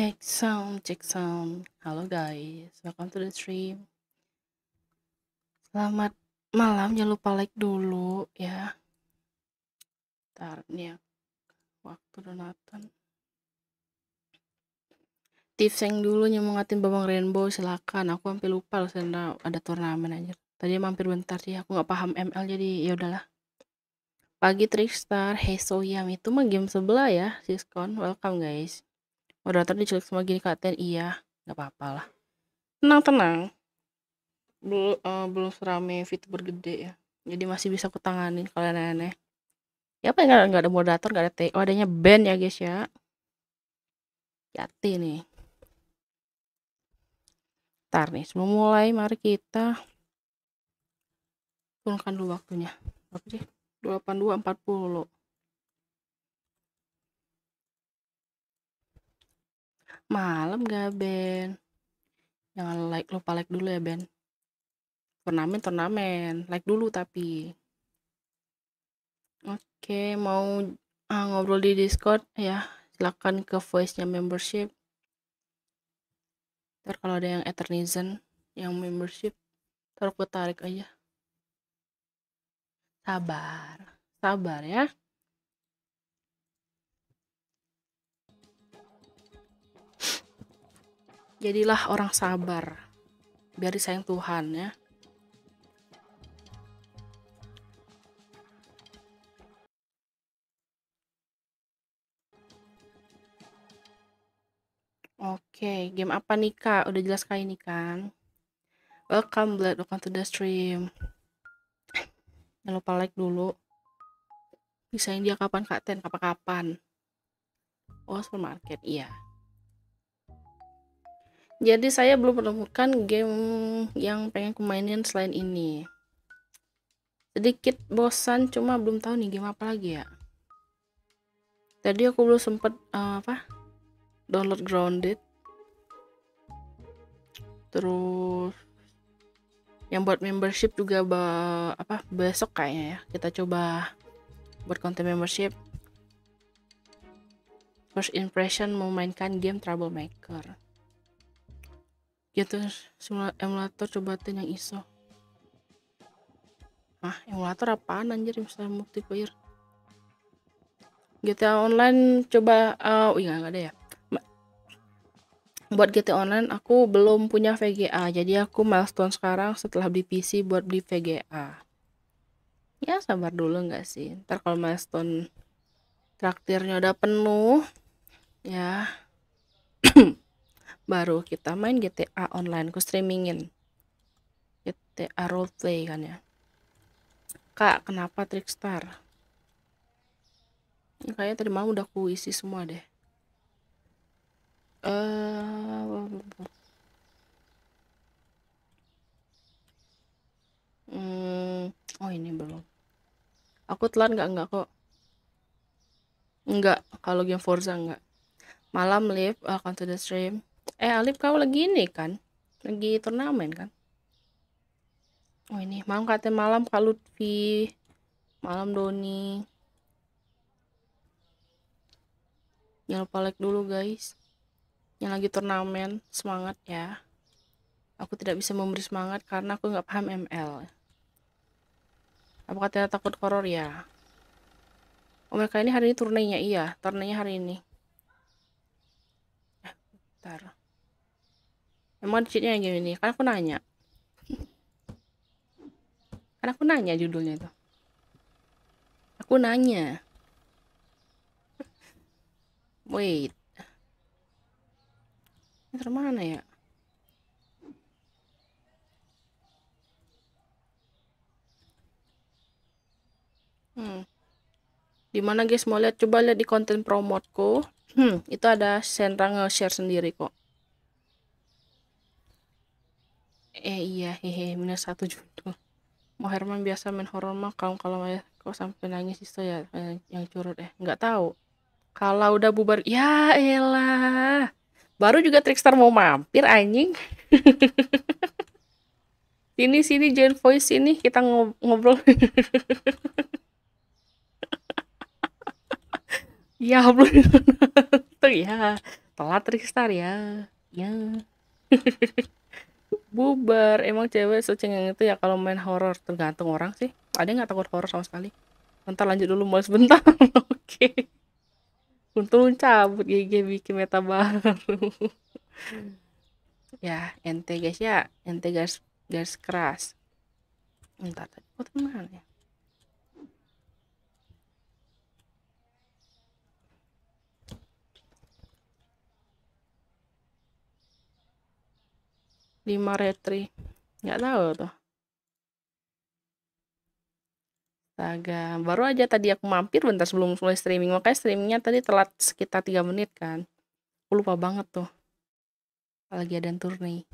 Check sound, check sound. Halo guys, welcome to the stream. Selamat malam, jangan lupa like dulu ya. Ntar nih ya, waktu donatan. Tips yang dulu nyemangatin Babang Rainbow silakan. Aku sampai lupa loh ada turnamen aja. Tadi mampir bentar sih, aku nggak paham ML jadi ya udahlah. Pagi Trickstar, Hey Soyam itu mah game sebelah ya, Siskon. Welcome guys. Moderator diculik semua gini Ten, iya, nggak apa-apa lah. Tenang tenang. Belum uh, belum serame VTuber gede ya. Jadi masih bisa kutanganin kalau aneh-aneh. Ya apa nggak nggak ada moderator, nggak ada T. Oh adanya band ya guys ya. Jati nih. Ntar nih, sebelum mulai mari kita turunkan dulu waktunya. Apa sih? 8240. Malam gak Ben? Jangan like lupa like dulu ya Ben. Turnamen turnamen, like dulu tapi. Oke, mau ah, ngobrol di Discord ya, silakan ke voice-nya membership. Ntar kalau ada yang Eternizen yang membership, aku tarik aja. Sabar, sabar ya. Jadilah orang sabar, biar disayang Tuhan ya. Oke, game apa nih kak? Udah jelas kayak ini kan? Welcome Blood, welcome to the stream. Jangan lupa like dulu. Bisa dia kapan Kak Ten? Kapan-kapan? Oh, supermarket. Iya. Jadi saya belum menemukan game yang pengen kumainin selain ini. Sedikit bosan, cuma belum tahu nih game apa lagi ya. Tadi aku belum sempet uh, apa download Grounded. Terus yang buat membership juga ba apa besok kayaknya ya kita coba buat konten membership first impression memainkan game Troublemaker gitu emulator coba tuh yang ISO. Ah emulator apaan anjir misalnya multiplayer? GTA Online coba uh, oh iya ada ya. Buat GT Online aku belum punya VGA jadi aku milestone sekarang setelah beli PC buat beli VGA ya sabar dulu nggak sih? Ntar kalau milestone traktirnya udah penuh ya baru kita main GTA Online aku streamingin GTA roleplay kan ya kak kenapa Trickstar kayaknya tadi malam udah aku isi semua deh Uh, hmm, oh ini belum. Aku telat nggak nggak kok. Nggak, kalau game Forza nggak. Malam live, welcome to the stream. Eh Alif kau lagi ini kan? Lagi turnamen kan? Oh ini. Malam kata malam Kak Lutfi, malam Doni. Jangan lupa like dulu guys. Yang lagi turnamen semangat ya. Aku tidak bisa memberi semangat karena aku nggak paham ML apakah tidak takut horor? Ya. Oh mereka ini hari ini turnenya iya turnenya hari ini. Eh bentar emang cheatnya yang gini kan aku nanya kan aku nanya judulnya itu aku nanya wait Ntar mana ya? Hmm. Di mana guys mau lihat? Coba lihat di konten promoteku. Hmm, itu ada Senra nge-share sendiri kok. Eh iya, hehe, minus satu judul. Mau Herman biasa main horor mah kalau kalau kok sampai nangis itu ya eh, yang curut eh nggak tahu. Kalau udah bubar, ya elah. Baru juga Trickstar mau mampir anjing. sini sini join voice ini kita ngobrol. ya belum tuh ya telat Trickstar ya ya bubar. Emang cewek secengeng itu ya kalau main horror. Tergantung orang sih. Ada nggak takut horror sama sekali? Bentar lanjut dulu mau sebentar. Oke. Untung cabut GG bikin meta baru. Ya ente guys ya. Ente guys garis keras. Entar tadi oh ya lima retri nggak tahu tuh Astaga, baru aja tadi aku mampir bentar sebelum mulai streaming, makanya streamingnya tadi telat sekitar 3 menit kan. Aku lupa banget tuh. Lagi ada turni.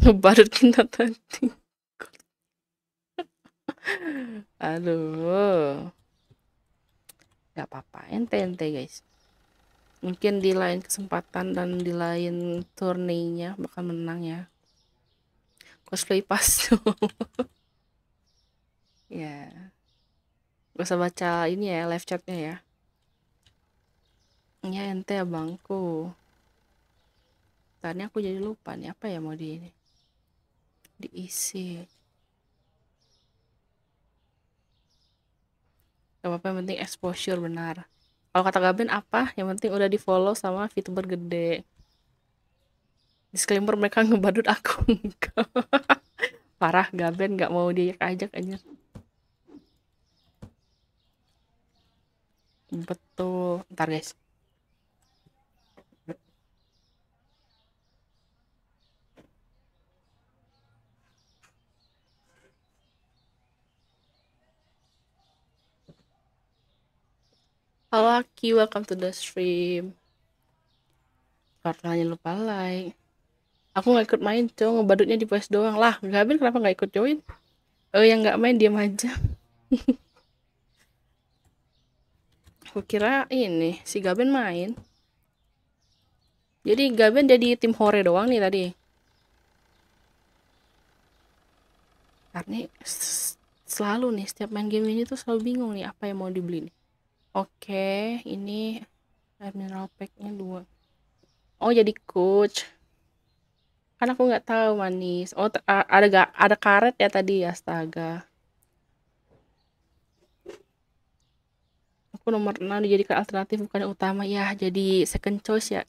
Ngebadut kita tadi. Aduh. Gak apa-apa, ente-ente guys mungkin di lain kesempatan dan di lain turnenya bakal menang ya. Cosplay pas. Ya. Gak usah baca ini ya live chatnya ya. Ya ente abangku. Tadi aku jadi lupa nih apa ya mau di ini? Diisi. Gak apa-apa yang penting exposure benar kalau kata Gaben apa? Yang penting udah di follow sama VTuber gede. Disclaimer mereka ngebadut aku. Parah Gaben nggak mau diajak ajak aja. Betul. Ntar guys Halo Aki, welcome to the stream. Kartunya lupa like. Aku nggak ikut main, cowok ngebadutnya di PS doang. Lah, Gabin kenapa nggak ikut join? Oh, yang nggak main diam aja. Aku kira ini si Gaben main. Jadi Gaben jadi tim hore doang nih tadi. Karena selalu nih setiap main game ini tuh selalu bingung nih apa yang mau dibeli nih. Oke, ini air mineral packnya dua. Oh, jadi coach. Kan aku nggak tahu manis. Oh, ada gak ada karet ya tadi, astaga. Aku nomor 6 dijadikan alternatif bukan utama ya, jadi second choice ya.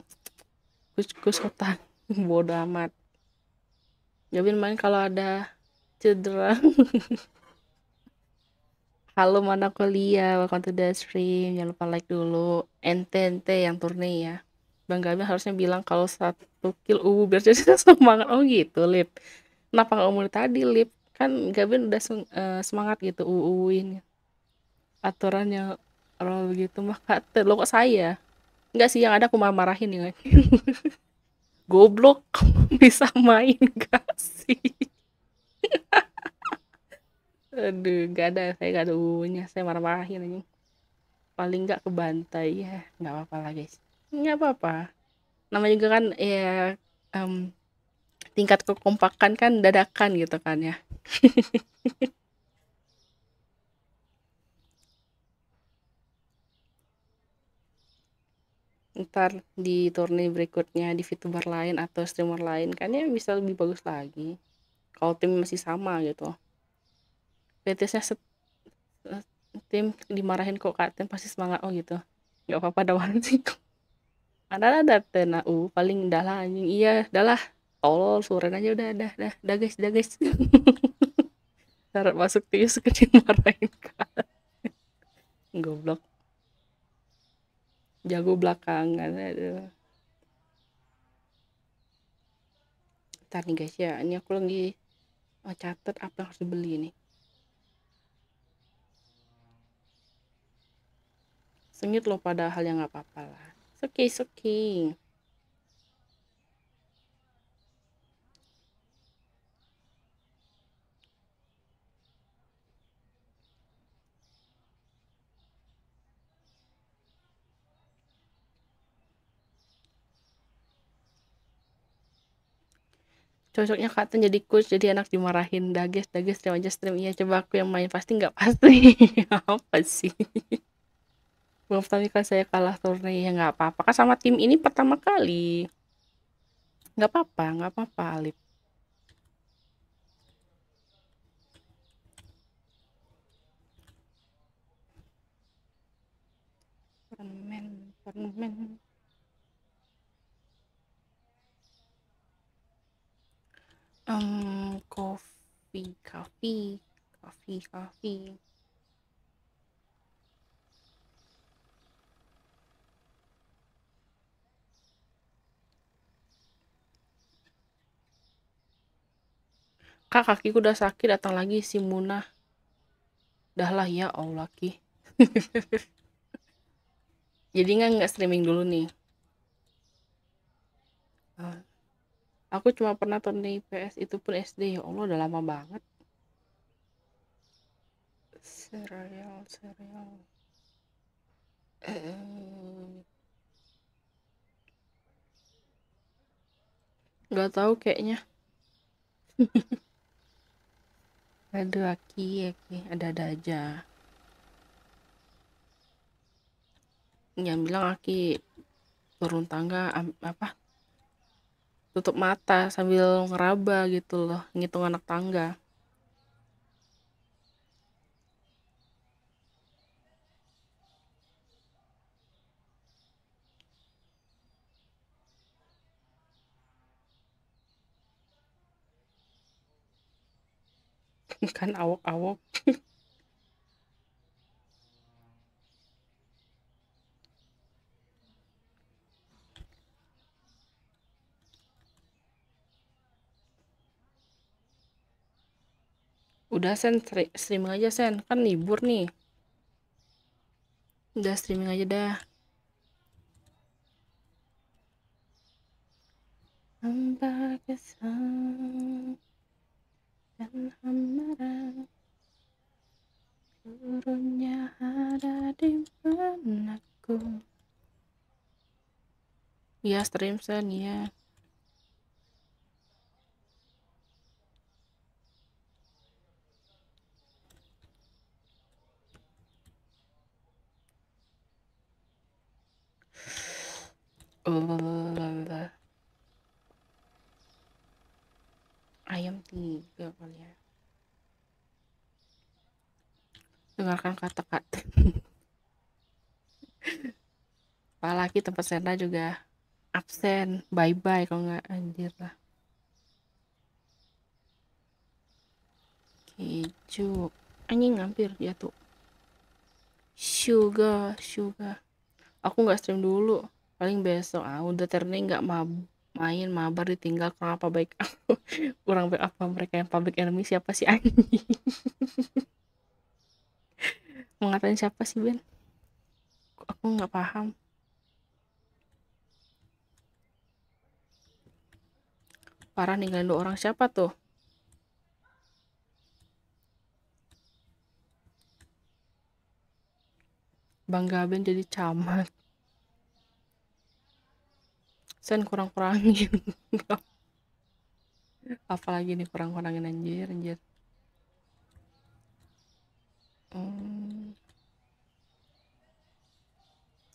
Kus-kus otak. Bodoh amat. Jawabin main kalau ada cedera. Halo mana kuliah, welcome to the stream. Jangan lupa like dulu. Ente-ente yang turne ya. Bang Gabi harusnya bilang kalau satu kill uwu biar jadi semangat. Oh gitu, Lip. Kenapa nggak umur tadi, Lip? Kan Gabi udah uh, semangat gitu uwuin. Aturannya roll gitu mah lo kok saya. Enggak sih yang ada aku marah-marahin ya. Goblok bisa main gak sih? Aduh, nggak ada, saya nggak ada unya, saya marah-marahin aja. Paling nggak kebantai ya, nggak apa-apa lah guys. Nggak apa-apa. Namanya juga kan ya um, tingkat kekompakan kan dadakan gitu kan ya. Ntar di turni berikutnya di VTuber lain atau streamer lain kan ya bisa lebih bagus lagi. Kalau tim masih sama gitu. BTS-nya set, tim dimarahin kok Katen pasti semangat oh gitu. Nggak apa-apa dawan sih ada ada tena u paling dah lah anjing. Iya dah lah. Tolol suren aja udah dah dah dah guys dah guys. Syarat masuk tuh suka dimarahin kan goblok. Jago belakangan aduh. Ntar nih guys ya. Ini aku lagi oh, catat apa yang harus dibeli nih sengit loh padahal yang nggak apa-apa lah. Oke okay, okay. cocoknya Katen jadi coach jadi anak dimarahin. Dages dages stream aja stream iya coba aku yang main. Pasti nggak pasti. Apa sih Maaf tapi kan saya kalah turnamen ya nggak apa-apa kan sama tim ini pertama kali. Nggak apa-apa nggak apa-apa Alip. Permen permen. Um, coffee coffee coffee coffee. Kak, kakiku udah sakit, datang lagi si Munah. Dah lah ya Allah ki. Jadi nggak nggak streaming dulu nih. Ah. Aku cuma pernah tonton di PS itu pun SD ya Allah udah lama banget. Serial, serial. Eh. Nggak tahu kayaknya. Aduh Aki, Aki, ada-ada aja. Yang bilang Aki turun tangga apa? Tutup mata sambil ngeraba gitu loh, ngitung anak tangga. Kan awok-awok. Udah sen. Streaming aja sen. Kan libur nih. Udah streaming aja dah. Hamba kesal dan hamba turunnya ada di benakku. Ya stream sen ya Oh, ayam tiga kali ya. Dengarkan kata-kata apalagi tempat Sena juga absen bye bye kalau nggak anjir lah. Keju. Anjing hampir tuh sugar sugar. Aku nggak stream dulu. Paling besok. Ah udah turning nggak mabuk main mabar ditinggal kurang apa baik aku kurang baik apa mereka yang public enemy siapa sih anjing? Mengatain siapa sih Ben? Aku nggak paham? Parah ninggalin dua orang siapa tuh? Bangga Ben jadi camat sen kurang-kurangin. Apalagi nih kurang-kurangin anjir anjir. Hmm.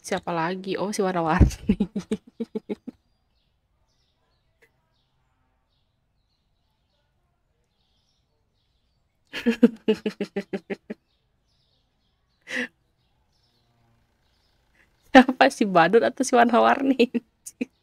siapa lagi? Oh si warna-warni. Siapa? Si badut atau si warna-warni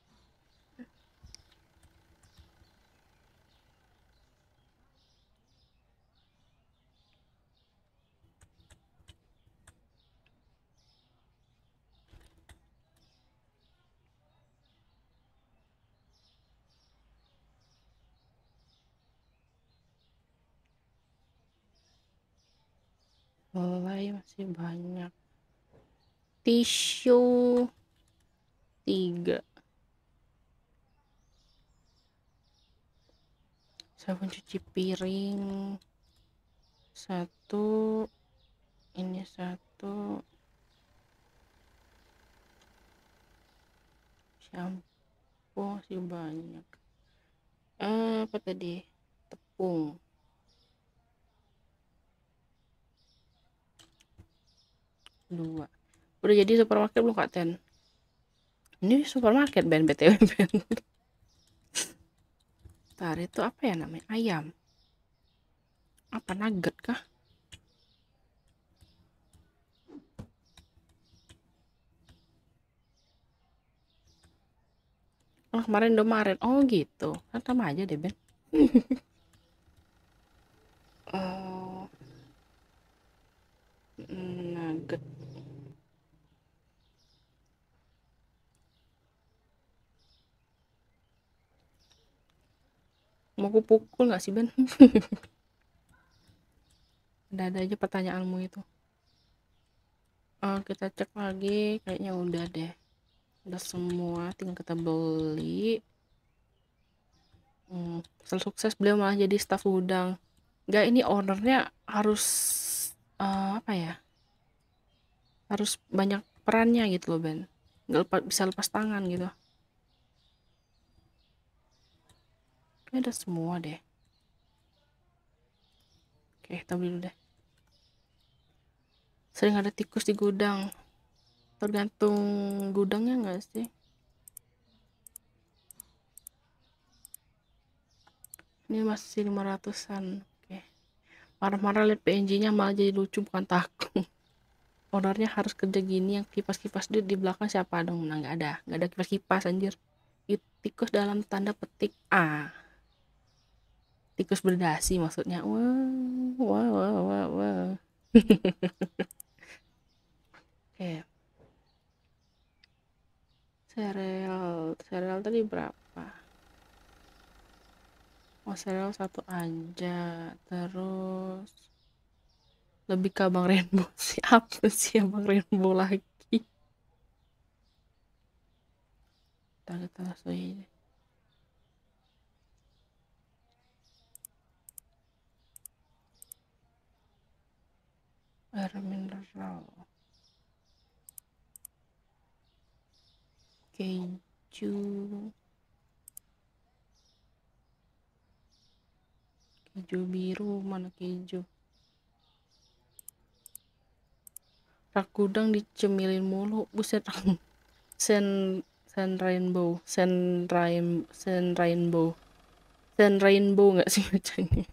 mulai masih banyak. Tisu tiga. Sabun cuci piring satu ini satu. Shampoo masih banyak. Eh, apa tadi? Tepung dua Udah jadi supermarket belum Kak Ten? Ini supermarket Ben BTW Ben. Tar itu apa ya namanya? Ayam. Apa nugget kah? Oh, kemarin Indomaret. Oh, gitu. Kan sama aja deh, Ben. oh. Nugget. Mau aku pukul gak sih, Ben? Ada-ada aja pertanyaanmu itu. Oh, kita cek lagi. Kayaknya udah deh. Udah semua. Tinggal kita beli. Hmm, sukses beliau malah jadi staff gudang. Gak ini ownernya harus uh, apa ya? Harus banyak perannya gitu loh Ben. Nggak lepas, bisa lepas tangan gitu ini udah semua deh. Oke kita beli dulu deh. Sering ada tikus di gudang. Tergantung gudangnya nggak sih? Ini masih 500an oke. Marah-marah lihat PNG nya malah jadi lucu bukan takut. Ownernya harus kerja gini yang kipas-kipas di, di belakang siapa dong? Nah nggak ada. Nggak ada kipas-kipas anjir. Tikus dalam tanda petik A tikus berdasi maksudnya wah wah wah wah wah oke Sereal, sereal tadi berapa? Oh, sereal satu aja. Terus lebih ke Abang Rainbow sih. Apa sih Abang Rainbow lagi? Langsung ini. Air mineral. keju. Keju biru mana keju? Rak gudang dicemilin mulu buset. Sen sen rainbow sen rain sen rainbow. Sen rainbow nggak sih bacanya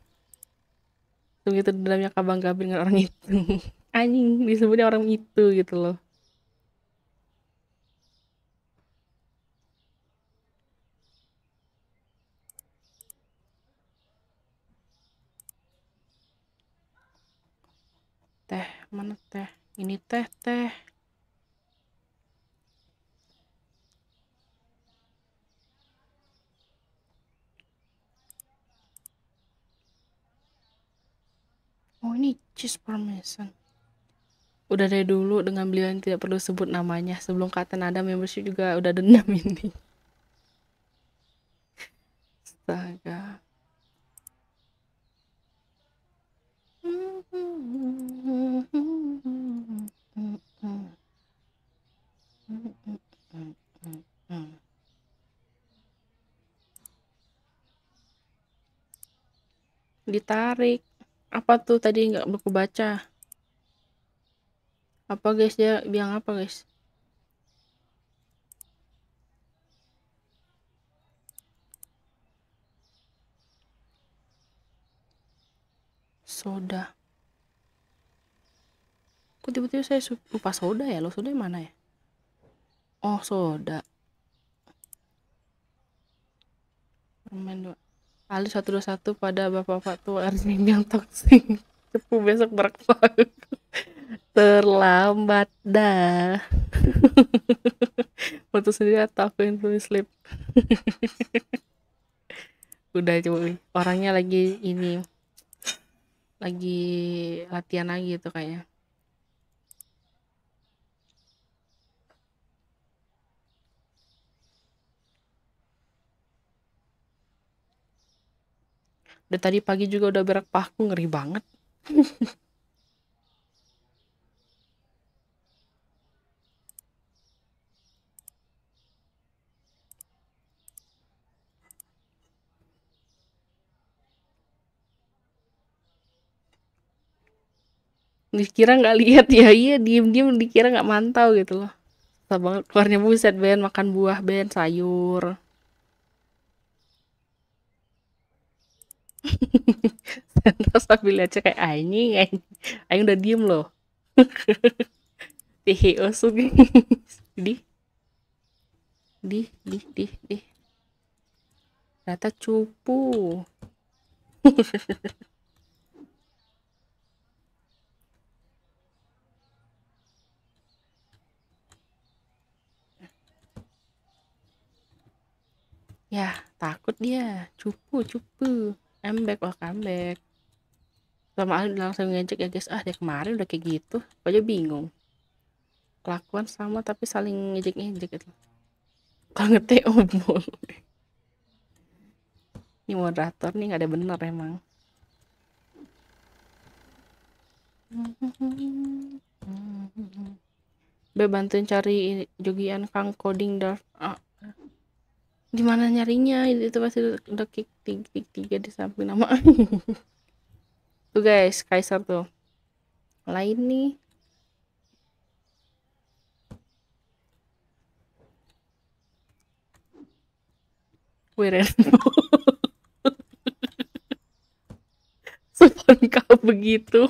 begitu dalamnya kabang kabin dengan orang itu. Anjing disebutnya orang itu gitu loh. Teh mana teh? Ini teh teh oh ini cheese parmesan. Udah dari dulu dengan beliau yang tidak perlu sebut namanya. Sebelum kata ada membership juga udah dendam ini. Astaga. Ditarik apa tuh tadi nggak buku baca? Apa guys dia bilang apa guys? Soda. Kok tiba-tiba saya lupa soda ya? Lo soda mana ya? Oh soda. Permen dua Ali 121 pada bapak-bapak tua yang toksik. Cepu besok berakfak. Terlambat dah. Waktu sendiri atau aku yang tulis slip. Udah cuy. Orangnya lagi ini. Lagi latihan lagi tuh kayaknya. Udah tadi pagi juga udah berak paku ngeri banget. dikira nggak lihat ya iya diem diem dikira nggak mantau gitu loh susah banget keluarnya buset Ben makan buah Ben sayur terus sambil lihat kayak anjing anjing anjing udah diem loh. Hehe, osuk di di di di di. Data cupu. Ya takut dia. Cupu cupu comeback wah comeback. Sama Ali langsung ngejek ya guys. Ah dia kemarin udah kayak gitu. Aku aja bingung. Kelakuan sama tapi saling ngejek ngejek gitu. Kalau ngete omol ini moderator nih nggak ada bener emang. Be bantuin cari jogian Kang Coding Dark. Ah. Gimana nyarinya? Itu pasti udah kick tiga, kick tiga di samping nama. tuh guys, Kaisar tuh. Lain nih. Weren. kau begitu.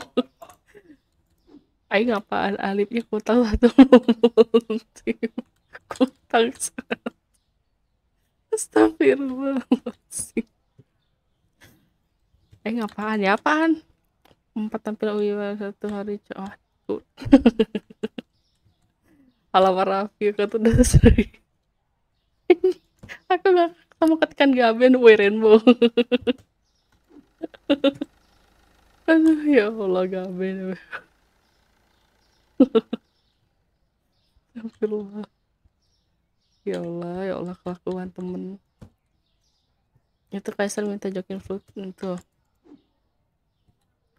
Ayo ngapaan alipnya ku tahu tuh ku tahu Astagfirullahaladzim. Eh ngapaan ya apaan? Empat tampil UI satu hari cowok. Alam Raffi kata udah sering. Aku gak ketemu ketikan Gaben We Rainbow. Aduh ya Allah Gaben. Astagfirullah. Ya Allah, ya Allah kelakuan temen. Itu Kaisar minta jokin flute itu.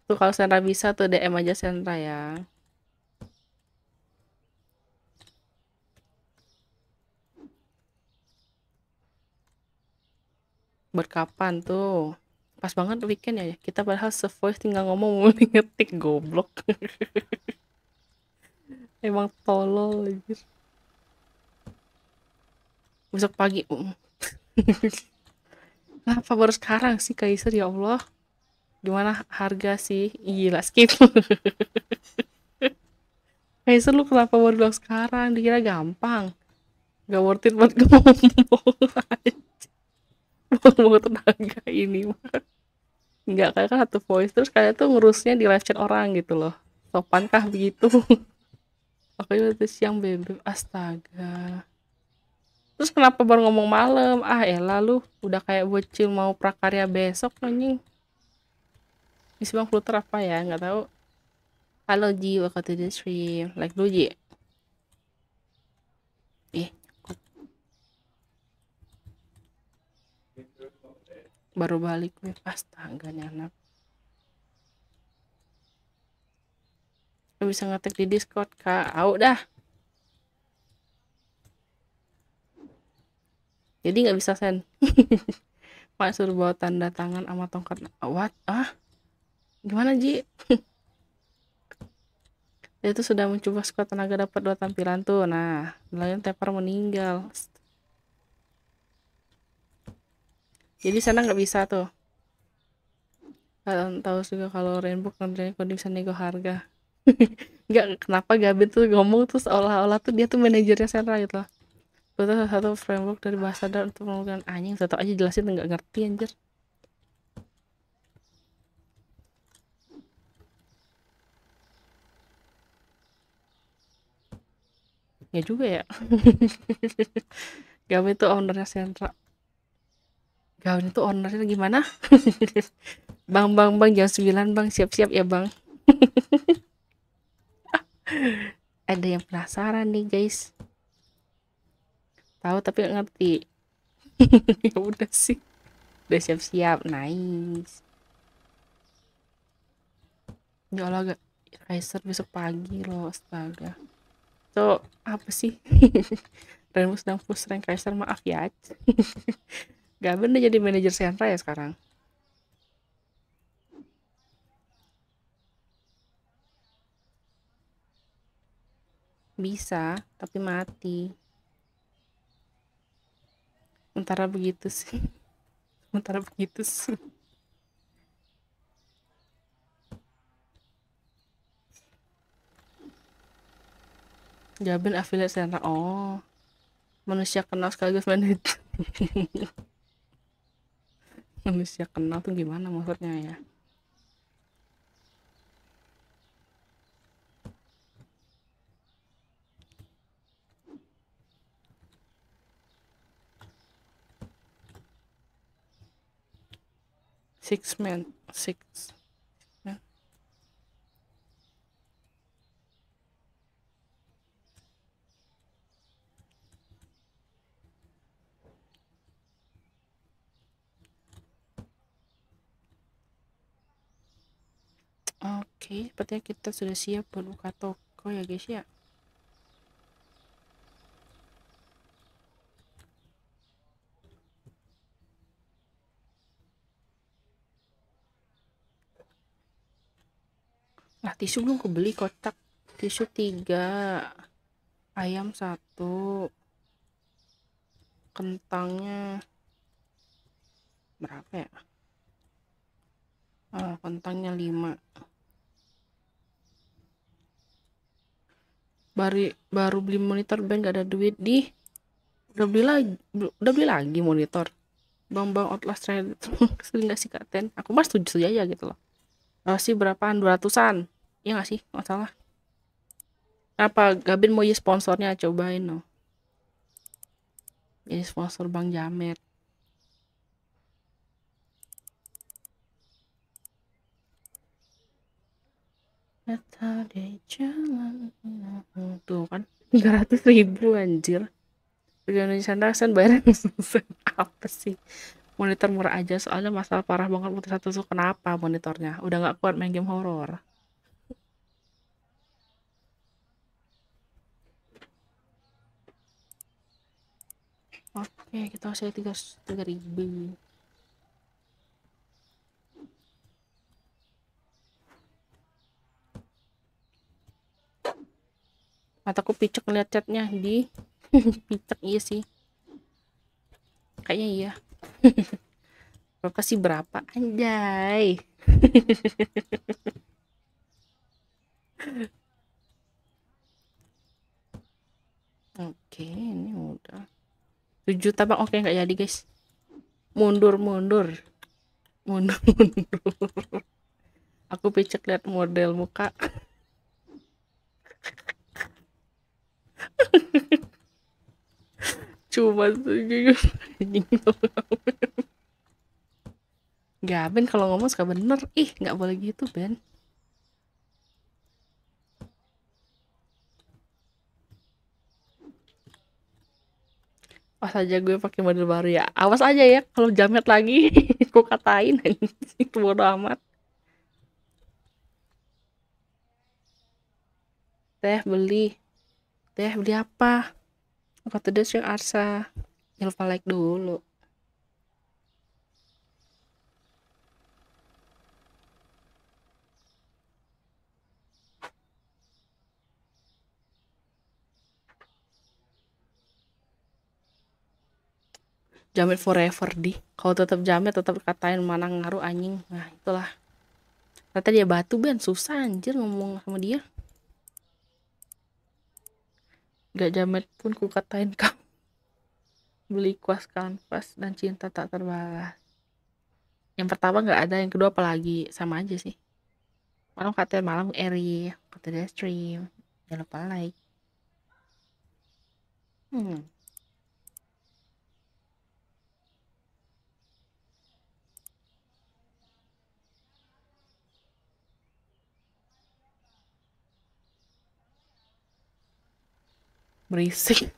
Tuh kalau Senra bisa tuh DM aja Senra ya. Berkapan tuh? Pas banget weekend ya. Kita padahal se-voice tinggal ngomong mau ngetik goblok. emang tolol besok pagi. Kenapa baru sekarang sih Kaiser ya Allah. Gimana harga sih? Gila skip. Kaiser lu kenapa baru bilang sekarang? Dikira gampang. Gak worth it buat ngomong mau tenaga ini mah nggak kayak kan satu voice. Terus kayak tuh ngurusnya di live chat orang gitu loh. Sopankah begitu? Oke itu siang bebek astaga terus kenapa baru ngomong malam? Ah eh lalu udah kayak bocil mau prakarya besok anjing. Isi bang flutter apa ya? Nggak tahu. Halo Ji. Welcome to the stream. Like lu Ji? Eh baru balik gue astaga nih anak. Bisa ngetik di Discord kak. Au dah jadi nggak bisa send. Pak suruh bawa tanda tangan sama tongkat. What? Ah? Gimana Ji? Dia itu sudah mencoba squad tenaga dapat dua tampilan tuh. Nah lain tepar meninggal. Jadi sana nggak bisa tuh. Kalian tahu juga kalau rainbow kan kondisi nego harga. Nggak kenapa Gabin tuh ngomong tuh seolah-olah tuh dia tuh manajernya Senra gitu loh salah satu framework dari bahasa dan untuk melakukan anjing. Satu aja jelasin nggak ngerti anjir. Ya juga ya. Gavin itu ownernya Sentra. Gavin itu ownernya gimana? Bang bang bang jam 9 bang. Siap-siap ya bang. Ada yang penasaran nih guys tahu tapi gak ngerti. Ya udah sih. Udah siap-siap. Nice. Ya Allah gak Kaiser besok pagi loh astaga. So apa sih? Rainbow sedang push rank Kaiser maaf ya. Gak bener jadi manajer Sentra ya sekarang. Bisa tapi mati sementara begitu sih. Sementara begitu sih. Jabin affiliate center. Oh. Manusia kenal sekaligus manage manusia kenal tuh gimana maksudnya ya six men six. Oke, sepertinya kita sudah siap buat buka toko ya guys ya. Nah, tisu belum kebeli kotak. Tisu tiga. Ayam satu. Kentangnya berapa ya? Oh, kentangnya lima. Baru baru beli monitor band gak ada duit di udah beli lagi udah beli lagi monitor bang bang outlast trade sering gak sih kak Ten aku mas setuju aja gitu loh sih berapaan dua ratusan Iya gak sih? Nggak salah. Apa Gabin mau jadi sponsornya? Cobain loh. Jadi sponsor Bang Jamet. Jalan tuh kan 300 ribu anjir Indonesia Dasan bayar apa sih monitor murah aja soalnya masalah parah banget monitor satu kenapa monitornya udah nggak kuat main game horor Oke, kita saya tiga tiga ribu. Mataku picek ngeliat chatnya di picek iya sih. Kayaknya iya. berapa sih berapa? Anjay. Oke, ini udah. 7 juta bang oke nggak jadi guys. Mundur mundur. Mundur mundur. Aku picek lihat model muka. Cuma Gak Ben kalau ngomong suka bener. Ih nggak boleh gitu Ben Pas aja gue pakai model baru ya. Awas aja ya kalau jamet lagi, gue katain itu bodo amat. Teh beli. Teh beli apa? Kata dia yang Arsa. Jangan lupa like dulu. Jamet forever di. Kalau tetap jamet tetap katain mana ngaruh anjing. Nah itulah. Ternyata dia batu ben. Susah anjir ngomong sama dia. Gak jamet pun ku katain kamu beli kuas kanvas dan cinta tak terbalas. Yang pertama nggak ada yang kedua apalagi? Sama aja sih. Malam katain malam Eri kata dia stream. Jangan lupa like. Hmm berisik.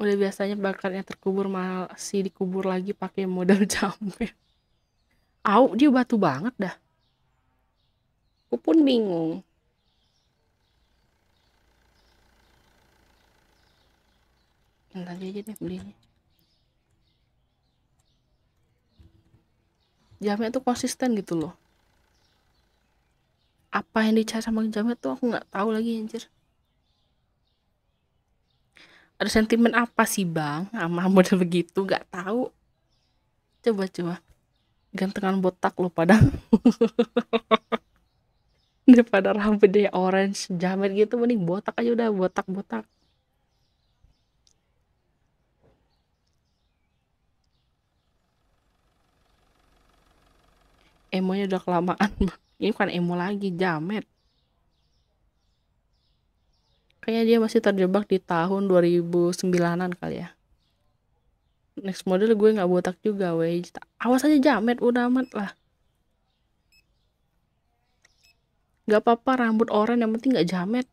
Udah biasanya bakarnya terkubur masih dikubur lagi pakai modal jampe au dia batu banget dah. Aku pun bingung. Nanti aja deh belinya. Jamnya tuh konsisten gitu loh apa yang dicari sama jamet tuh aku nggak tahu lagi anjir. Ada sentimen apa sih bang? Sama model begitu nggak tahu. Coba coba. Gantengan botak lo pada daripada rambut dia orange jamet gitu mending botak aja udah botak botak emonya udah kelamaan ini bukan emo lagi jamet. Kayaknya dia masih terjebak di tahun 2009an kali ya. Next model gue nggak botak juga weh awas aja jamet udah amat lah. Nggak apa-apa rambut orang yang penting nggak jamet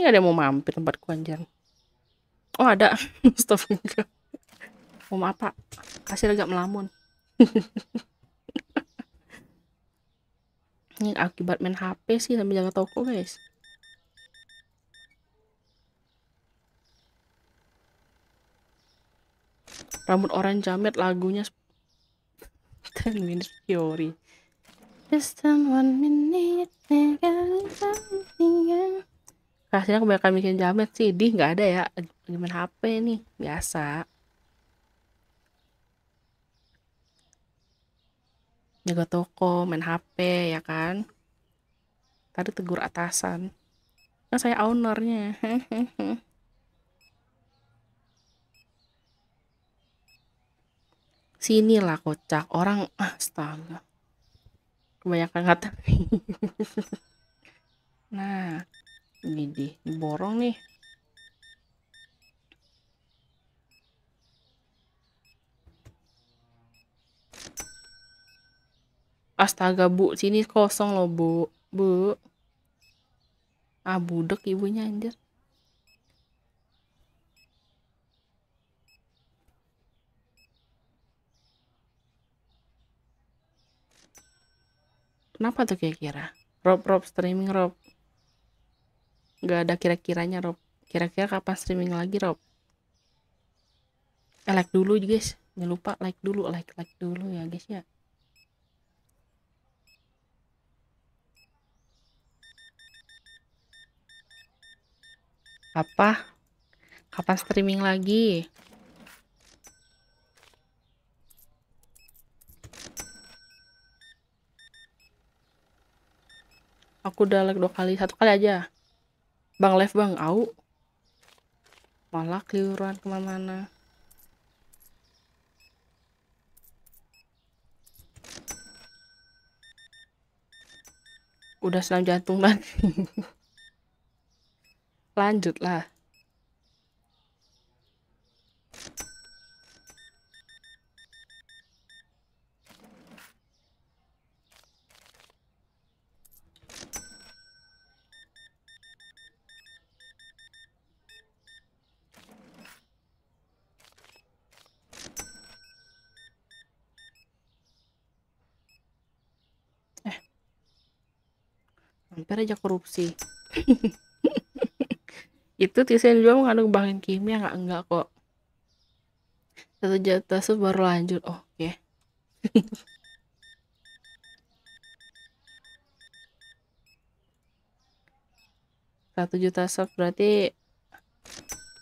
ini ada yang mau mampir tempatku anjir. Oh ada. Stop mau pak. Kasih agak melamun. Ini akibat main HP sih sambil jaga toko guys. Rambut orang jamet lagunya 10 minutes theory just one minute kasihnya kebanyakan bikin jamet sih. Di nggak ada ya. Gimana HP nih. Biasa. Jaga toko main HP ya kan? Tadi tegur atasan. Kan saya ownernya. Sinilah kocak. Orang astaga. Kebanyakan kata. Nah ini borong nih. Astaga bu sini kosong loh bu. Bu. Ah budek ibunya anjir. Kenapa tuh kira-kira? Rob Rob streaming Rob nggak ada kira-kiranya Rob. Kira-kira kapan streaming lagi Rob? Eh like dulu guys. Jangan lupa like dulu like like dulu ya guys ya. Apa? Kapan streaming lagi? Aku udah like dua kali satu kali aja bang live bang au. Malah keliruan ke mana-mana. Udah selang jantung lagi lanjutlah hampir aja korupsi. Itu tisu yang juga mengandung bahan kimia nggak enggak kok. Satu jatah sub baru lanjut oh, oke. Okay. satu juta sub berarti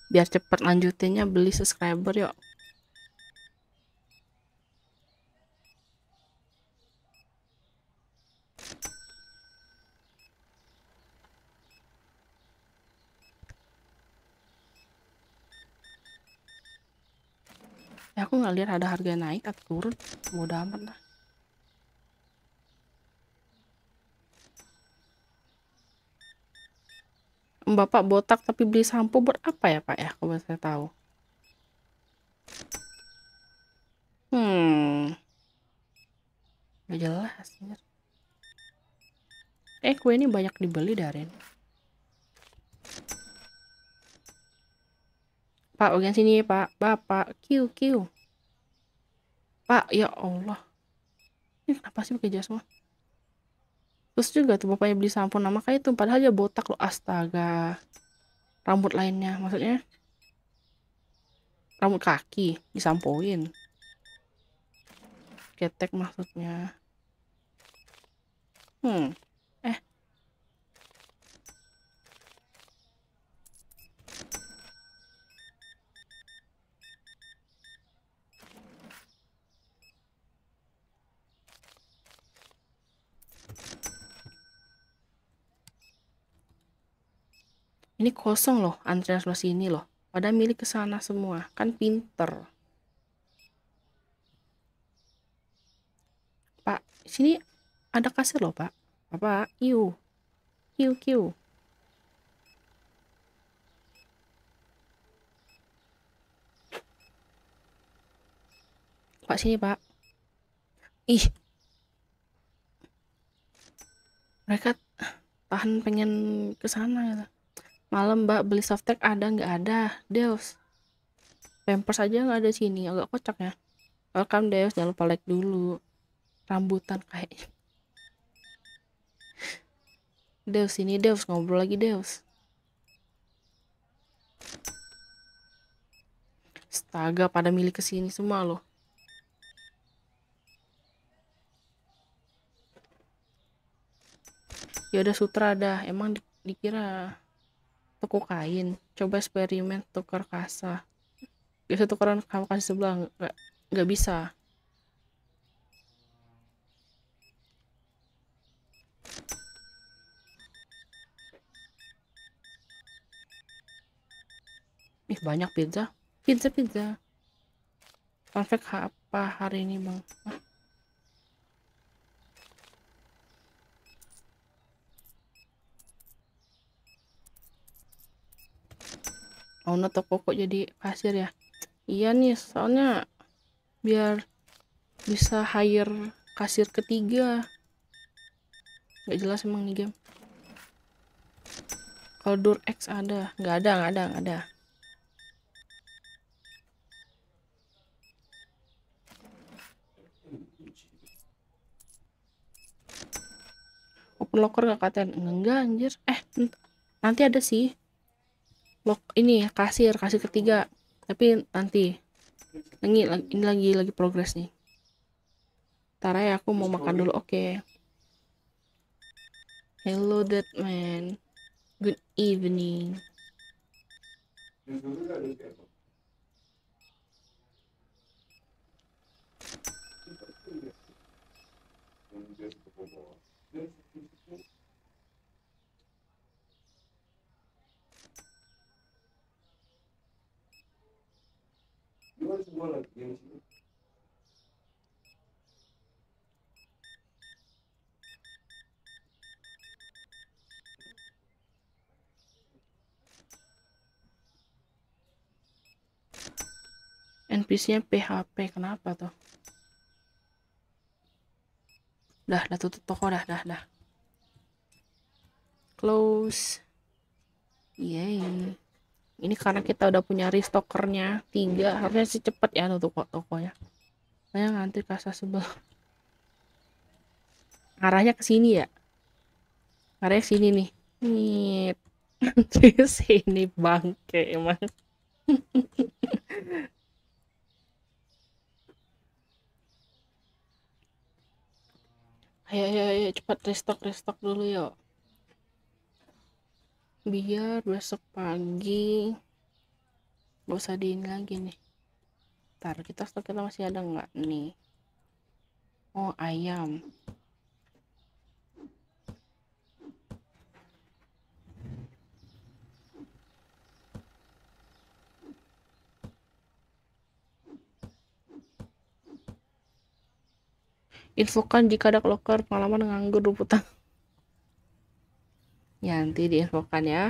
biar cepat lanjutinnya beli subscriber yuk ya aku nggak lihat ada harga naik atau turun. Mudah amat lah. Bapak botak tapi beli sampo buat apa ya pak? Ya kalau saya tahu. Hmm. Gak jelas eh kue ini banyak dibeli Darin Pak, bagian sini Pak. Bapak, Q, Q. Pak, ya Allah. Ini kenapa sih pakai semua? terus juga tuh bapaknya beli sampo nama kayak itu padahal dia botak loh astaga rambut lainnya maksudnya rambut kaki disampoin ketek maksudnya hmm eh ini kosong loh antrian sebelah sini loh. Pada milik ke sana semua. Kan pinter. Pak sini ada kasir loh pak. Apa? Iu. Kiu kiu. Pak sini pak. Ih. Mereka tahan pengen ke sana gitu malam mbak beli softtek ada nggak ada? Deus. Pampers aja nggak ada sini agak kocak ya. Welcome Deus. Jangan lupa like dulu. Rambutan kayak Deus ini Deus. Ngobrol lagi Deus. Astaga pada milik ke sini semua loh. Ya udah sutra dah. Emang dikira toko kain. Coba eksperimen tukar kasa. Biasa tukaran kamu kasih sebelah nggak nggak bisa. Ih banyak pizza. Pizza pizza fact apa hari ini bang? Hah? Owner toko kok jadi kasir ya? Iya nih soalnya biar bisa hire kasir ketiga. Nggak jelas emang nih game. Kalau dur X ada. Nggak ada nggak ada nggak ada. Open locker nggak katanya enggak anjir. Eh nanti ada sih lok ini kasir kasir ketiga. Tapi nanti lagi ini lagi lagi progres nih. Ntar ya aku mau makan dulu oke. Okay. hello that man. Good evening NPC-nya PHP kenapa tuh? Dah dah tutup toko dah dah dah. Close. Yay ini karena kita udah punya restockernya tiga harusnya sih cepet ya nutup toko ya saya ngantri kasa sebelah arahnya ke sini ya? Arahnya sini nih. Nih sini bangke emang. Ayo ayo ayo cepat restock restock dulu yuk biar besok pagi. Gak usah diin lagi nih. Ntar kita stok kita masih ada nggak nih? Oh ayam. Infokan jika ada locker pengalaman nganggur ruputan ya nanti diinfokan ya.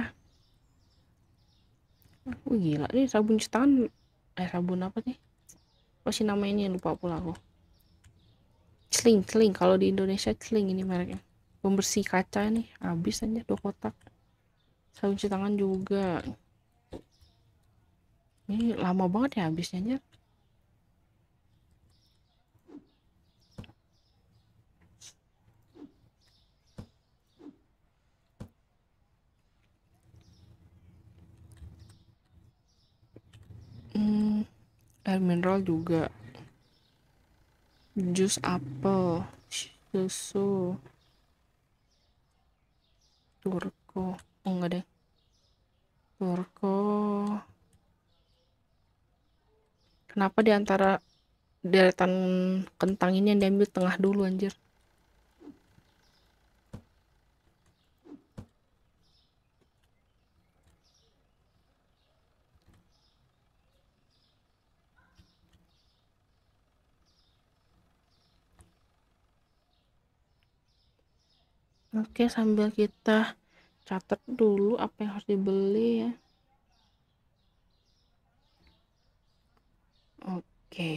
Oh gila nih sabun cuci tangan eh sabun apa nih apa sih nama ini lupa pula aku. Celing celing. Kalau di Indonesia celing ini mereknya. Pembersih kaca nih habis aja dua kotak. Sabun cuci tangan juga. Ini lama banget ya habisnya aja air mineral juga. Jus apel susu turko. Oh enggak deh. Turko. Kenapa di antara deretan kentang ini yang diambil tengah dulu anjir Oke, sambil kita catat dulu apa yang harus dibeli ya. Oke.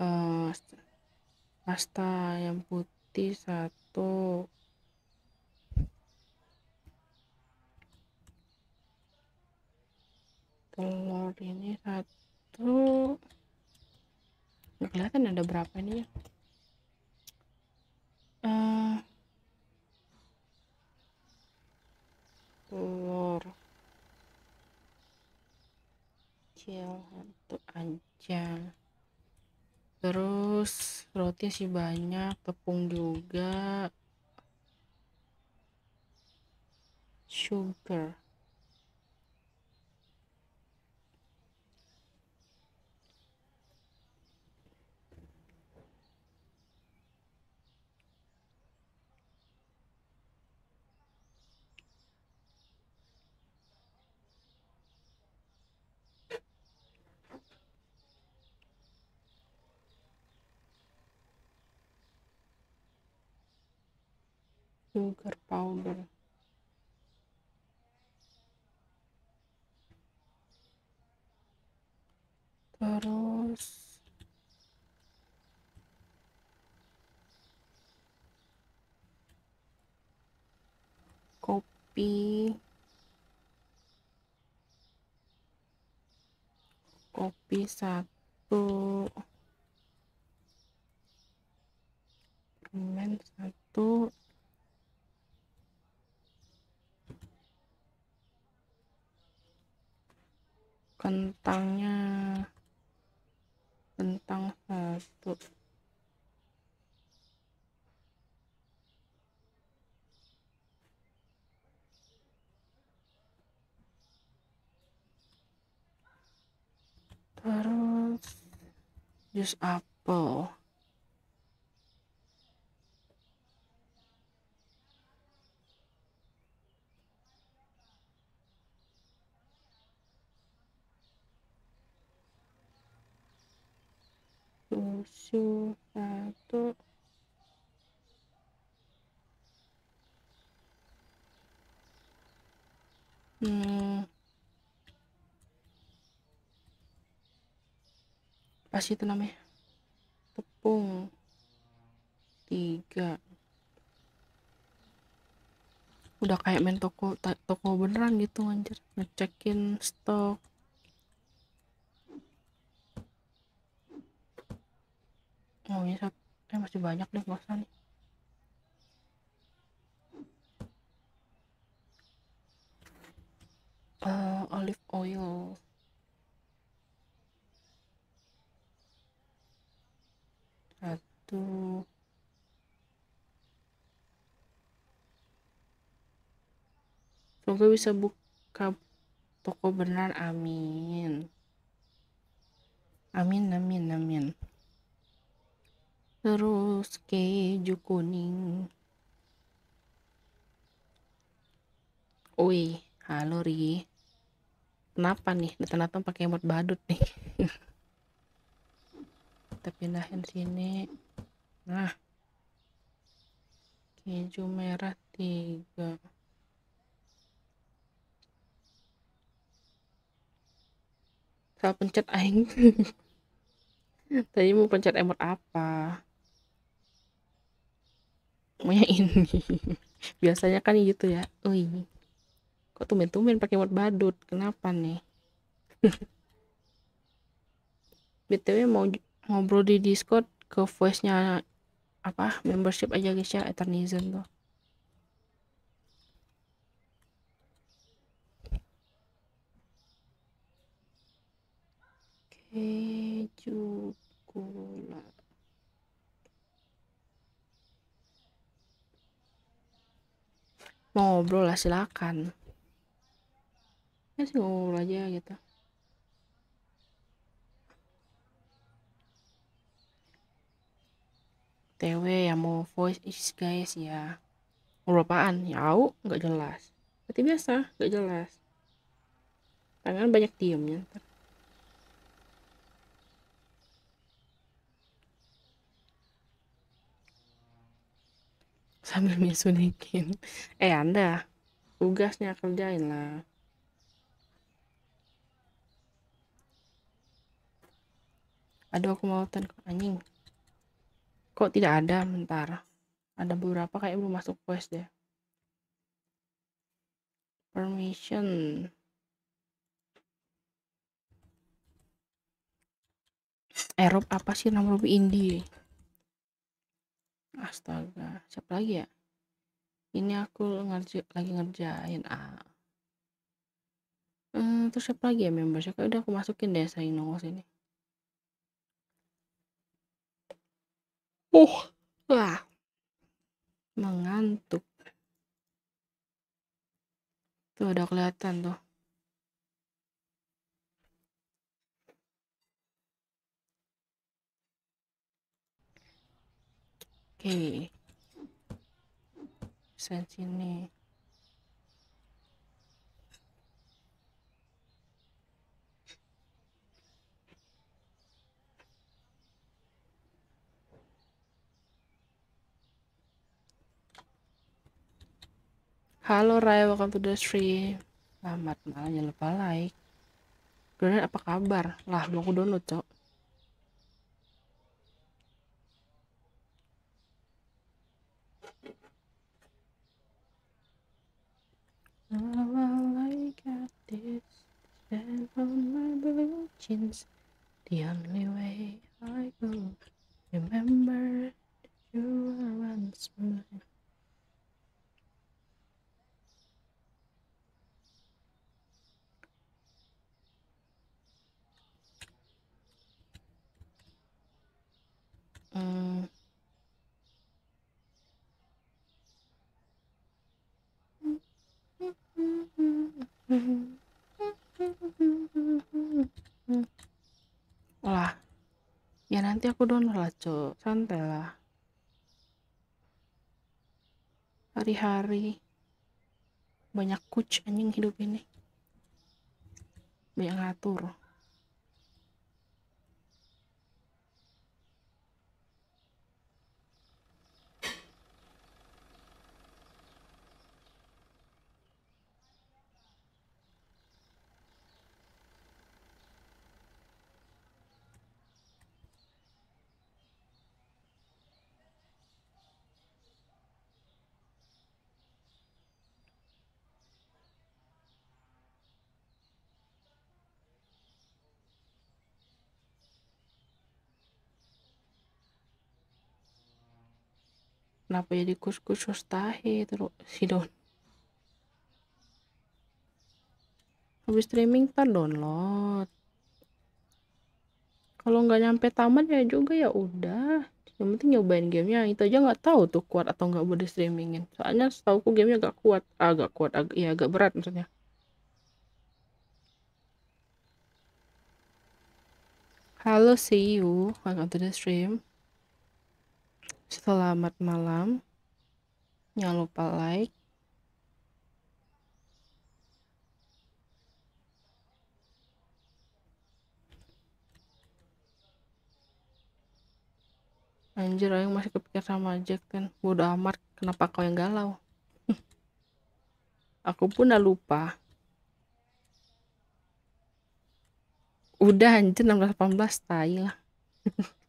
Uh, pasta yang putih satu. Telur ini satu. Nggak kelihatan ada berapa ini ya. Uh, telur. Kecil satu aja. Terus roti sih banyak tepung juga. Sugar sugar powder. Terus kopi. Kopi satu. Permen satu kentangnya. Kentang satu. Terus jus apel susu satu hmm. pas itu namanya? Tepung. Tiga. Udah kayak main toko toko beneran gitu anjir. Ngecekin stok ini satu eh masih banyak deh nih. Uh, olive oil. Satu. Semoga bisa buka toko benar amin. Amin amin amin terus keju kuning Wih, halo Ri. Kenapa nih? Datang-datang pakai emot badut nih. Kita pindahin sini. Nah. Keju merah tiga. Salah pencet aing. Tadi mau pencet emot apa? Maunya ini. Biasanya kan gitu ya. Oh ini kok tumben-tumben pakai mod badut? Kenapa nih? Btw mau ngobrol di discord ke voice nya apa membership aja guys ya eternizen tuh. Keju gula ngobrol lah silakan. Ya sih ngobrol aja gitu. TW yang mau voice is guys ya. Ngobrol apaan? Ya nggak jelas. Berarti biasa nggak jelas. Tangan banyak diemnya ntar sambil misunikin eh anda tugasnya kerjain lah. Aduh aku mau ten anjing. Kok tidak ada? Bentar. Ada beberapa kayak belum masuk quest deh permission. Eropa apa sih nama lebih indie astaga siapa lagi ya? Ini aku ngerja lagi ngerjain ah. Hmm, terus siapa lagi ya member siapa udah aku masukin deh saya nongol sini. Oh wah mengantuk. Tuh udah kelihatan tuh Oke. Sen sini. Halo Ray, welcome to the stream. Selamat malam, jangan lupa like. Download apa kabar? Lah, mau aku download, cok. Oh, I got this stand on my blue jeans. The only way I go. Remember you were once mine. Mm. Lah, ya nanti aku download lah, cok. Santai lah. Hari-hari banyak kuc anjing hidup ini. Banyak ngatur. Kenapa jadi kus-kus tahe terus si don? Habis streaming tar download. Kalau nggak nyampe tamat ya juga ya udah. Yang penting nyobain gamenya. Itu aja nggak tahu tuh kuat atau nggak boleh streamingin. Soalnya setahu aku gamenya agak kuat, agak kuat, agak ya agak berat maksudnya. Halo, see you. Welcome to the stream. Selamat malam. Jangan lupa like. Anjir, yang masih kepikir sama Jack kan. Bodo amat, kenapa kau yang galau? Aku pun udah lupa. Udah anjir 16-18 tai lah.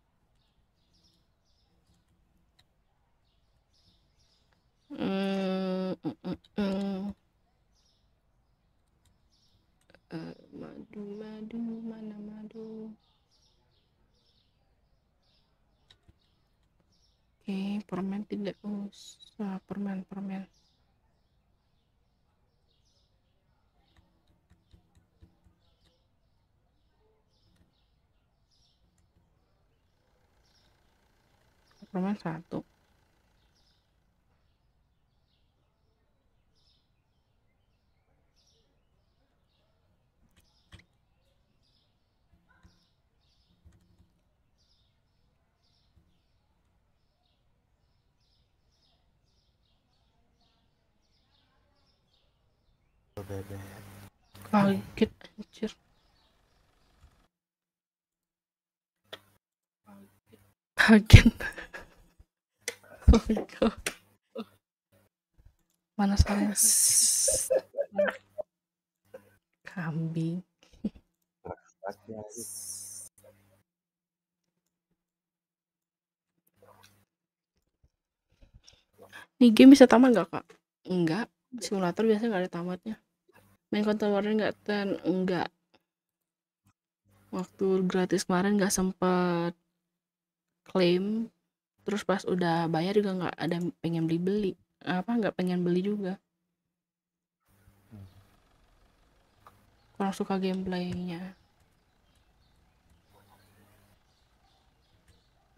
Madu, madu, mana madu? Oke, okay, permen tidak usah, permen, permen. Permen satu. Kaget anjir. Kaget oh my god mana Sss. kambing. Nih game bisa tamat nggak kak? Enggak. Simulator biasanya nggak ada tamatnya main kontemporer nggak ten enggak waktu gratis kemarin nggak sempet klaim. Terus pas udah bayar juga nggak ada pengen beli beli apa nggak pengen beli juga. Kurang suka gameplaynya.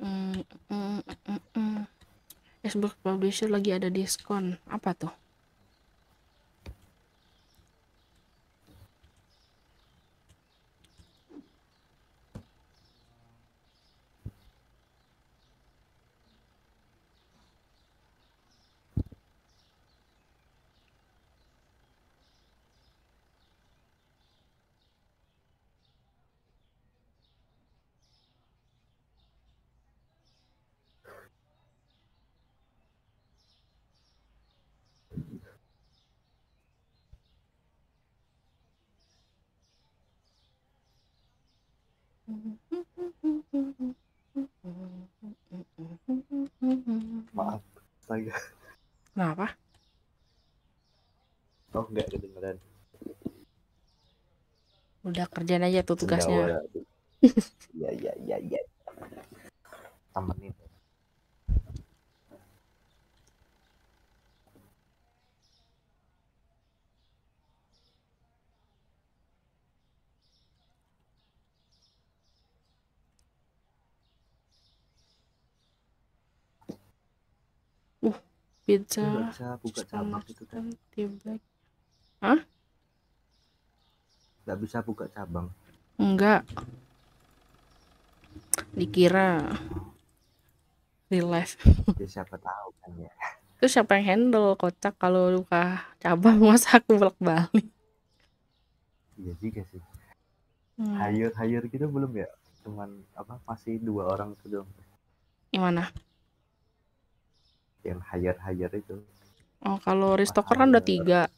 Mm, mm, mm, mm. Xbox Publisher lagi ada diskon. Apa tuh maaf astaga Kenapa? oh nggak kedengeran Udah kerjain aja tuh tugasnya. Sendawa. iya iya iya iya temenin Pizza. nggak bisa buka cabang itu kan Di black. nggak bisa buka cabang Enggak. Dikira real life. ya siapa tahu kan ya Terus siapa yang handle kocak kalau luka cabang masa aku bolak balik. iya juga sih Hmm. hire hire gitu belum ya cuman apa masih dua orang itu doang Gimana? Yang hire hire itu Oh kalau restocker kan udah tiga.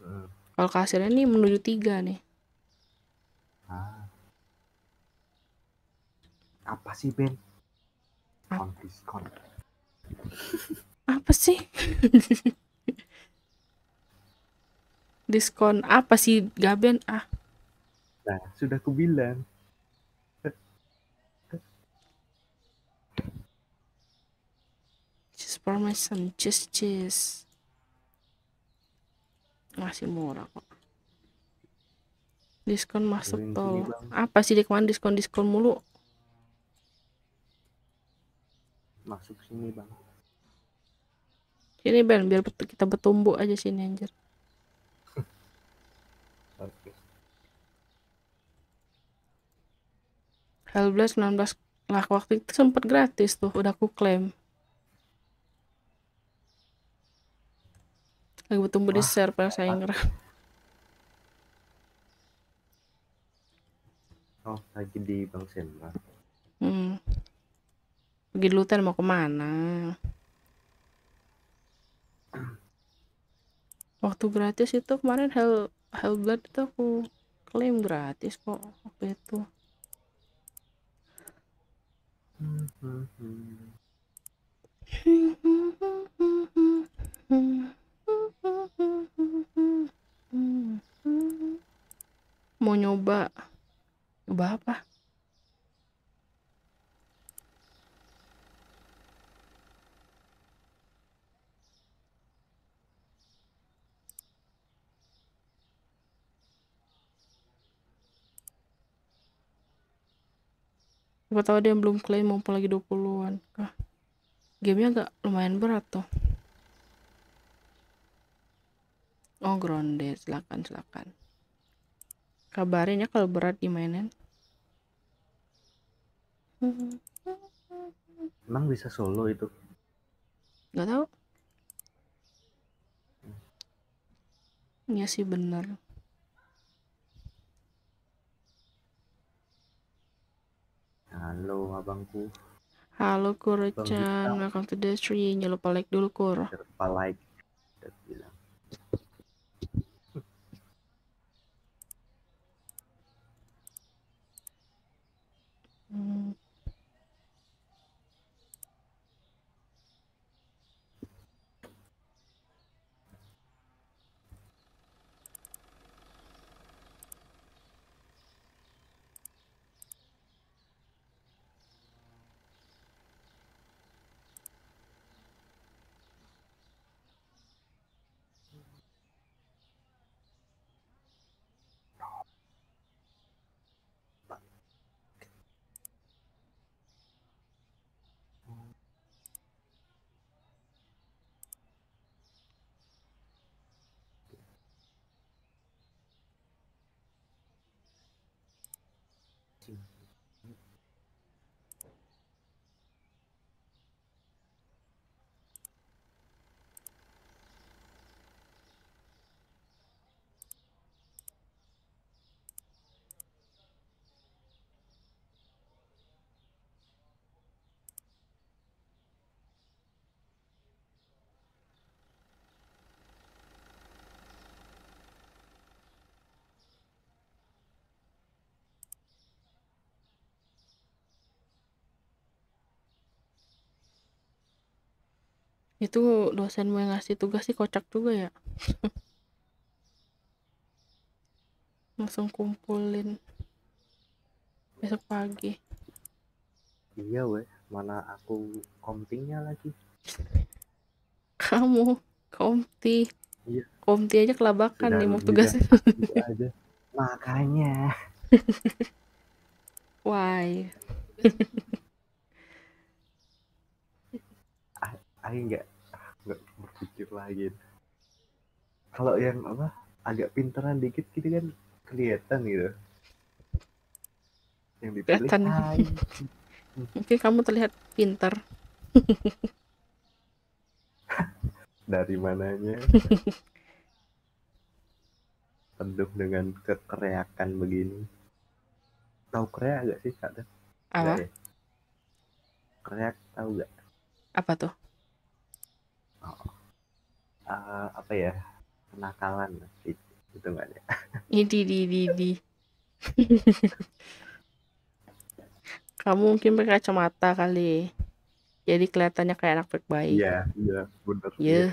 Hmm. Kalau kasirnya nih menuju tiga nih. ah. apa sih Ben on diskon Apa sih? Diskon apa sih Gaben? Ah, nah sudah ku bilang parmesan, cheese cheese. Masih murah kok. Diskon masuk tol. Apa sih di kemarin diskon-diskon mulu? masuk sini bang Sini Ben, biar kita bertumbuh aja sini anjir. oke Hellblade 19 lah waktu itu sempat gratis tuh, udah aku klaim. Lagi bertumbuh di server saya ngerasa. oh lagi di bang Senma Hmm. Pergi dulu mau ke mana? Waktu gratis itu kemarin Hell Hellblade itu aku klaim gratis kok waktu itu. Hmm, hmm, hmm. Mau nyoba. Nyoba apa? siapa tahu dia belum klaim mumpung lagi 20-an ah gamenya agak lumayan berat tuh oh grounded silakan silakan kabarin ya kalau berat dimainin Emang bisa solo itu? nggak tahu Iya sih bener Halo abangku, Halo Bintang. welcome to the stream. Jangan lupa like dulu Kur. lupa like. Udah Itu dosenmu yang ngasih tugas sih kocak juga ya. Langsung kumpulin besok pagi. Iya weh, mana aku komtingnya lagi. Kamu, Komti. Iya. Komti aja kelabakan Sudah nih mau tugasnya. Aja. Makanya. Why? Aku nggak nggak berpikir lagi. Kalau yang apa agak pinteran dikit gitu kan kelihatan gitu. Yang dipilih Kelihatan. Hai. Mungkin kamu terlihat pintar. dari mananya penuh dengan kekeriakan begini tahu kreak gak sih kak? Apa? Ya? kreak tahu gak Apa tuh? Eh, apa ya kenakalan itu nggak ya Idi di di di. Kamu mungkin pakai kacamata kali. Jadi kelihatannya kayak anak baik-baik. iya iya bener Iya.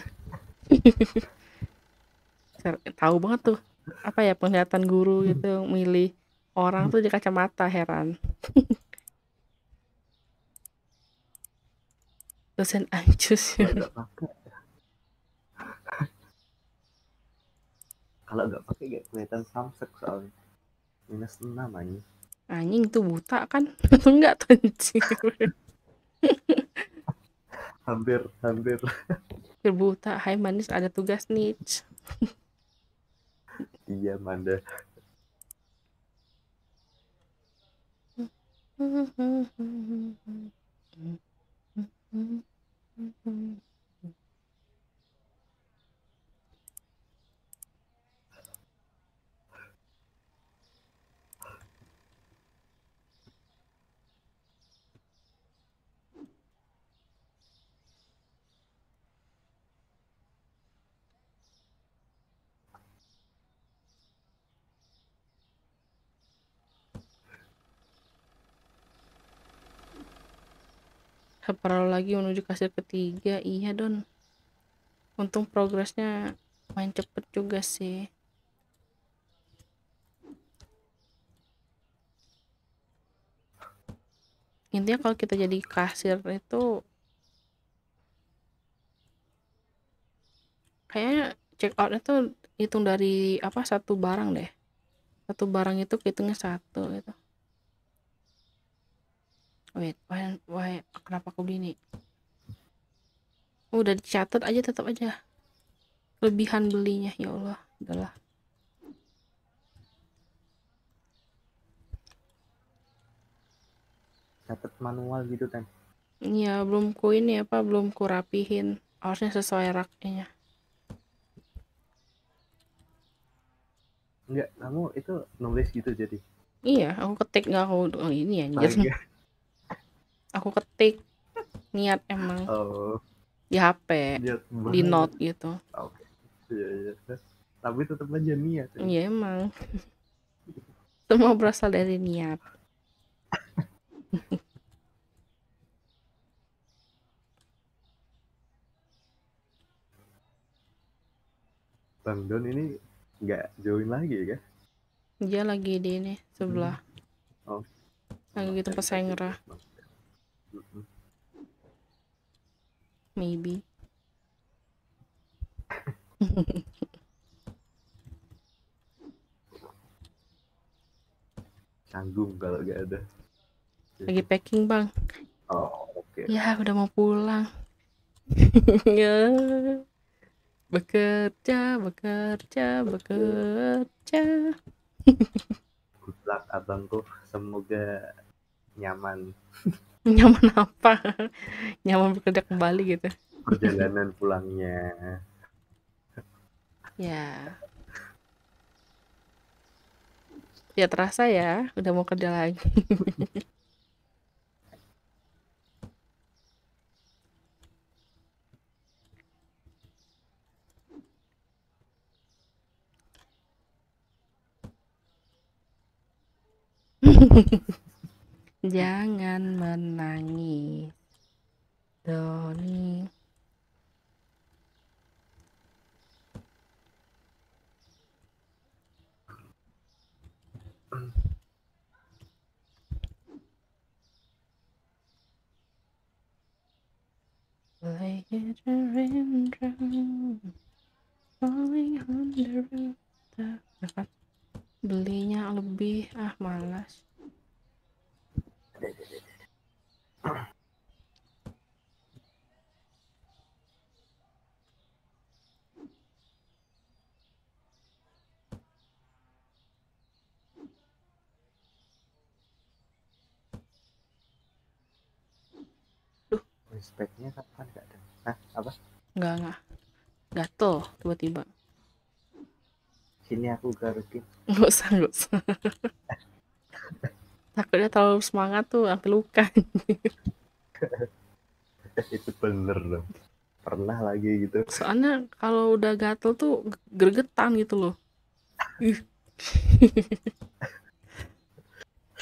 Tahu banget tuh. Apa ya penglihatan guru gitu milih orang tuh di kacamata heran. Dosen ancus. Kalau nggak pakai nggak kelihatan samsek soalnya minus enam aja Anjing tuh buta kan? Atau enggak tuh anjing? hampir hampir Hampir buta. Hai manis ada tugas nih. iya Manda Separuh lagi menuju kasir ketiga. Iya Don. Untung progresnya main cepet juga sih. Intinya kalau kita jadi kasir itu kayaknya check out itu hitung dari apa satu barang deh. Satu barang itu hitungnya satu gitu. Wait, why, why, kenapa aku beli ini? Oh, udah dicatat aja tetap aja. Kelebihan belinya, ya Allah. Udahlah. catat manual gitu kan Iya, belum ku ini apa, belum ku rapihin. Harusnya sesuai raknya. enggak kamu itu nulis gitu jadi Iya, aku ketik nggak aku oh, ini anjir. iya. Aku ketik niat emang oh di HP, lihat di note gitu. oke iya iya tapi tetap aja niat Iya emang. Semua berasal dari niat. bang Don ini nggak join lagi ya Dia lagi di ini sebelah. oh Lagi di tempat saya ngerah. Maybe. canggung kalau nggak ada Lagi packing bang. oh oke Ya udah mau pulang. ya. Bekerja, bekerja, bekerja. good luck abangku semoga nyaman Nyaman apa? Nyaman bekerja kembali gitu. perjalanan pulangnya Ya. Ya terasa ya, udah mau kerja lagi. Jangan menangis. Doni. Like a raindrop falling on the belinya lebih ah malas. Speknya kapan nggak ada Hah, apa Enggak enggak. Gatel tiba-tiba. sini aku garukin Nggak usah nggak usah. Takutnya terlalu semangat tuh sampai luka. itu bener dong pernah lagi gitu Soalnya kalau udah gatel tuh gregetan gitu loh. Ih.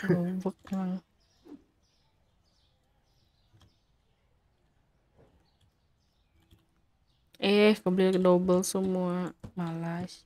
Goblok emang. Eh, kebeli double semua. Malas.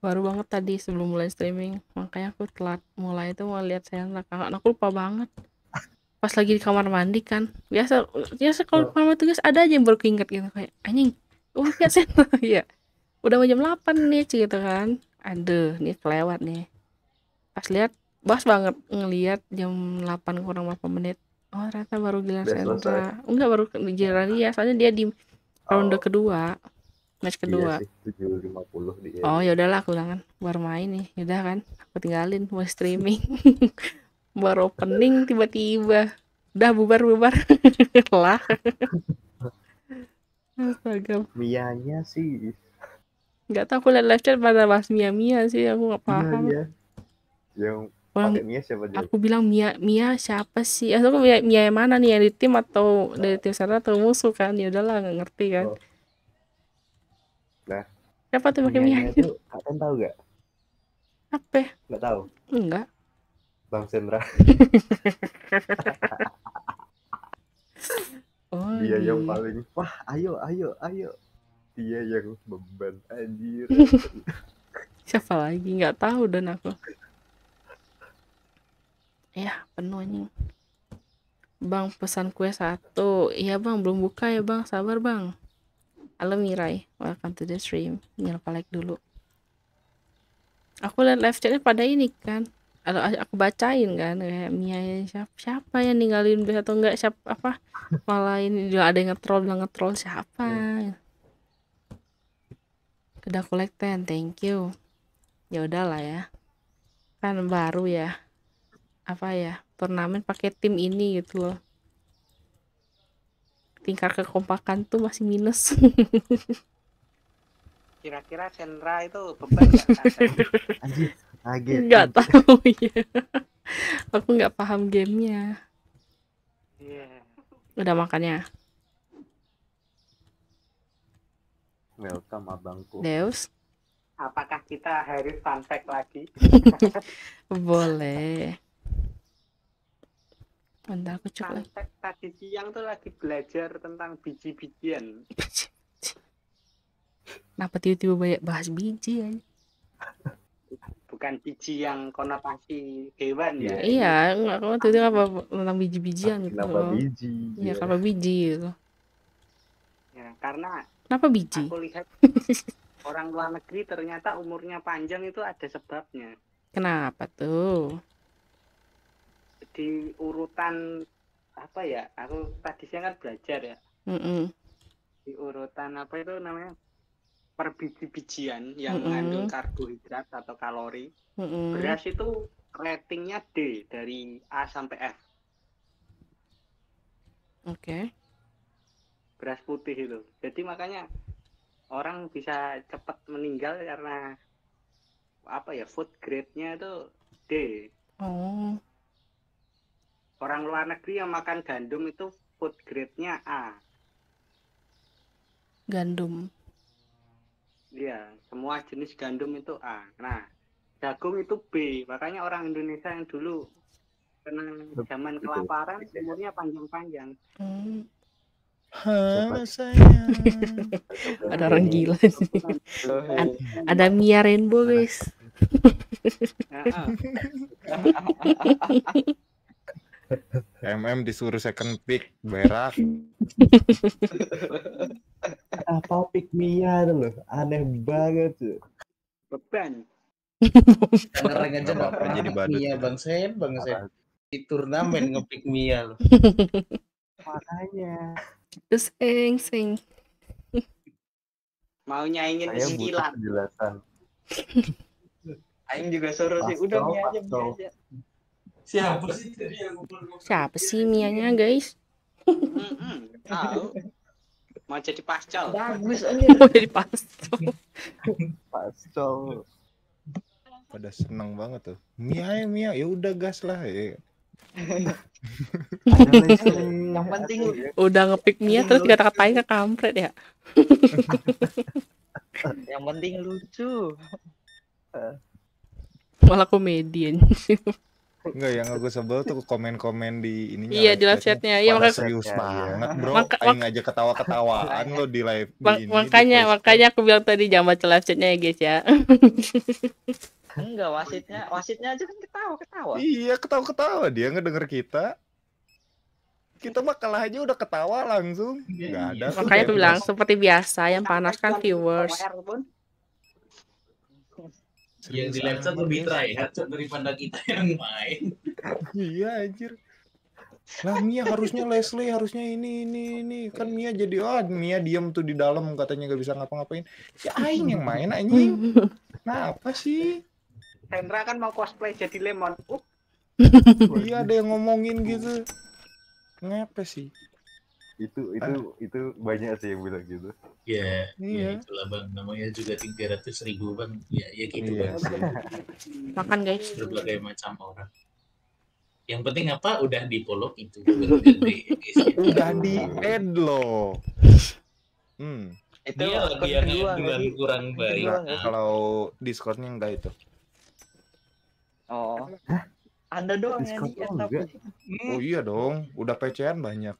Baru banget tadi sebelum mulai streaming. Makanya aku telat mulai itu mau lihat. Karena aku lupa banget. Pas lagi di kamar mandi kan. Biasa biasa kalau Oh. kamar guys ada aja yang baru keinget gitu kayak anjing. Oh, lihat Senra ya. Udah mau jam 8 nih gitu kan. Aduh, nih kelewat nih. Pas lihat bas banget ngelihat jam 8 kurang berapa menit. Oh, ternyata baru giliran Senra. selesai. Enggak baru giliran dia, soalnya dia di ronde Oh, kedua. Match kedua. iya sih 750 dia Oh ya udahlah aku bilang kan baru main nih, udah kan aku tinggalin mau streaming, baru opening tiba-tiba, udah bubar bubar lah. Astaga, Mianya sih nggak tahu aku liat live chat pada bahas Mia Mia sih aku nggak iya paham. iya yang Orang Mia siapa dia aku bilang Mia Mia siapa sih? Atau aku Mia, Mia yang mana nih yang di tim atau dari tim sana atau musuh kan? Ya udahlah nggak ngerti kan. Oh. Nah, Siapa tuh pakai? Mianya itu kalian tahu gak Apa? nggak tahu Enggak. Bang Sendra Oh, dia yang iya. paling wah ayo ayo ayo dia yang beban anjir Siapa lagi? Nggak tahu dan aku. Ya, penuh anjing. Bang, pesan kue satu. Iya bang, belum buka ya bang. Sabar bang. Halo Mirai, welcome to the stream. Nyalakan like dulu. Aku lihat live chatnya pada ini kan. Kalau aku bacain kan kayak Mia siapa, siapa yang ninggalin base atau enggak? Siapa apa? Malah ini juga ada yang nge-troll bilang nge-troll siapa? Udah collect 10 thank you. Ya udahlah ya. Kan baru ya. Apa ya? Turnamen pakai tim ini gitu loh tingkat kekompakan tuh masih minus. Kira-kira Senra itu beban nggak nggak tahu ya aku nggak paham gamenya. Iya. udah makannya welcome abangku. Deus. Apakah kita harus fun fact lagi? boleh bentar aku cek Fun lagi fact tadi siang tuh lagi belajar tentang biji-bijian. kenapa tiba-tiba banyak bahas biji ya Bukan biji yang konotasi hewan ya. iya nggak kamu tiba-tiba apa tentang biji-bijian gitu kenapa loh. biji iya Ya. kenapa biji gitu Ya, karena kenapa biji aku lihat orang luar negeri ternyata umurnya panjang itu ada sebabnya. kenapa tuh Di urutan apa ya? Aku tadi siang kan belajar ya. Mm-mm. Di urutan apa itu namanya? Perbiji-bijian yang Mm-mm. mengandung karbohidrat atau kalori. Mm-mm. Beras itu ratingnya D dari A sampai F. oke Beras putih itu. Jadi makanya orang bisa cepat meninggal karena apa ya food grade-nya itu D. oh Orang luar negeri yang makan gandum itu food grade-nya A. gandum Iya, semua jenis gandum itu A. Nah, jagung itu B. Makanya orang Indonesia yang dulu kena zaman kelaparan umurnya panjang-panjang. Hmm, Halo sayang. ada orang gila ada Mia Rainbow guys Heeh. MM disuruh second pick berak. apa pick Mia loh aneh banget tuh beban. Ngereng aja nggak Apa pernah jadi badut Mia bang Sen, bang Sen. Di turnamen ngepick Mia loh. makanya terus sing sing Mau nyaingin saya butuh silat. penjelasan Aing juga suruh sih, udah Mia aja, Mia aja. Siapa sih tadi yang ngomong? siapa sih Mianya guys tahu. Mau jadi pascal. Bagus aja. mau jadi pasto pascal Pada seneng banget tuh. Mia ya Mia, ya udah gas lah. Ya. Yang penting lu udah ngepick Mia terus kata-katain ke kampret ya yang penting lucu. malah komedian Enggak yang aku sebel tuh komen-komen di ininya. iya di live chatnya iya makanya serius Iya. banget bro. Maka- Aing aja ketawa-ketawaan lo di live di mak- ini, di makanya Facebook. makanya aku bilang tadi jangan baca live chatnya ya guys ya Enggak wasitnya, wasitnya aja kan ketawa ketawa. Iya ketawa-ketawa dia ngedenger kita. Kita mah kalah aja udah ketawa langsung. Enggak ada. tuh makanya aku bilang seperti biasa yang panas kan viewers Yang di chat lebih tryhard Cok, daripada kita yang main. Iya anjir. Lah Mia harusnya Leslie harusnya ini ini ini kan Mia jadi ah Mia diam tuh di dalam katanya gak bisa ngapa-ngapain. Ya aing yang main anjing. Nah, apa sih? Hendra kan mau cosplay jadi lemon. Uh, Iya ada yang ngomongin gitu. Ngapa sih? Itu itu itu banyak sih yang bilang gitu Ya, Iya. ya itulah bang. Namanya juga 300 ribu bang. Ya, ya gitu Iya bang. makan guys Berbagai macam orang. Yang penting apa? Udah di follow itu. Udah di add loh. Hmm. Itu Dia lagi yang sih? kurang baik. Kalau Discordnya enggak itu. Oh. Anda doang yang di Oh iya dong, udah PCN banyak.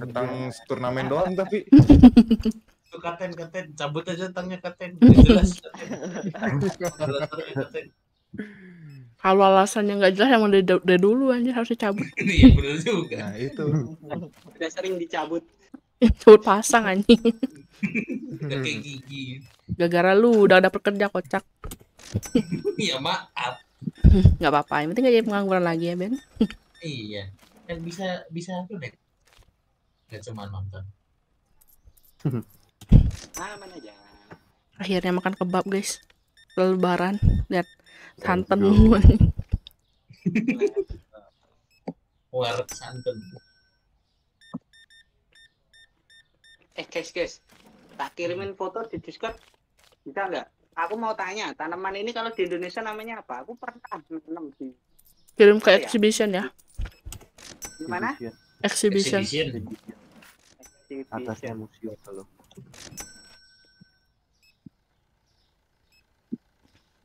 Tentang turnamen doang tapi Itu katen katen cabut aja tangnya katen. Jelas. Katen. Katen. Kalau alasannya nggak jelas emang dari, dari dulu anjir harus dicabut. Iya benar juga. nah itu Udah sering dicabut. Cabut pasang anjing. Udah kayak gigi. Gara-gara lu udah dapet kerja kocak. Iya maaf. Nggak apa-apa, yang penting gak jadi pengangguran lagi ya Ben. Iya. Kan bisa bisa apa deh? Gak cuma nonton. Aman aja. Akhirnya makan kebab guys. Lebaran, lihat santan Let's go. dulu. War santan. Eh guys guys, tak kirimin foto di Discord bisa nggak? Aku mau tanya, tanaman ini kalau di Indonesia namanya apa? Aku pernah nanam di Kirim ke Iya. exhibition ya. di mana? Exhibition. Exhibition. Atasnya museum kalau.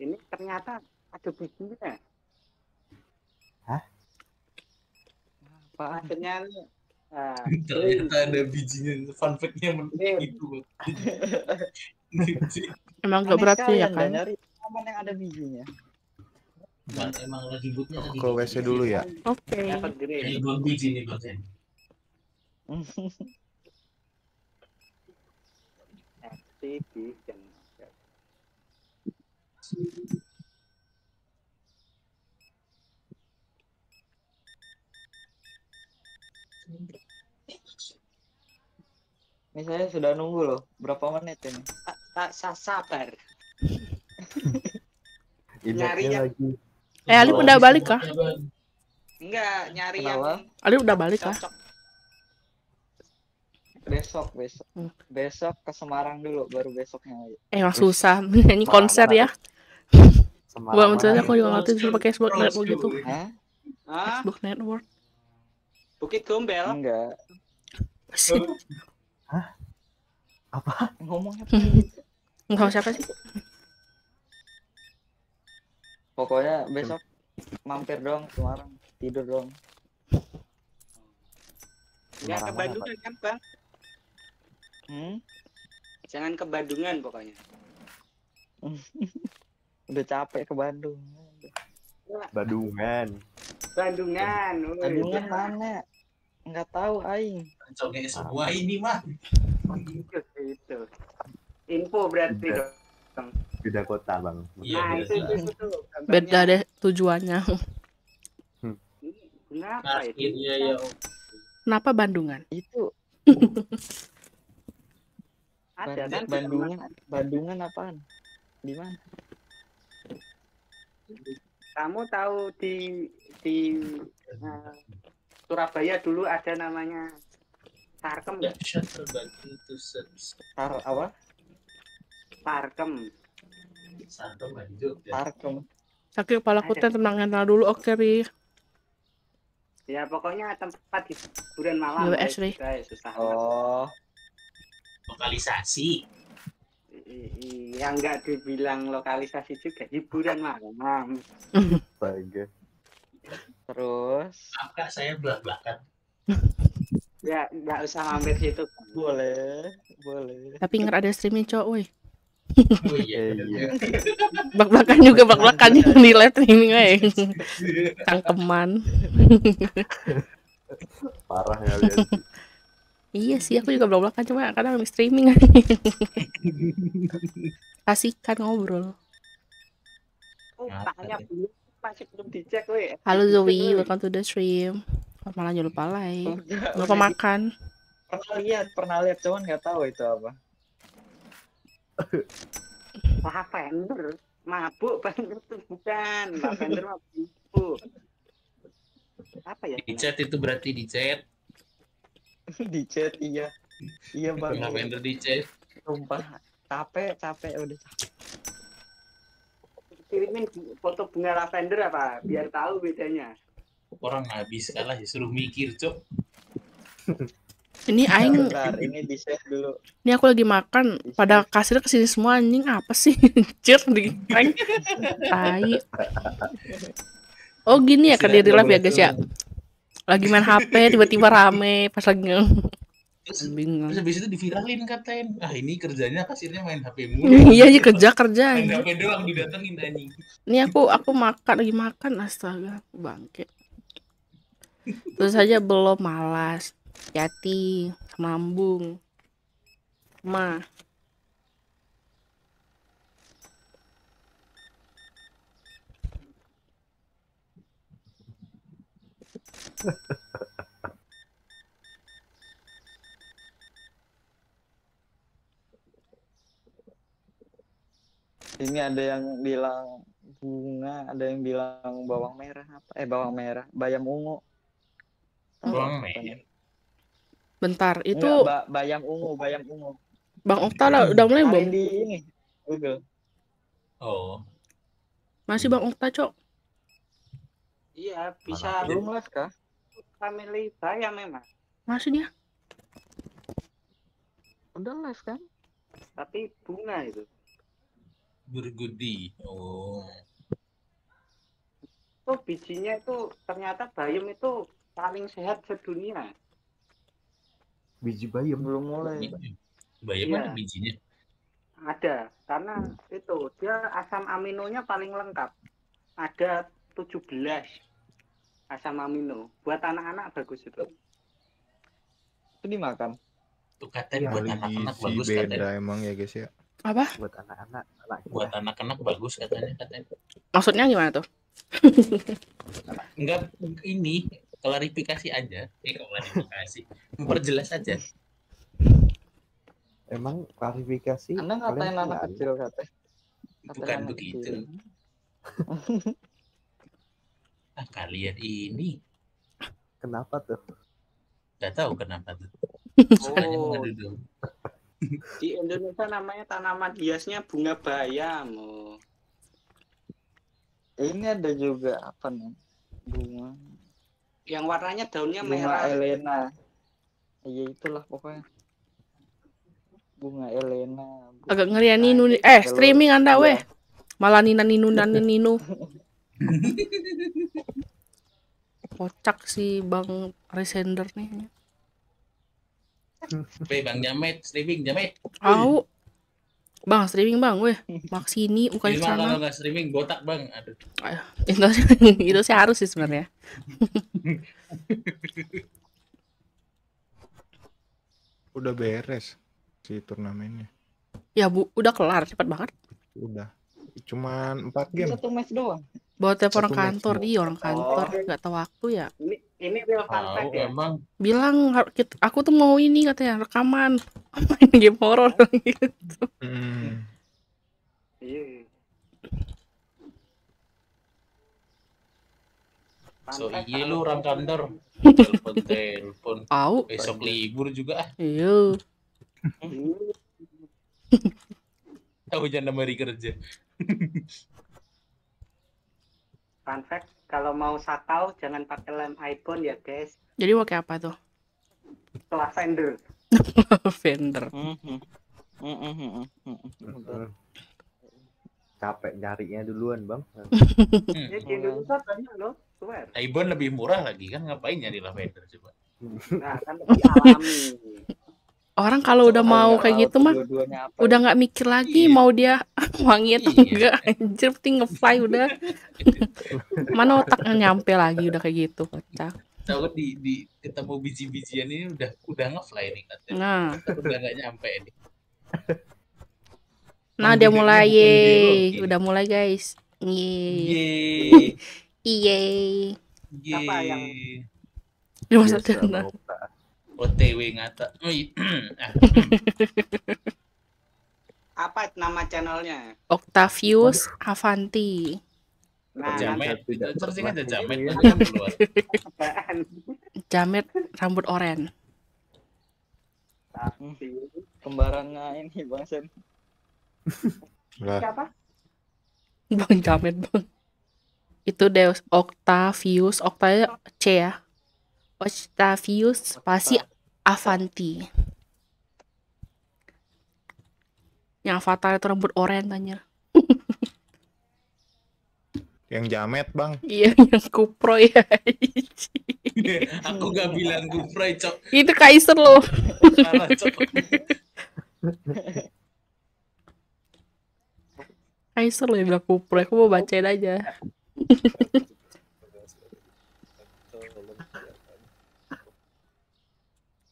Ini ternyata ada bijinya. Apaan? Akhirnya ah, Ternyata ada bijinya. Fun fact-nya itu. Emang gak berat sih ya kan? nyari tanaman yang ada bijinya. Emang, emang lagi bootnya lagi. ke WC dulu ya Oke. Ini belum biji nih bang Exhibition. Ini saya sudah nunggu loh. Berapa menit ini? Tak tak sa- sabar. Ingatnya Nyarinya- lagi. Eh Ali udah balik kah? Enggak, nyari Kenapa? yang Ali udah balik kah? cocok. Besok, besok. Hmm. Besok ke Semarang dulu, baru besoknya lagi. Eh emang susah. Ini konser ya. Semarang Gua mana maksudnya ya? aku juga ngerti disuruh pakai Facebook Network gitu. Hah? Hah? Facebook Network. Bukit Gombel. Enggak. Sih. Ngomong apa? Nggak sama siapa sih? Pokoknya besok mampir dong Semarang. Tidur dong. Enggak ke Bandungan kan, Bang? Hmm? Jangan ke Bandungan pokoknya. Udah capek ke Bandung. Bandungan. woi. Bandungan mana? Enggak tahu aing. Congek semua ini mah. Itu, itu. Info berarti dong. Beda kota bang. Iya, Nah, beda itu, itu, itu. Beda deh tujuannya. Kenapa Nah, itu? akhirnya ya. Kenapa Bandungan? Itu Ada kan? Bandungan, Bandungan apaan? Di mana? Kamu tahu di di eh, Surabaya dulu ada namanya Sarkem Ya. Tar apa? Sarkem. Santom nggak di Jogja. Tarkem. Sakit kepala aku teh tenang tenang dulu. Oke Ri. Ya pokoknya tempat hiburan malam. Guys. Guys, susah. Oh, Lokalisasi. Yang nggak dibilang lokalisasi juga hiburan malam. Astaga. terus Maka saya belak belakan. Ya nggak usah mampir situ. boleh, boleh. Tapi ingat ada streaming cowok, woi. Oh iya. Iya. Bak-bakan juga bak-bakan yang di live streaming aja. Cangkeman. Parah ya. Iya sih, aku juga bak-bakan cuma kadang di streaming Kasihkan ngobrol. Oh, tanya belum masih belum dicek weh. Halo Dicek, Zoe, welcome to the stream. Malah jangan lupa like. Jangan lupa makan. pernah lihat, pernah lihat cuman nggak tahu itu apa. Lavender mabuk banget tuh bukan lavender mabuk apa ya Di chat itu berarti di chat. di chat iya. Iya bang. Lavender di chat. Sumpah capek, capek udah capek. kirimin foto bunga lavender apa biar tahu bedanya Orang habis kalah ya suruh mikir, Cok. Ini aing, Bentar, ini di save dulu. ini aku lagi makan. Pada kasir ke sini semua anjing apa sih? Cir di. Tai. Oh gini ya kan di real life ya guys ya. Lagi main HP tiba-tiba rame pas lagi Terus, bingung terus habis itu diviralin katain. Ah ini kerjanya kasirnya main HP mulu. iya iya kerja kerja Main anjing. HP doang didatengin anjing. ini aku aku makan lagi makan astaga bangke terus saja belum malas hati lambung ma Ini ada yang bilang bunga, ada yang bilang bawang merah apa? Eh bawang merah, bayam ungu. Tahu Bawang merah. bentar itu Enggak, ba- bayam ungu, bayam ungu. bang Okta lah udah mulai belum di ini Google. Oh, masih bang Okta cok Iya, bisa? Belum les kah? Family bayam memang. masih dia Udah les kan? Tapi bunga itu. bergudi. Oh. Tuh bijinya itu ternyata bayam itu paling sehat sedunia. Biji bayam. Belum mulai. Bayam Iya. mana bijinya? Ada, karena itu dia asam aminonya paling lengkap. Ada 17 asam amino. Buat anak-anak bagus itu. Itu dimakan. Tuh katain Iya, buat anak-anak bagus beda katanya. emang ya guys ya. apa Buat anak-anak. Anak Buat anak-anak bagus katanya katanya. maksudnya gimana tuh Enggak ini klarifikasi aja. Eh klarifikasi. Memperjelas aja. Emang klarifikasi. Anda ngatain anak kecil katanya. Bukan Katanya anak begitu. Ah kalian ini Kenapa tuh? nggak tahu kenapa tuh. Sukanya Oh, di Indonesia namanya tanaman hiasnya bunga bayam. Oh. Ini ada juga apa nih? Bunga. Yang warnanya daunnya Bunga merah. Elena. Iya itulah pokoknya. Bunga Elena. Bu- agak ngeri ya Ninu nih. eh streaming anda weh malah Nina Ninu dan Ninu kocak si bang Resender nih Weh Bang Jamet, streaming Jamet. Au. Bang streaming bang, weh. Mak sini, bukan kalau sana. nggak streaming botak Bang. Aduh. Itu, itu sih harus sih sebenarnya. Udah beres si turnamennya. Ya bu, udah kelar cepet banget. Udah. Cuman 4 Ini game. Satu match doang. Bawa telepon orang kantor, iya orang kantor, Oh. nggak tahu waktu ya. Ini ini real fun ya. emang Bilang aku tuh mau ini katanya rekaman main game horor gitu. Hmm. Iya. So iya lu orang kantor. Telepon telepon. Au, Besok libur juga ah. iya. Iya. Tahu jangan hari kerja. Fun fact, kalau mau sakau jangan pakai lem iPhone ya guys. Jadi kayak apa tuh? Lavender. Vendor. Mhm. Mhm, mhm, mhm. Hmm. Capek nyarinya duluan bang. Ya Hmm. di Indonesia banyak loh, swear. Ibon lebih murah lagi kan ngapain nyari lavender coba. Nah, kan lebih alami. Orang kalau udah mau kayak gitu mah udah ya. nggak mikir lagi Iya. mau dia wangi atau Iya. enggak anjir penting ngefly udah mana otaknya nyampe lagi udah kayak gitu kocak Tahu di di ketemu biji-bijian ini udah udah ngefly nih katanya. nah Udah nggak nyampe nih. nah dia mulai ye udah mulai guys ye Yeay. iye Apa yang- Yeay. OTW ngata. Oh, iya. ah, Apa nama channelnya? Octavius Avanti Nah, jamet. aja pernah jamet? Jamet rambut oren Kembarannya ini Bang Sen. Siapa? bang Jamet bang itu Deus Octavius Octavia C ya Octavius pasti Avanti yang avatar itu rambut oren tanya yang jamet bang. iya yang kupro ya Aku gak bilang Gufray, cok. Itu Kaiser loh. Salah. Kaiser loh yang bilang kupre. Aku mau bacain aja.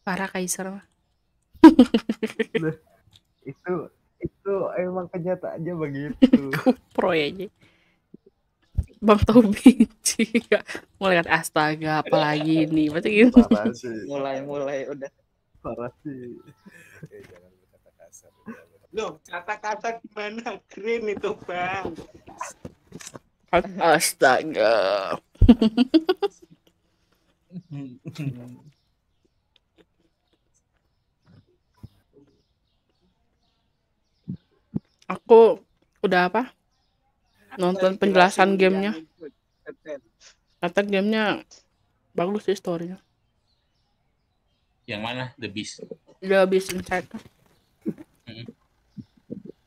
Parah Kaiser mah. itu itu emang kenyataannya begitu Pro aja. Bang tahu biji. Mulai kan astaga apalagi ini. Macam gitu. parah sih Mulai-mulai udah. parah sih Oke, jangan berkata kasar. Loh, kata-kata gimana? Green itu, Bang. Astaga. Aku udah apa? Nonton penjelasan gamenya. Kata gamenya bagus sih storynya. Yang mana? The Beast. Udah habis insight.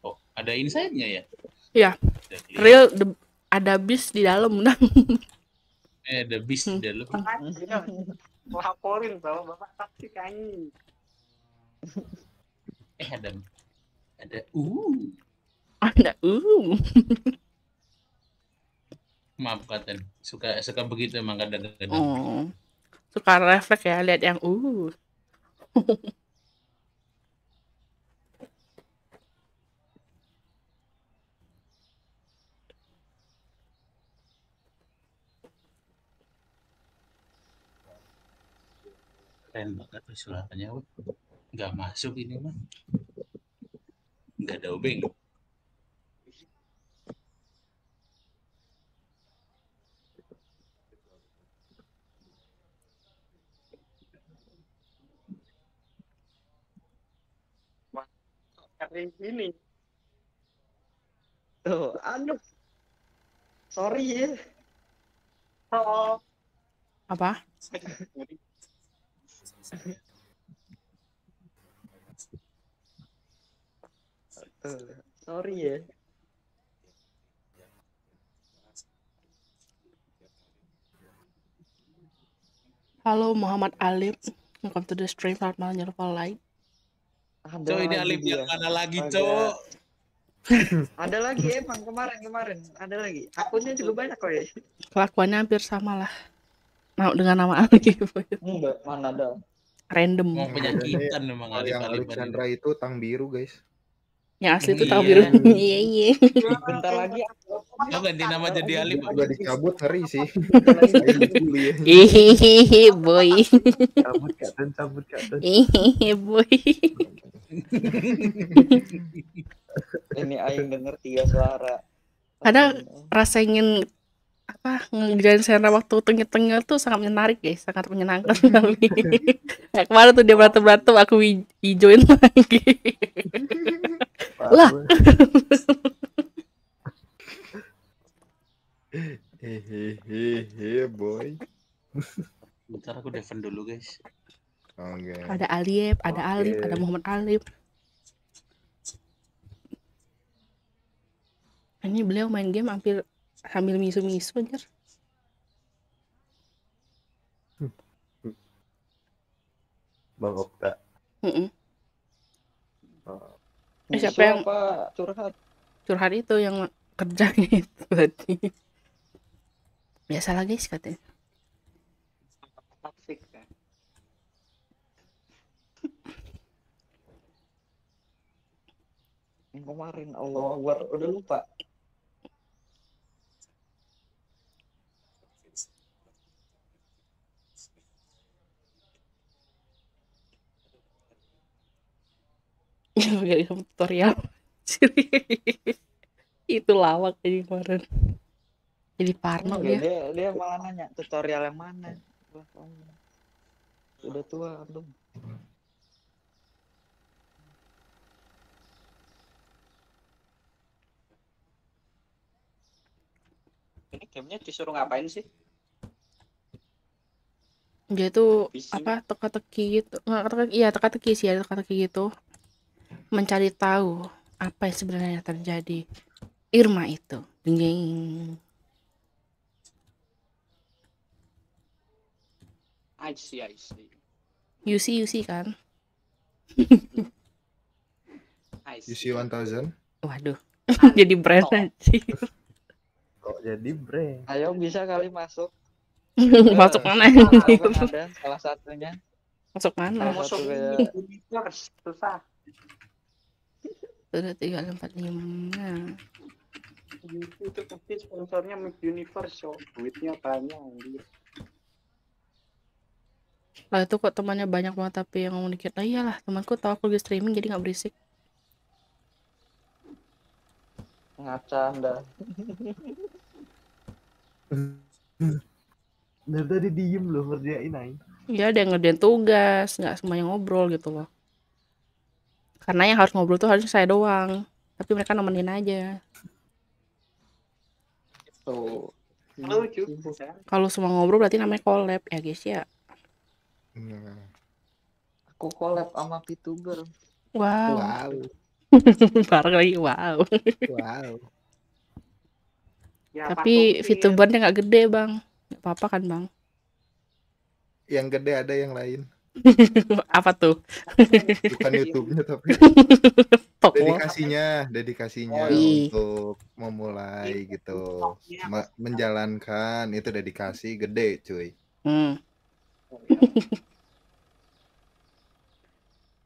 Oh, ada inside-nya ya? Iya. Kelihatan. Real the- ada bis di dalam udah. Eh, The Beast di dalam. Laporin bahwa Bapak taksi kanyi. Eh, ada ada uh Ada uh. maaf Katen suka suka begitu emang kadang-kadang Oh. Suka refleks ya lihat yang uh. keren banget weh. nggak masuk ini mah nggak ada obeng Hari ini. Tuh, aduh. Sorry ya. Oh, Apa? Sorry ya. Halo Muhammad Alif. Welcome to the stream. Selamat malam jangan lupa like. Ada cowok ini lagi Alif yang mana lagi cowok Ada lagi emang kemarin kemarin. Ada lagi. Akunnya juga banyak kok ya. Kelakuannya hampir sama lah. Nah, dengan nama Alif. Enggak, mana ada. Random. mau penyakitan memang Alif yang Alif Alexandra itu tang biru guys. Yang asli itu Iya. tahu biru. Iya iya. Bentar lagi mau ganti nama jadi Alif Udah dicabut ngeri sih. dibully ya. Hehehe boy. cabut katen cabut katen Hehehe boy. Ini aing denger tiga suara. Ada rasa ingin apa ngerjain Sena waktu tengah-tengah tuh sangat menarik guys, sangat menyenangkan sekali. nah, kemarin tuh dia berantem-berantem aku hij- hijauin lagi. Lah. Hehehe boy. bentar aku defend dulu guys Oke. ada Alif, ada Alif, Oke. ada Muhammad Alif. Ini beliau main game hampir sambil misu-misu aja. bang Okta Mm-mm. Oh, Eh, siapa yang- apa curhat? Curhat itu yang kerjanya itu tadi. Biasalah guys katanya. Toxic Yang kemarin Allah Akbar udah lupa. Gak tutorial. itu lawak jadi kemarin. Jadi parno Enggak, dia. dia dia malah nanya tutorial yang mana. Udah tua belum? Ini gamenya disuruh ngapain sih? Dia tuh apa teka-teki gitu. Nggak teka iya teka-teki sih ada teka-teki gitu. Mencari tahu apa yang sebenarnya terjadi. Irma itu. Ding. I see, I see. UC UC kan I You see. see 1000? waduh jadi brand aja Kok jadi brand? Ayo bisa kali masuk. masuk mana ada salah satunya. masuk mana Masuk universe susah. sudah tiga empat lima itu pasti sponsornya Miss Universe so duitnya banyak anjir. lah itu kok temannya banyak banget tapi yang ngomong dikit lah iyalah temanku tahu aku lagi streaming jadi nggak berisik ngaca anda. Dari tadi diem loh ngerjain aing. ya ada yang ngerjain tugas nggak semuanya ngobrol gitu loh karena yang harus ngobrol tuh harusnya saya doang tapi mereka nemenin aja Tuh. Halo Ju. kalau semua ngobrol berarti namanya collab ya guys ya Nah, Aku collab sama VTuber. wow, Wow, bareng lagi wow wow. Ya, tapi. VTubernya nggak gede bang nggak apa-apa kan bang Yang gede ada yang lain. apa tuh Bukan YouTube-nya tapi dedikasinya, dedikasinya Oh, iya. untuk memulai gitu. Me- menjalankan itu dedikasi gede, cuy. hmm.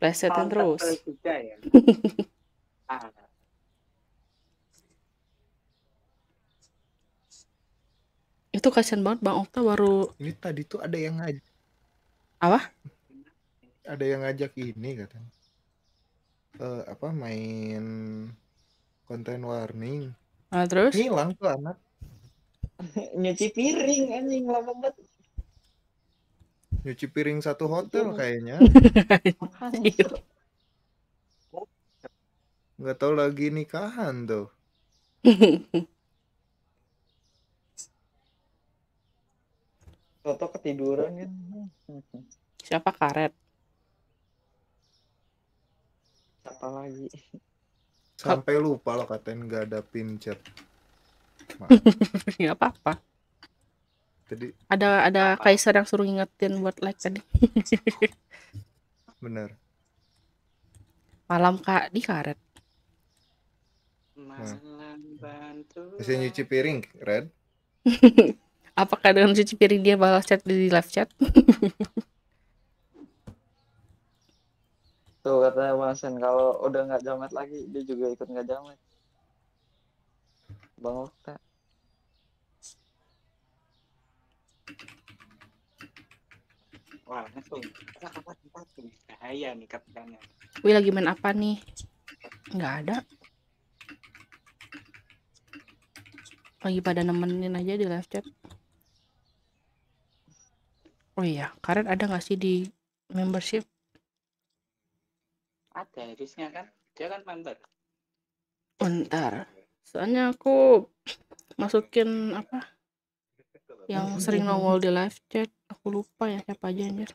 Resetin terus juga ya. ah, itu kasihan banget bang Okta baru Ini tadi tuh ada yang ngajak. Apa? Ada yang ngajak ini katanya. Eh apa main konten warning. ah, terus Hilang tuh anak. Nyuci piring anjing lama banget. Nyuci piring satu hotel kayaknya. Anjir. Nggak tahu lagi nikahan tuh. Toto ketiduran kan. siapa karet Siapa lagi? Sampai lupa loh katanya nggak ada pin chat. nggak apa-apa Tadi ada ada Kaisar yang suruh ngingetin buat like tadi bener. malam kak di karet malam bantu. Bisa nyuci piring, Red? apakah dengan cuci piring dia balas chat di live chat Tuh katanya Masen kalau udah nggak jamet lagi dia juga ikut nggak jamet. Bang Okta. Wah, langsung. Ah? Bahaya nih katanya. Wih lagi main apa nih nggak ada lagi pada nemenin aja di live chat oh iya karet ada nggak sih di membership Ada harusnya kan. Dia kan member. bentar soalnya aku masukin apa yang sering nongol di live chat aku lupa ya siapa aja anjir.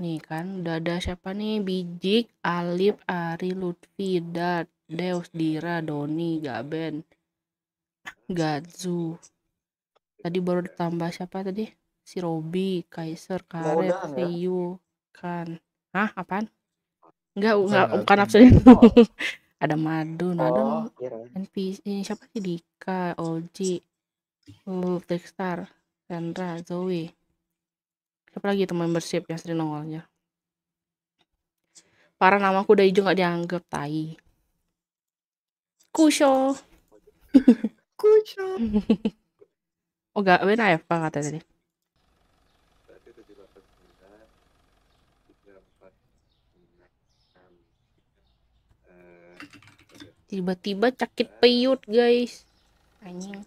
Nih kan udah ada siapa nih? Bijik, Alip, Ari, Lutfi, Dart, Deus, Dira, Doni, Gaben, Gadzu. Tadi baru ditambah siapa tadi? Si Robi, Kaiser, Karet, ya? Veyu, kan. Hah apaan? Enggak enggak bukan absen. ada Madun ada Oh, kira. NPC ini siapa sih Dika, Oji, Lul, Trickstar, Sandra, Zoe. Siapa lagi itu membership yang sering nongolnya? Para namaku udah hijau nggak dianggap tai. Kusho. Kusho. oh gak, Ben AFK katanya tadi. Berarti tujuh delapan sembilan tiga empat enam eh Tiba-tiba cakit peyut guys. Anjing.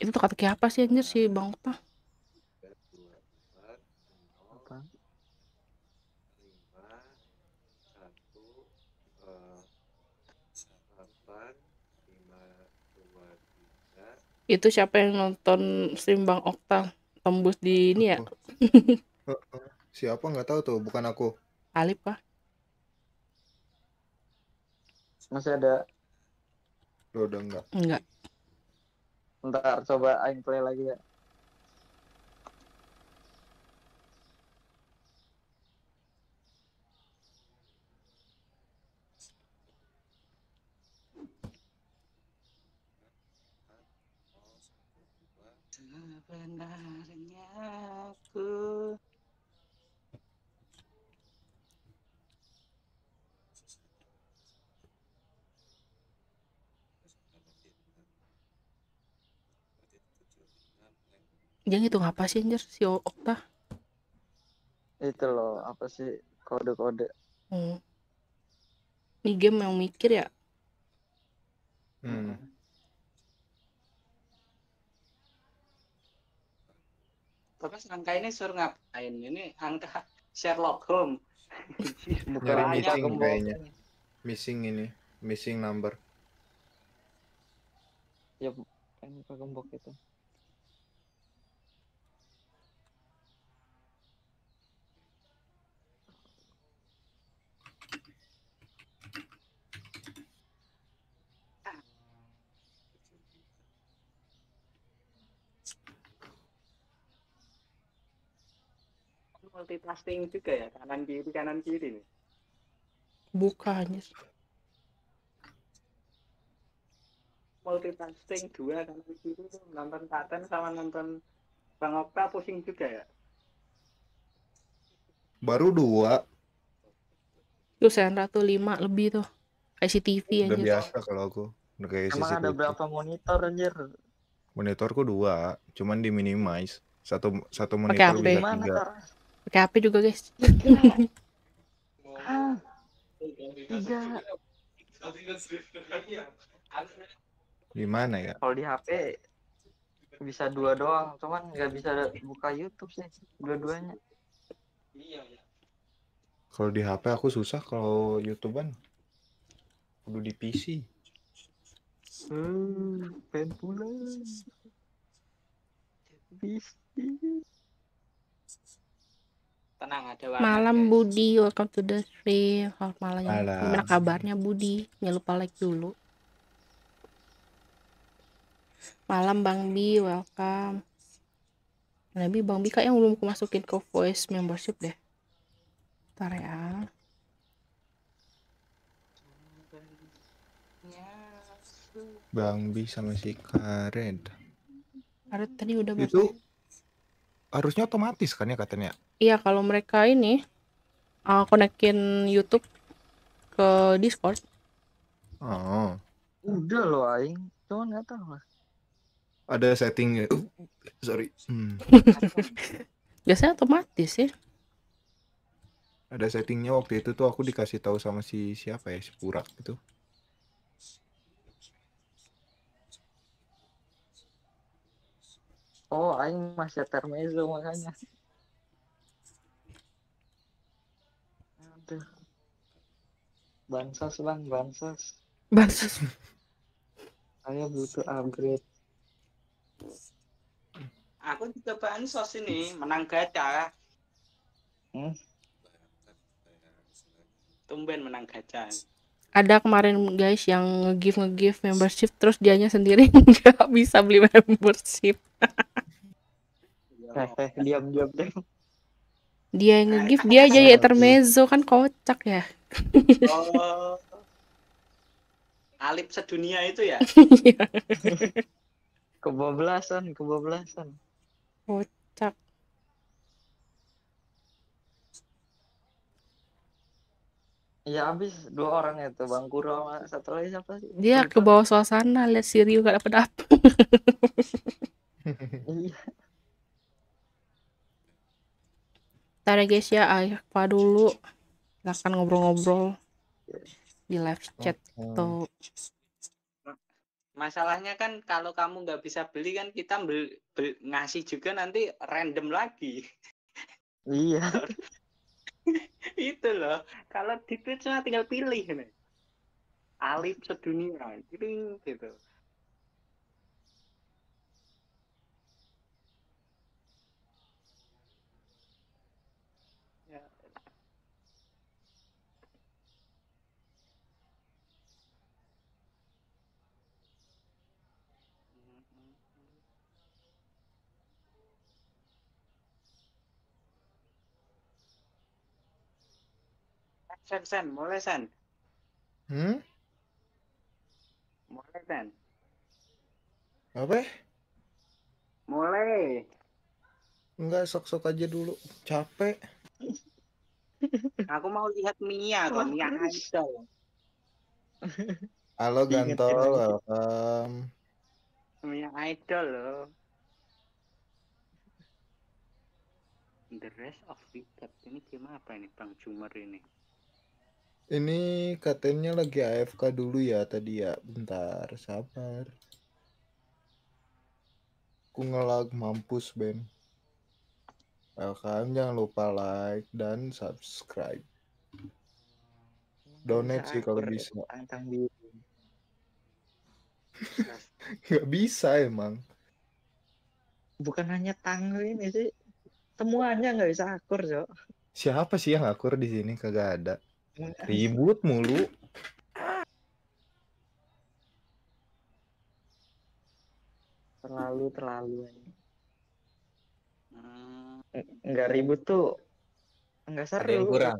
Itu teka-teki apa sih anjir si Bang Okta? tiga dua empat nol Apa? lima satu eh, delapan lima dua tiga Itu siapa yang nonton stream Bang Okta? tembus di ini ya. Siapa nggak tahu tuh, bukan aku. Alip kah Masih ada. Lo udah enggak. enggak Ntar coba aing play lagi ya. Sebenarnya aku dia ngitung apa sih anjir si Okta Itu loh, apa sih kode-kode. hmm. ini game yang mikir ya Hmm. Terus angka ini suruh ngapain? Ini angka Sherlock Holmes. Bukan missing kayaknya. Missing ini, missing number. Ya, kan bukan gembok itu. Multitasking juga ya, kanan kiri kanan kiri nih. buka anjir Multitasking dua kanan kiri tuh nonton Katen sama nonton Bang Okta pusing juga ya. Baru dua, tuh Sandra tuh lima lebih tuh ICTV udah anjir biasa kalau aku. Udah kayak Emang ada berapa monitor anjir? Monitorku dua, cuman di minimize. Satu satu monitor HP. bisa Gimana tiga. Pakai HP juga guys Ah, tiga. Gimana ya? Kalau di HP bisa dua doang, cuman nggak bisa buka YouTube sih dua-duanya. Kalau di HP aku susah kalau YouTubean. Kudu di PC. Hmm, pengen pulang. Bisa. Tenang ada malam guys. Budi. Welcome to the stream. Selamat malam. Malam. gimana kabarnya Budi? Jangan lupa like dulu. Malam Bang Bi. Welcome. Nabi Bang Bi kayaknya belum aku masukin ke voice membership deh. Ntar ya. Bang Bi sama si Karen. ada tadi udah Itu masuk. harusnya otomatis kan ya katanya. Iya kalau mereka ini uh, konekin YouTube ke Discord Oh, Udah loh aing, cuman nggak tahu lah. ada setting. Uh, sorry. Hmm. biasanya otomatis ya Ada settingnya waktu itu tuh aku dikasih tahu sama si siapa ya si Purak gitu. Oh, aing masih termezzo makanya. Aduh. Bansos bang, bansos. bansos Saya butuh upgrade. Aku juga bansos ini menang gacha. Hmm? Tumben menang gacha. ada kemarin guys yang nge-give nge-give membership terus dianya sendiri nggak bisa beli membership Eh, eh, diam, diam, diam. Dia yang nge-give dia aja ya termezzo kan kocak ya Oh. Alip sedunia itu ya. Kebablasan, kebablasan. kocak Ya habis dua orang itu Bang Kuro sama satu lagi siapa sih? dia ke bawah suasana lihat si Rio gak dapet apa Iya. Ntar ya guys ya apa dulu silahkan ngobrol-ngobrol di live chat atau Masalahnya kan kalau kamu nggak bisa beli kan kita bel- bel- ngasih juga nanti random lagi. Iya. itu loh. Kalau di Twitch mah tinggal pilih nih. Alip sedunia, gitu. Sen, sen, mulai sen. Hmm? Mulai sen. Apa? Mulai. Enggak, sok-sok aja dulu. Capek. Aku mau lihat Mia kok, Mia Idol. Halo Gantol, welcome. Mia Idol loh. The rest of Wicked ini game apa ini Bang Jumer ini? Ini katanya lagi AFK dulu ya tadi ya. Bentar, sabar. Aku ngelag mampus, Ben. Welcome, jangan lupa like dan subscribe. Donate sih kalau bisa. Gak bisa emang. Bukan hanya tang ini sih. Semuanya nggak bisa akur, Cok. Siapa sih yang akur di sini? Kagak ada. Ribut mulu. Terlalu terlalu aja. Hmm, Nggak ribut tuh nggak seru. Ada yang kurang.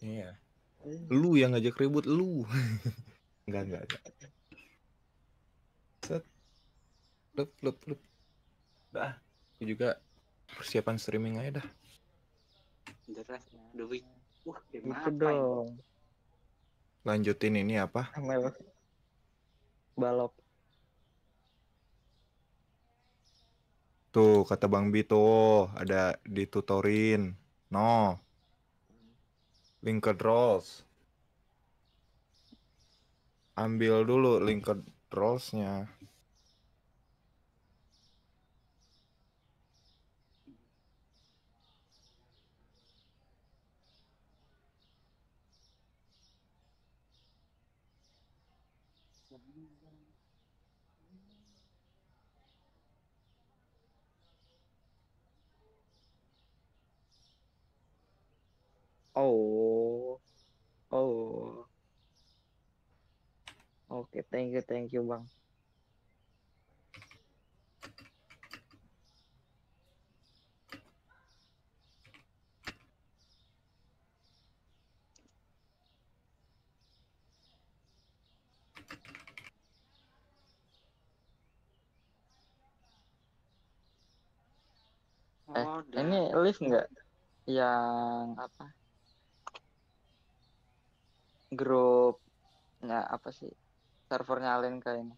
Iya. Lu yang ngajak ribut lu. enggak, enggak, enggak. Set. Lup, lup, lup. Dah, aku juga persiapan streaming aja dah. rest, the week. Wah, game Gitu apa ini? dong. Lanjutin ini apa? Amel. Balok. Tuh, kata Bang Bito, ada ditutorin. No. Linked roles. Ambil dulu linked roles-nya. Oh. Oh. Oke, thank you, thank you, Bang. Eh, Oh. Ini live nggak? Yang apa? Grupnya apa sih? Servernya Alenka ini.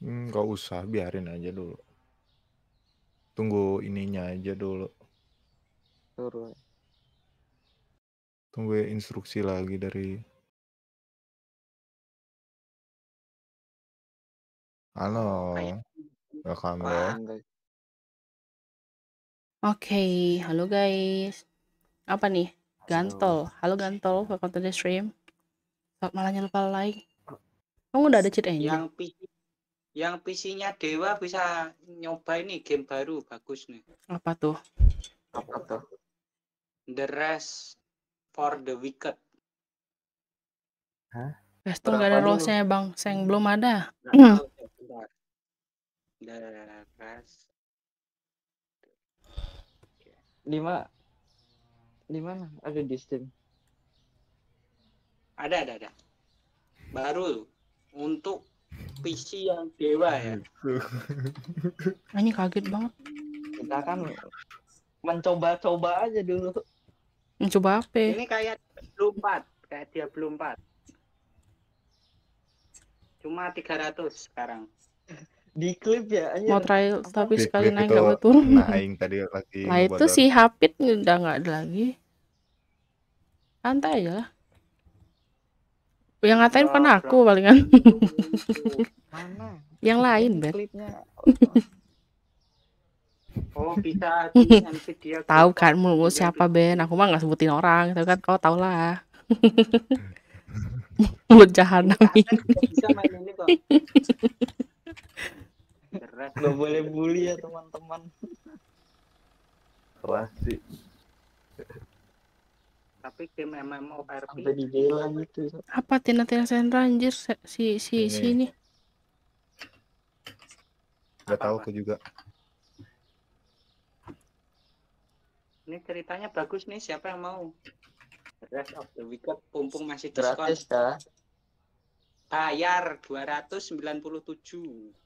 Hmm, usah, biarin aja dulu. Tunggu ininya aja dulu. Suruh. Tunggu instruksi lagi dari... Halo, welcome back. Enggak. Oke, halo guys. Apa nih? Gantol. Halo Gantol, welcome to the stream. Malahnya lupa like. Kamu udah ada cheat engine? Yang PC yang PC-nya Dewa bisa nyoba ini game baru bagus nih. Apa tuh? Apa tuh? The Rest for the Wicked. Resto nggak ada Berapa dulu? rulesnya bang, Seng belum ada. Bentar. The Rest. Di mana? Di mana? Ada di Steam. Ada ada ada. Baru untuk PC yang Dewa ya. Ini kaget banget. Kita kan mencoba-coba aja dulu. Mencoba apa? Ini kayak belum 4, kayak dia belum 4. Cuma 300 sekarang. Di klip ya aja. Mau trial tapi Klip- sekali naik nggak betul. Nah, Aing tadi lagi Nah itu si Hapit udah nggak ada lagi. Santai aja lah. Yang ngatain bukan Bro, aku palingan. Mana? Yang lain. Klipnya. Oh, bisa. Tahu kan Iya, siapa. Ben? Aku mah nggak sebutin orang, tapi kan kau tau lah. Mulut jahanam Ini bisa main ini kok. Gak boleh bully ya teman-teman. Keras sih. Tapi game MMORPG Sampai dibela gitu. Apa Tina Tina Sandra anjir si si Ini. si ini. Gak tahu aku juga. ini ceritanya bagus nih. Siapa yang mau? Rest of the Wicked mumpung masih diskon. Gratis dah. Bayar 297.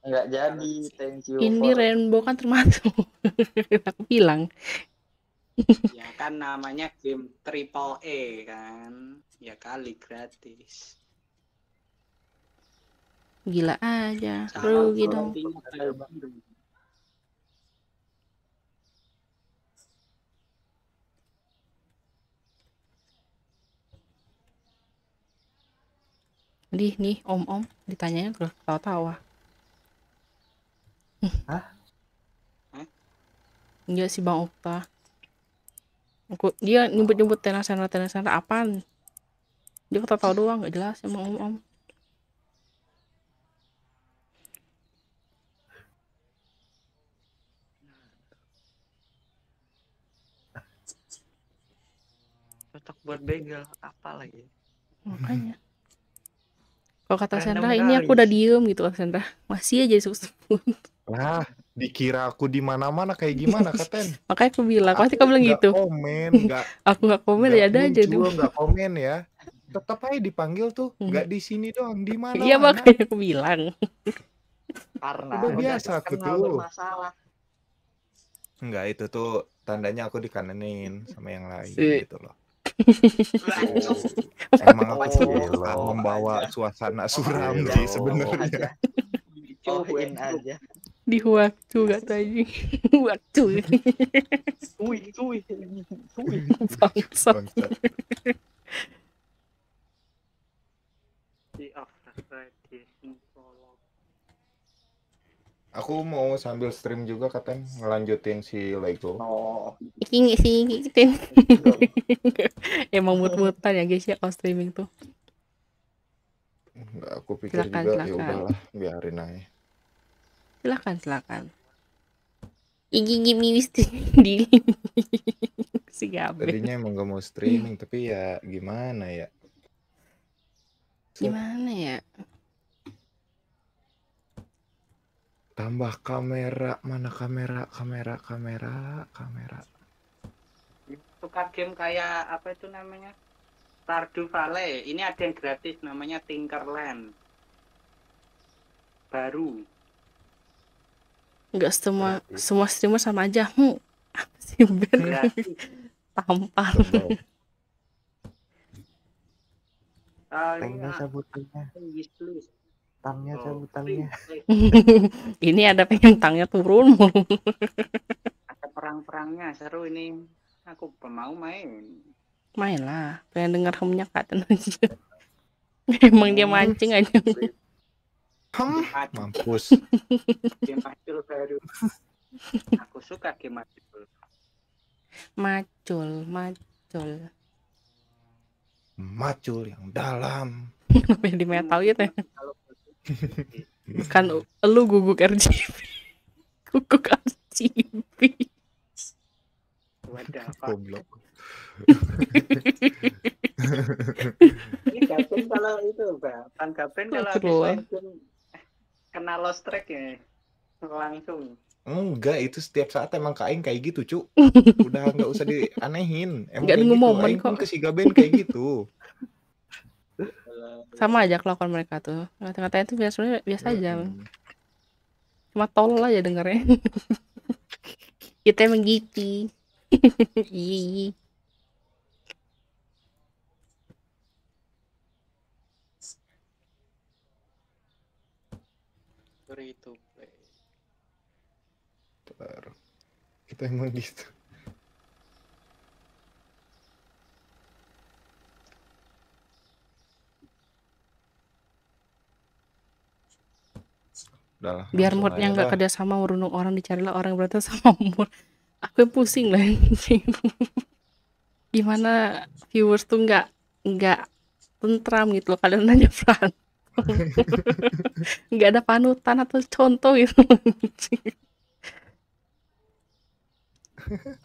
Enggak jadi. Thank you. Ini for- rainbow kan termasuk. Aku bilang. Ya kan namanya game triple A kan. Ya kali gratis. Gila aja. Rugi dong. kayak biru. Nih, nih, om-om. Ditanyain terus tawa-tawa. Hah? Hah? Iya si Bang Okta. Aku, dia nyebut-nyebut tenasan tenasan apaan? Dia ketawa doang, nggak jelas emang om-om. Cocok buat begal. Apa lagi? Makanya. Kalau kata Sandra, ini aku udah diem gitu kata Sandra. Masih aja sebut-sebut. Lah, dikira aku di mana-mana kayak gimana, Katen? Makanya aku bilang, pasti kamu bilang nggak gitu. komen, nggak Aku nggak komen nggak ya ada aja tuh. nggak komen ya. Tetap aja dipanggil tuh, Hmm. nggak di sini doang, di mana? Iya makanya aku bilang. Karena Udah biasa aku tuh. bermasalah. Enggak, itu tuh tandanya aku dikanenin sama yang lain Eh. gitu loh. Langsung. Emang aku Oh, oh, membawa aja. suasana suram iya. sih Oh, sebenarnya. Cobain aja. Di waktu gak tadi. waktu. Prologue. Aku mau sambil stream juga katanya ngelanjutin si Lego. Oh, Iki sih ngikutin. Emang mut-mutan ya guys ya kalau streaming tuh. Enggak, aku pikir Silakan, juga ya udahlah, biarin aja. Silakan, silakan. Iki gimi di si Gabe. Tadinya emang gak mau streaming, tapi ya gimana ya? Gimana ya? Tambah kamera, mana kamera, kamera, kamera, kamera. Suka game kayak apa itu namanya? Stardew Valley. Ini ada yang gratis namanya Tinkerland. Baru. Enggak semua Gratis. semua streamer sama aja. Hmm. Apa sih Ben? Tampar. Coba. Ah, Tangnya sabutannya, wishlist. tangnya Oh, sabutannya. free. Ini ada pengen tangnya turun. Ada perang-perangnya seru ini. Aku mau main. Main lah. Pengen denger hemnya katen aja. Emang dia mancing aja. Hmm, mampus. game macul baru. Aku suka game macul. Macul, macul. Macul yang dalam. Yang di metal gitu ya? Kan lu guguk RGB. Guguk RGB. wadah apa? Goblok. Ini kalau itu, Bang. Pan Gaben kalau habis Astagfirullah. main game eh, kena lost track ya. Langsung. Enggak, itu setiap saat emang kain kayak gitu, Cuk. Udah nggak usah dianehin. Emang Nggak nunggu gitu. momen Aing kok. ke si Gaben kayak gitu. Sama aja kelakuan mereka tuh. Kata-katanya tuh biasa biasa aja. Cuma tolol aja dengernya. Kita emang Free to play. Ntar. Kita emang gitu. Udah Biar moodnya nggak kerja sama merundung orang dicarilah orang yang berantem sama mood. Aku yang pusing lah. Gimana viewers tuh nggak nggak tentram gitu loh kalian nanya berantem. Nggak ada panutan atau contoh gitu.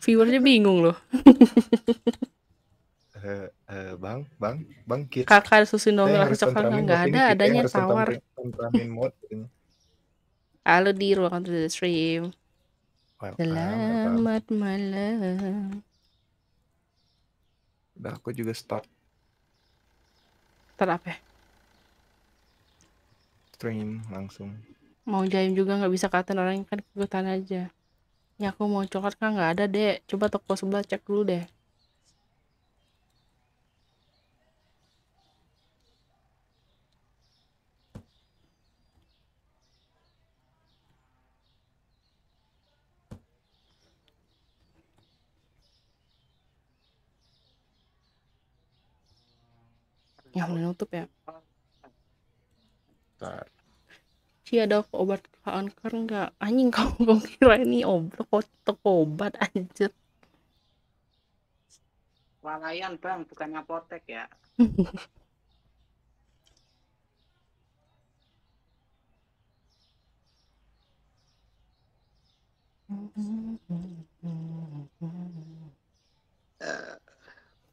Viewernya bingung loh. Eh, eh, bang, bang, bang, kita, Kakak susun kita dong yang nggak ada, adanya tawar. Halo dir, welcome to the stream. Selamat malam. Udah aku juga start Ntar apa ya? Stream langsung. Mau jaim juga nggak bisa katain orang kan ikutan aja. Ya aku mau coklat kan nggak ada dek. Coba toko sebelah cek dulu deh. Ya udah nutup ya. Ntar. Ci ada obat kanker nggak? Anjing kamu kok kira ini obat kok toko obat anjir. Walayan bang, bukan apotek ya.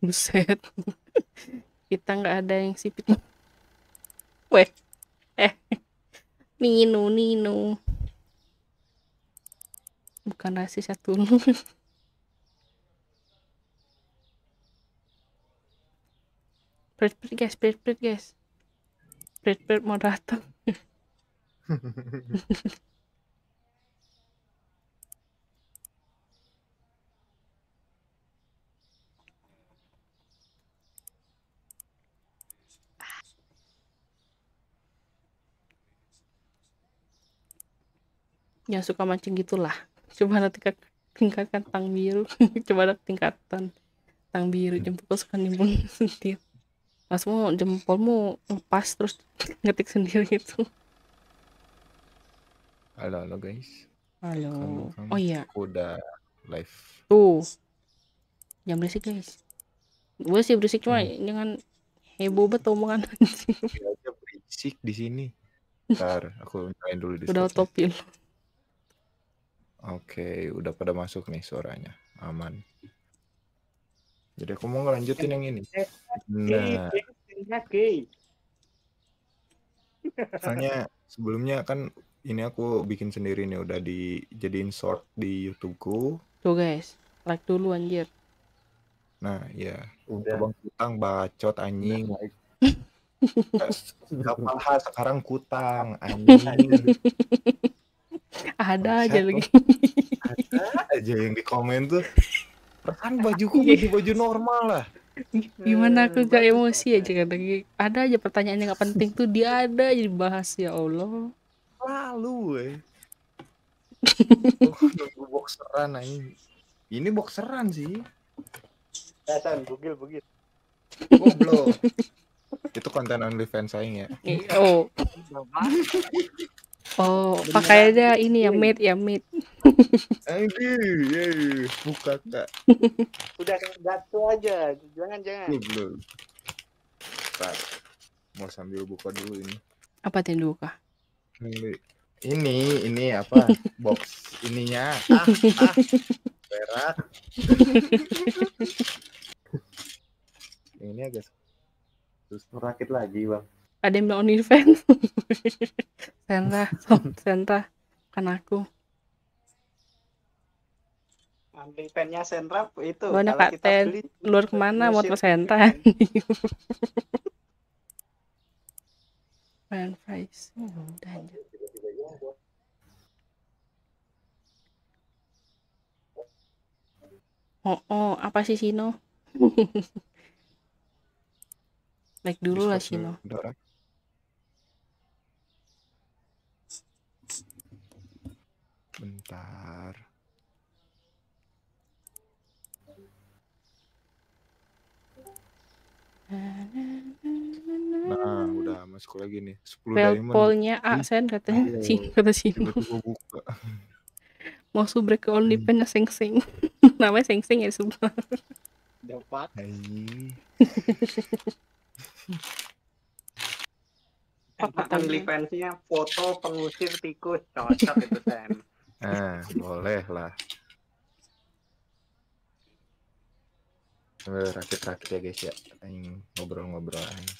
Buset. Kita nggak ada yang sipit. Weh. Eh. Nino, Nino. Bukan rasis ya tulung. Prit prit guys, prit prit guys. Prit prit mau datang. Yang suka mancing gitulah. Coba nanti tingkat- tingkatkan tang biru. Coba ada tingkatan tang biru jempol suka nimbun sendiri. Langsung jempolmu lepas terus ngetik sendiri gitu. Halo, halo guys. Halo. Kamu- kamu Oh iya, udah live. tuh. Jangan berisik guys. Gue sih berisik cuma Hmm. jangan heboh banget omongan anjing. Aja berisik di sini. Ntar aku nyalain dulu di Udah Discord-nya. Oke, udah pada masuk nih suaranya. Aman. Jadi aku mau ngelanjutin yang ini. Gay, Nah, gaynya gay. soalnya sebelumnya kan ini aku bikin sendiri nih udah dijadiin short di YouTubeku. Tuh guys, like dulu anjir. Nah, ya. Udah. Abang kutang bacot anjing. Udah, Gak paham sekarang kutang anjing. Ada aja Bangsat lagi. Ada aja yang di komen tuh. Perasaan bajuku baju baju normal lah. Gimana aku gak emosi aja kan lagi. Ada aja pertanyaan yang gak penting tuh dia ada aja dibahas ya Allah. Lalu eh. Oh, nunggu boxeran anjing. Ini boxeran sih. Ya, San, bugil, bugil. Goblok. Itu konten OnlyFans saya ya. Oh, oh pakaiannya ini ya mate ya mate. Aduh, ya, buka kak. Udah jatuh aja. Jangan, jangan. Ini belum. Ntar. Mau sambil buka dulu ini. Apa tuh yang dibuka? Ini, ini, ini apa? Box ininya. Ah, ah. Berak. ini agak Terus merakit lagi bang. Ada yang bilang OnlyFans. Senra, sob, Senra, kan aku. Ambil pennya Sentra itu. Mana kalau Kak kita Ten? beli, Luar ke mana? Mau ke Sentra? Fan fries. Oh, udah aja. Oh, oh, apa sih Sino? like dulu lah Sino. Bentar. Nah, udah masuk lagi nih. 10 diamond. Velpolnya A sen katanya sih kata buka. Mau subrek ke OnlyFans Seng Seng. Namanya Seng Seng ya sebelah. Dapat. Enak OnlyFans-nya foto pengusir tikus. Cocok itu, Sen. Nah, boleh lah. Eh, Rakit-rakit ya guys ya. Aing ngobrol-ngobrol aing.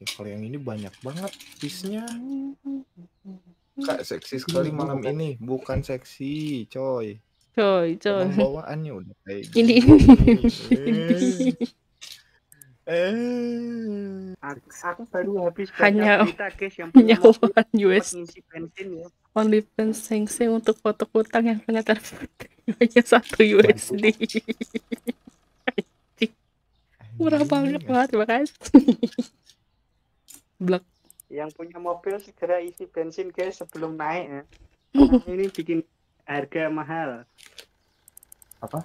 Ya, kalau yang ini banyak banget piece-nya. Kak, seksi sekali malam ini. Bukan seksi, coy. Coy, coy. Emang bawaannya udah kayak Ini gini. Eh. Aku, aku baru habis Hanya- berita guys yang punya sempat US bensin ya. OnlyFans sengseng untuk foto kutang yang kelihatan hanya satu USD. Murah banget, terima kasih. Blok. Yang punya mobil segera isi bensin guys sebelum naik ya. Karena ini bikin harga mahal. Apa?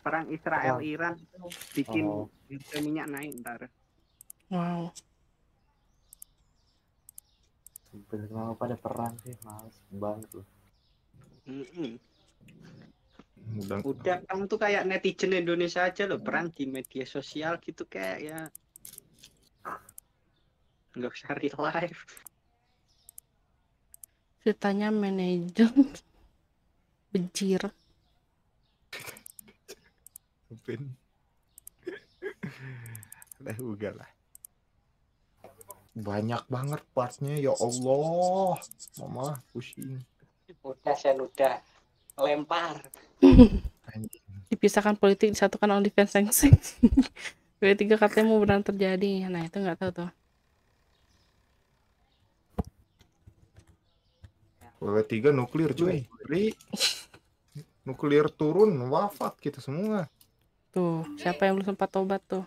Perang Israel Iran itu bikin Oh. harga minyak naik ntar. Wow. Bener mau pada perang sih, males banget loh. Mm-mm. Udah, Udah kamu tuh kayak netizen Indonesia aja loh perang di media sosial gitu kayak ya nggak usah real life. Ceritanya manajer bejir. Upin. Lah udah lah. Banyak banget partnya ya Allah. Mama pusing. Udah saya udah lempar. Anjing. Dipisahkan politik disatukan OnlyFans sengseng. W3 katanya mau benar terjadi. Nah, itu nggak tahu tuh. WW3 nuklir cuy. Nuklir turun, wafat kita semua. Tuh, siapa yang belum sempat tobat tuh?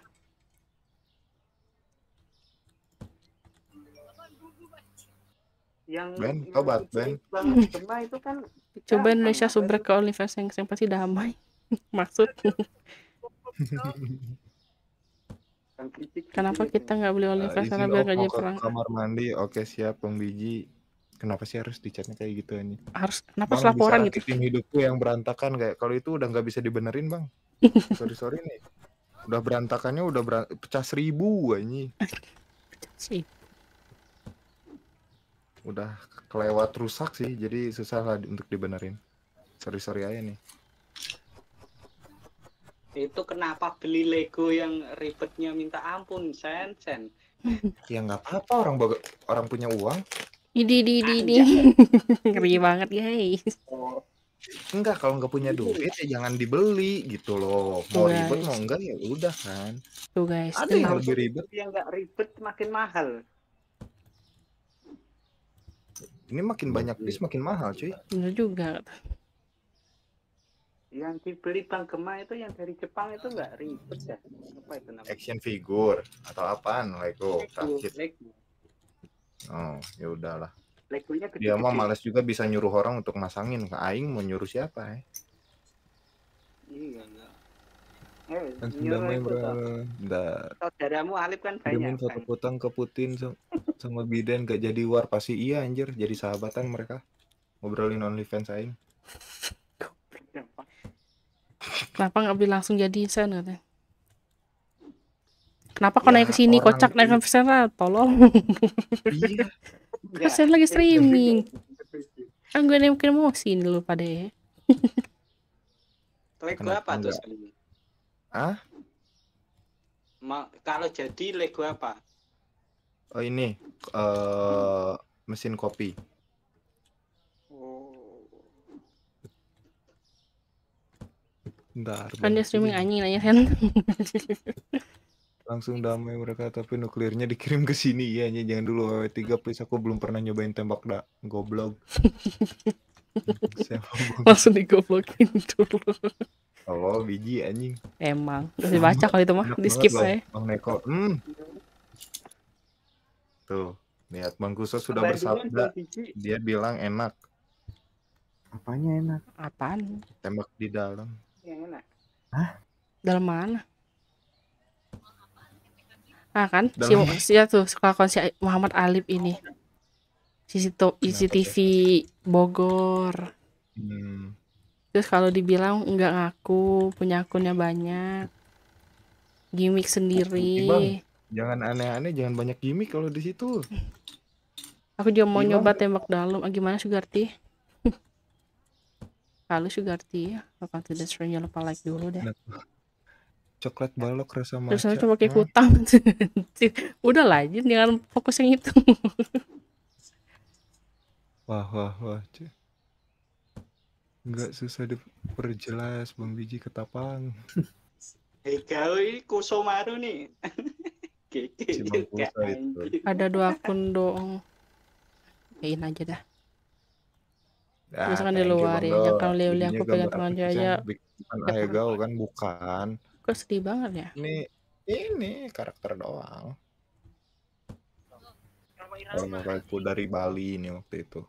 Yang Ben, yang tobat, Ben. gempa itu kan Coba gampang, Indonesia subrek ke OnlyFans sengseng pasti damai. Maksud, kenapa kita nggak beli Uh, OnlyFans karena izin biar jadi ke perang? kamar mandi. Oke siap Bang Biji. Kenapa sih harus dicatnya kayak gitu ini? Harus kenapa Bang laporan gitu? rakitin hidupku yang berantakan kayak kalau itu udah nggak bisa dibenerin bang. Sorry sorry nih. Udah berantakannya udah beran- pecah seribu ini. Sih. Udah kelewat rusak sih jadi susah lah untuk dibenerin. Sorry sorry aja nih. Itu kenapa beli Lego yang ribetnya minta ampun, Sen, Sen. Ya nggak apa-apa orang baga- orang punya uang. Ini, ini, ini, ini. Ngeri banget guys. Oh, Enggak kalau nggak punya duit ya jangan dibeli gitu loh. Mau Guys. ribet mau enggak ya udah kan. Tuh guys, Ada yang lebih ribet. yang nggak ribet makin mahal. Ini makin banyak bis makin mahal cuy. Bener juga. Yang dibeli Bang Gema itu yang dari Jepang itu nggak ribet ya. Apa itu namanya? Action figure atau apaan Lego. Lego. Oh ya udahlah. Legonya gede. Dia mah males juga bisa nyuruh orang untuk masangin ke aing mau nyuruh siapa ya? Iya, enggak. Eh, Langsung nyuruh itu. Udah Saudaramu Alip kan banyak. foto Kan? putang ke Putin sama, sama Biden gak jadi war pasti iya anjir jadi sahabatan mereka ngobrolin OnlyFans aing. Kenapa nggak beli langsung jadi sen katanya? Kenapa kau Ya, naik ke sini kocak naik ke sana? Tolong. iya. Kan saya lagi streaming. Kan gue mungkin emosi nih lu pada ya. Lego apa tuh? enggak? Sen? Ah? Ma- kalau jadi Lego apa? Oh ini eh mesin kopi. Oh. Bentar. Kan dia streaming anjing nanya sen. Langsung damai mereka tapi nuklirnya dikirim ke sini ya jangan dulu WW3 please aku belum pernah nyobain tembak da goblok. Siapa langsung digoblokin dulu. Oh biji anjing. Emang. Udah dibaca kalau itu mah di skip aja. Bang Neko. Hmm. Tuh, lihat Bang Kuso sudah bersabda, dia bilang enak Apanya enak? Apaan? tembak di dalam. Yang enak. Dalam mana? Ah kan, Dalam si, si ya tuh kelakuan si Muhammad Alif ini. CCTV, CCTV Bogor. Hmm. Terus kalau dibilang nggak ngaku, punya akunnya banyak. Gimmick Bang. sendiri. Jangan aneh-aneh, jangan banyak gimmick kalau di situ. Aku juga mau Gimana? nyoba tembak dalam. Ah, gimana Sugarti? Halo Sugarti, welcome to the stream. Jangan lupa like dulu deh. Coklat balok rasa Terus matcha. nanti pakai Hah? kutang. Udah lah, Jin, jangan fokus yang itu. Wah, wah, wah. Nggak susah diperjelas Bang Biji ketapang. Hei kau ini Kusomaru nih. Ada dua akun dong. Yain aja dah. Ah, Misalkan di luar ya. Kalau lihat aku pegang tangan Jaya. Bukan Aegao kan bukan. Kok sedih banget ya? Ini ini karakter doang. Orang-orangku dari Bali ini waktu itu.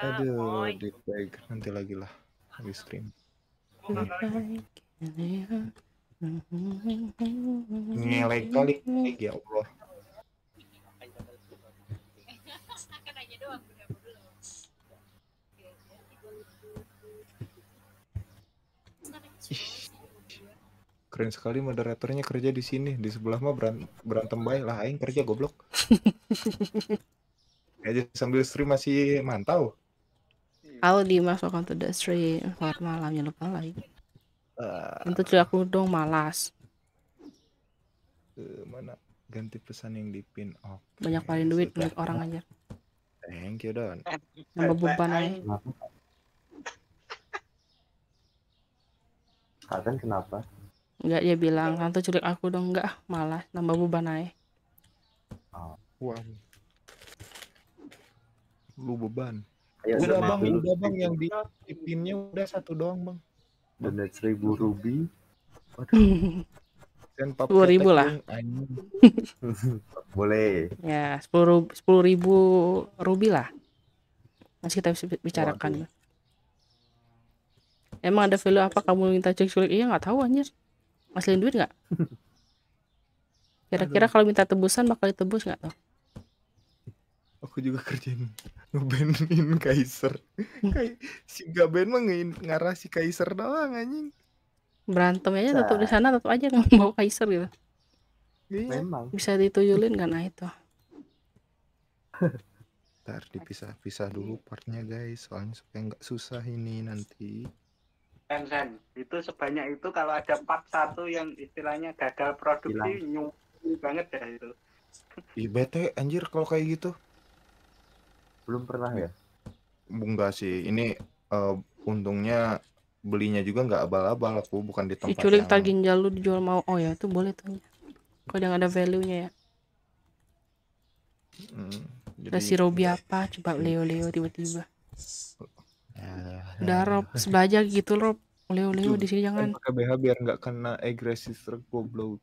Aduh, di nanti lagi lah lagi stream. Ngelek kali ya Allah. Keren sekali moderatornya kerja di sini. Di sebelah mah beran- berantem baik lah aing kerja goblok. Aja sambil stream masih mantau. Halo Dimas, welcome to the stream. Selamat malam, jangan lupa lagi. Ah, Tentu juga aku dong malas. eh, mana ganti pesan yang di pin oke Banyak paling duit sudah. milik orang aja. thank you don Nambah beban aja. Kalian kenapa? Enggak dia bilang, tante culik aku dong. Enggak, ah, malas. Nambah beban aja. wow lu beban Ayo udah bang dulu. udah bang yang di, di pinnya udah satu doang bang Donat seribu ruby. dan Sepuluh ribu lah. Boleh. ya, sepuluh sepuluh ribu rubi lah. Masih kita bisa bicarakan. Emang ada value apa kamu minta cek culik? Iya nggak tahu anjir. Ngasilin duit nggak? Kira-kira kalau minta tebusan bakal ditebus nggak tuh? aku juga kerjain ngebanin Kaiser kayak si Gaben mah ngarah si Kaiser doang anjing Berantem aja tetap di sana tetap aja nggak mau Kaiser gitu. iya Memang. Bisa dituyulin kan nah itu. ntar dipisah-pisah dulu partnya guys soalnya supaya nggak susah ini nanti Sen, sen. Itu sebanyak itu kalau ada part satu yang istilahnya gagal produksi nyumpul banget ya itu. Ih bete anjir kalau kayak gitu Belum pernah ya? enggak sih ini eh, untungnya belinya juga nggak abal-abal aku bukan di tempat Diculik yang ginjal lu dijual mau oh ya itu boleh tuh. Kalau yang ada value-nya ya. Hmm, Ada si Robi apa? Coba Leo Leo tiba-tiba. Ya, Udah Rob sebaja gitu Rob. Leo Leo di sini jangan. pakai BH biar nggak kena aggressive strike goblok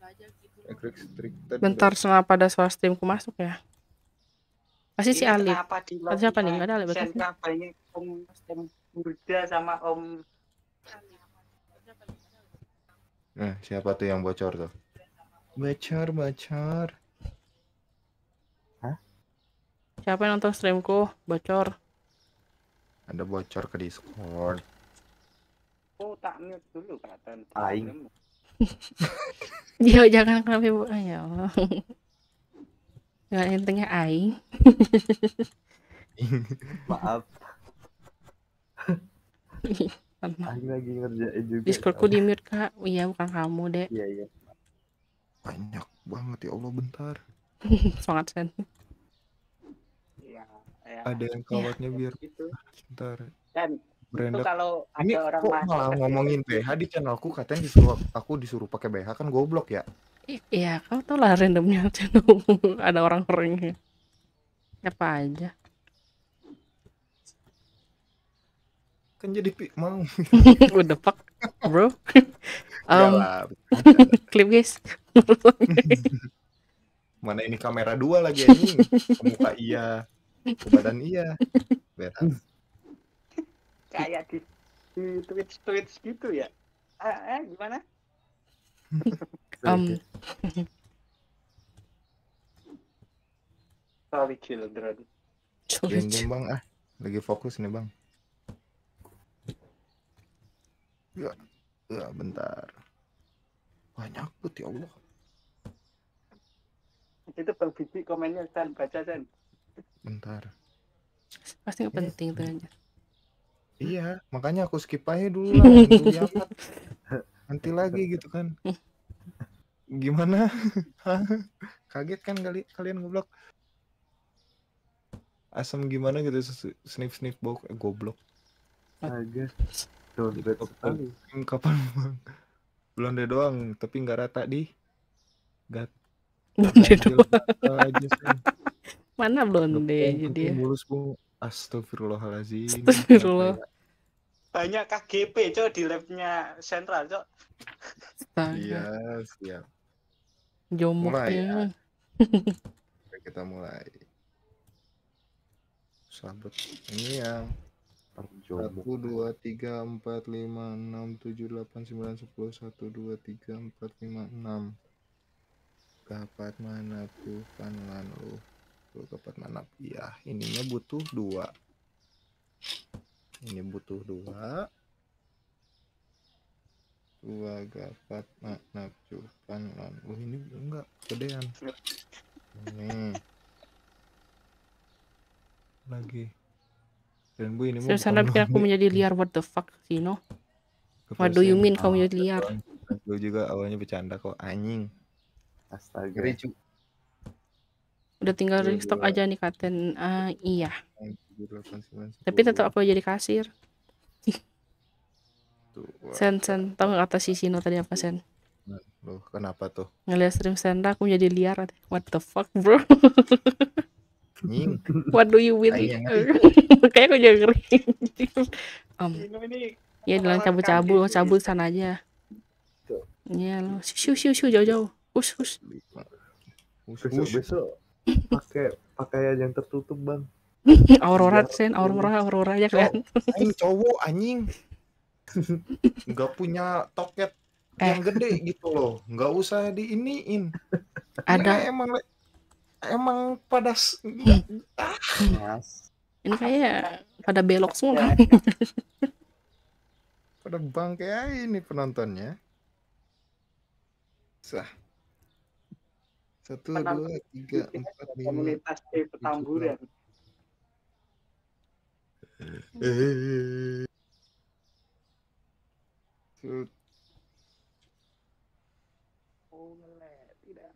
tadi Bentar setengah pada suara streamku masuk ya. Pasti si Alif. di Tadi siapa nih? Nggak ada Alif, Sen betul? banyak om om Burda sama om Nah, siapa tuh yang bocor tuh? Bocor, bocor. Siapa yang nonton streamku? Bocor. Ada bocor ke Discord. oh tak mute dulu kata Aing. Dia jangan kenapa bu. Ah, Ya Allah. Jangan entengnya aing. Maaf. Aing lagi ngerjain juga. Discordku di mute kak. Oh, Iya bukan kamu dek. Iya iya. Banyak banget ya Allah bentar. Semangat sen. ya, ya. Ada yang kawatnya biar gitu bentar. dan itu Brenda kalau ada ini orang kok malah ngomongin BH di channelku katanya disuruh aku disuruh pakai BH kan goblok ya. I- Iya kau tau lah randomnya channel ada orang kering. Apa aja. Kan jadi mau. Udah pak bro. Ya Um, klip guys. Mana ini kamera dua lagi anjing. Ke muka iya. Ke badan iya. Beres. kayak di di tweet tweet gitu ya eh, eh gimana Um, sorry children Game bang ah. Lagi fokus nih bang. Ya, ya bentar. Banyak put ya Allah. itu bang Bibi komennya San baca San Bentar. pasti nggak penting tuh aja. Iya, makanya aku skip aja dulu lah. Nanti lagi gitu kan. gimana? Hah? Kaget kan kali kalian goblok? Asam gimana gitu s- sniff sniff bau eh, goblok. Em, Kapan bang? Blonde doang, tapi nggak rata di. Gat. Blonde doang. aja sih. Mana blonde dia. mulus bu. Astagfirullahaladzim. Astagfirullah. Banyak KGP cok di labnya sentral cok. ya? Iya, siap. Jomoknya. ya. Oke, kita mulai. Sabut. Ini yang satu dua tiga empat lima enam tujuh delapan sembilan sepuluh satu dua tiga empat lima enam kapat mana tuh lan lu lu kapat mana iya ininya butuh dua. Ini butuh dua. Dua gapat mana tuh lan lu ini enggak gedean. Ini lagi. Dan bu ini Anda bukan pikir aku menjadi liar what the fuck, Sino? What do you mean kamu menjadi liar? Gue juga awalnya bercanda kok anjing. Astaga. Udah tinggal Dua, restock dua. aja nih Katen. Ah, iya. Tapi tetap aku jadi kasir. Tuh, wah. Sen, Sen. Tahu nggak kata si Sino tadi apa, Sen? Loh, kenapa tuh? Ngeliat stream Sandra aku menjadi liar. What the fuck, bro? What do you yang Kayak aku juga ngeri. um, ya bilang cabul-cabul, cabul sana aja. Iya lo, siu siu siu jauh-jauh. Us, Besok us. besok pakai pakaian yang tertutup bang. Aurora Sen, Aurora, Aurora aja kalian. Anjing cowok anjing. Nggak punya toket Eh. yang gede gitu loh. Nggak usah diiniin. Ada emang emang pada ini kayak pada belok semua. pada bangke ini penontonnya. Sah. Satu, Penonton dua, tiga, empat, lima, komunitas di Petamburan. Eh. Oh, tidak.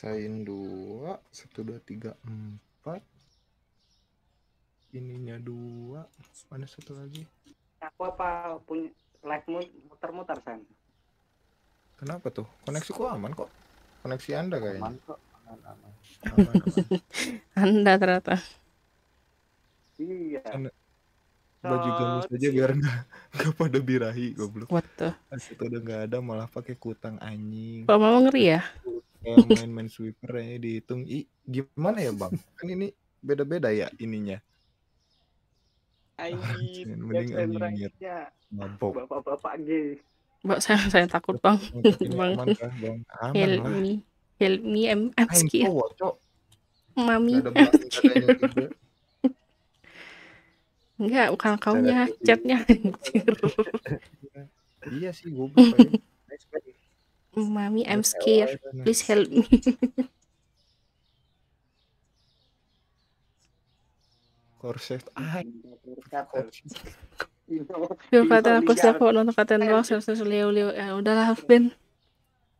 Sain dua, satu, dua, tiga, empat. Ininya dua. Mana satu lagi? Aku apa punya live mu- muter-muter San? Kenapa tuh? Koneksiku aman kok. Koneksi Anda kayaknya. Aman kok. Aman, aman. Aman, aman. Anda ternyata. Iya. Anda- Baju gamis aja biar nggak nggak pada birahi goblok. What the? Itu udah nggak ada malah pakai kutang anjing. Kok mama ngeri ya? Main-main sweeper aja dihitung. Ih, gimana ya bang? Kan ini beda-beda ya ininya. Anjir, Mending deadline anjingnya. range-nya Mabok. bapak-bapak G. Mbak saya saya takut bang. Bang. aman kah bang? Aman Help lah. me, help me, I'm, I'm Aing scared. Mami. Enggak, bukan kaunya, chatnya. Anjir. Iya sih baik. Mami, I'm scared. Please help me. Corset. Ah. Yo katen aku siapa nonton katen doang serius Leo Leo ya udahlah Ben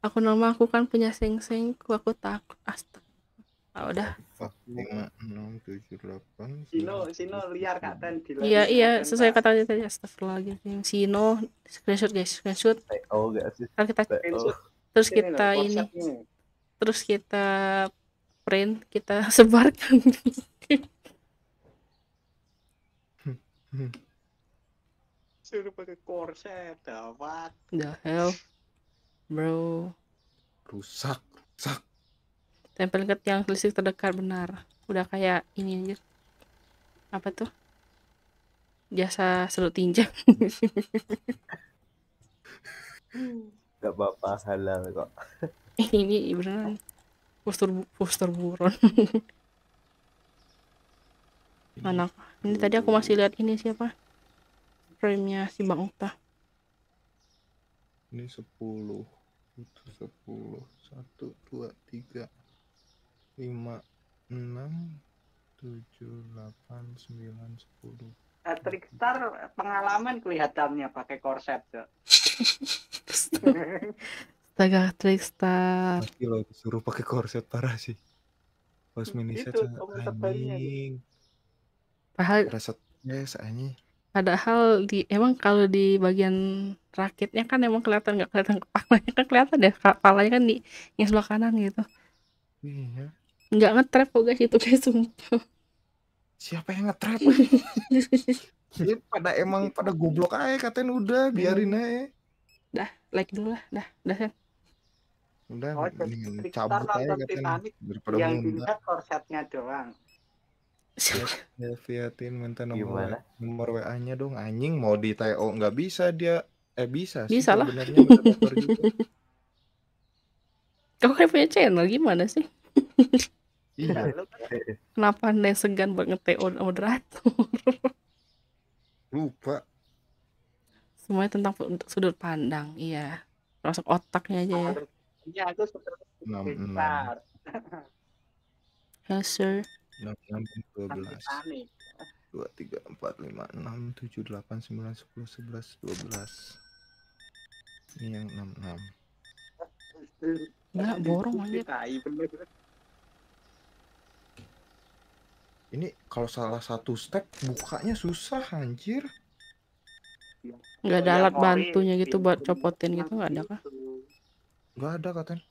aku nama aku kan punya seng sengku aku takut astaga ah, udah. Lima, enam, tujuh, delapan. Sino, Sino liar sebelas. Kak Ten di iya iya sesuai kata dia tadi astagfirullahaladzim Sino screenshot guys screenshot TO gak sih? Ntar kita terus kita ini. terus kita print kita sebarkan Suruh pakai korset, dapat. the hell bro Rusak. Rusak. tempel ke tiang listrik terdekat benar udah kayak ini aja apa tuh jasa tinja Gak apa-apa halal kok. ini beneran poster poster buron anak ini tadi aku masih lihat ini siapa frame-nya si Bang Okta Ini sepuluh. Itu sepuluh. Satu, dua, tiga, lima, enam, tujuh, delapan, sembilan, sepuluh. Atas Trickstar pengalaman kelihatannya pakai korset Cok. Astaga, Trickstar. Pasti lo disuruh pakai korset parah sih. Pas mini set anjing. Padahal Rasa yes anjing. padahal di emang kalau di bagian rakitnya kan emang kelihatan nggak kelihatan kepalanya kan kelihatan deh kepalanya kan di yang sebelah kanan gitu Iya. nggak ngetrap kok guys itu guys sumpah Siapa yang nge-trap? Ini pada emang pada goblok aja katain udah biarin aja. like dulu lah dah dah Sen. Udah Oh, jadi mendingan cabut aja katain Titanic daripada yang dilihat korsetnya doang. Ya Fiatin minta nomor Gimana? Nomor WA-nya dong anjing mau di TO nggak bisa dia eh bisa sih Bisa lah. sebenarnya juga. Kau kan punya channel gimana sih? Iya. Kenapa anda yang segan banget TO moderator? Lupa. Semuanya tentang sudut pandang, iya. Masuk otaknya aja ya. Iya, aku enam enam Trickstar. Hello sir. Enam enam dua belas. Dua tiga empat lima enam tujuh delapan sembilan sepuluh sebelas dua belas. Ini yang enam enam. Nggak, borong aja. Ini kalau salah satu step bukanya susah anjir. Nggak ada alat ori, bantunya gitu buat copotin gitu nggak ada kah? nggak ada katanya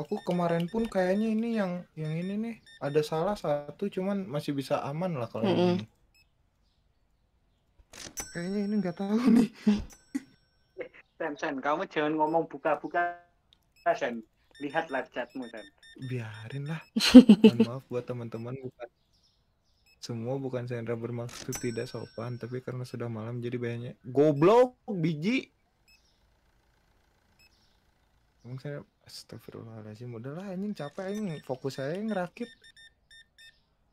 aku kemarin pun kayaknya ini yang yang ini nih ada salah satu cuman masih bisa aman lah kalau yang Mm-mm. ini kayaknya ini nggak tahu nih Sen, Sen, kamu jangan ngomong buka-buka, Sen. Lihat live chatmu, Sen. biarin lah maaf buat teman-teman bukan semua bukan Sandra bermaksud tidak sopan tapi karena sudah malam jadi banyak goblok biji Emang saya astagfirullahaladzim. Udahlah anjing capek anjing. Fokus saya ngerakit.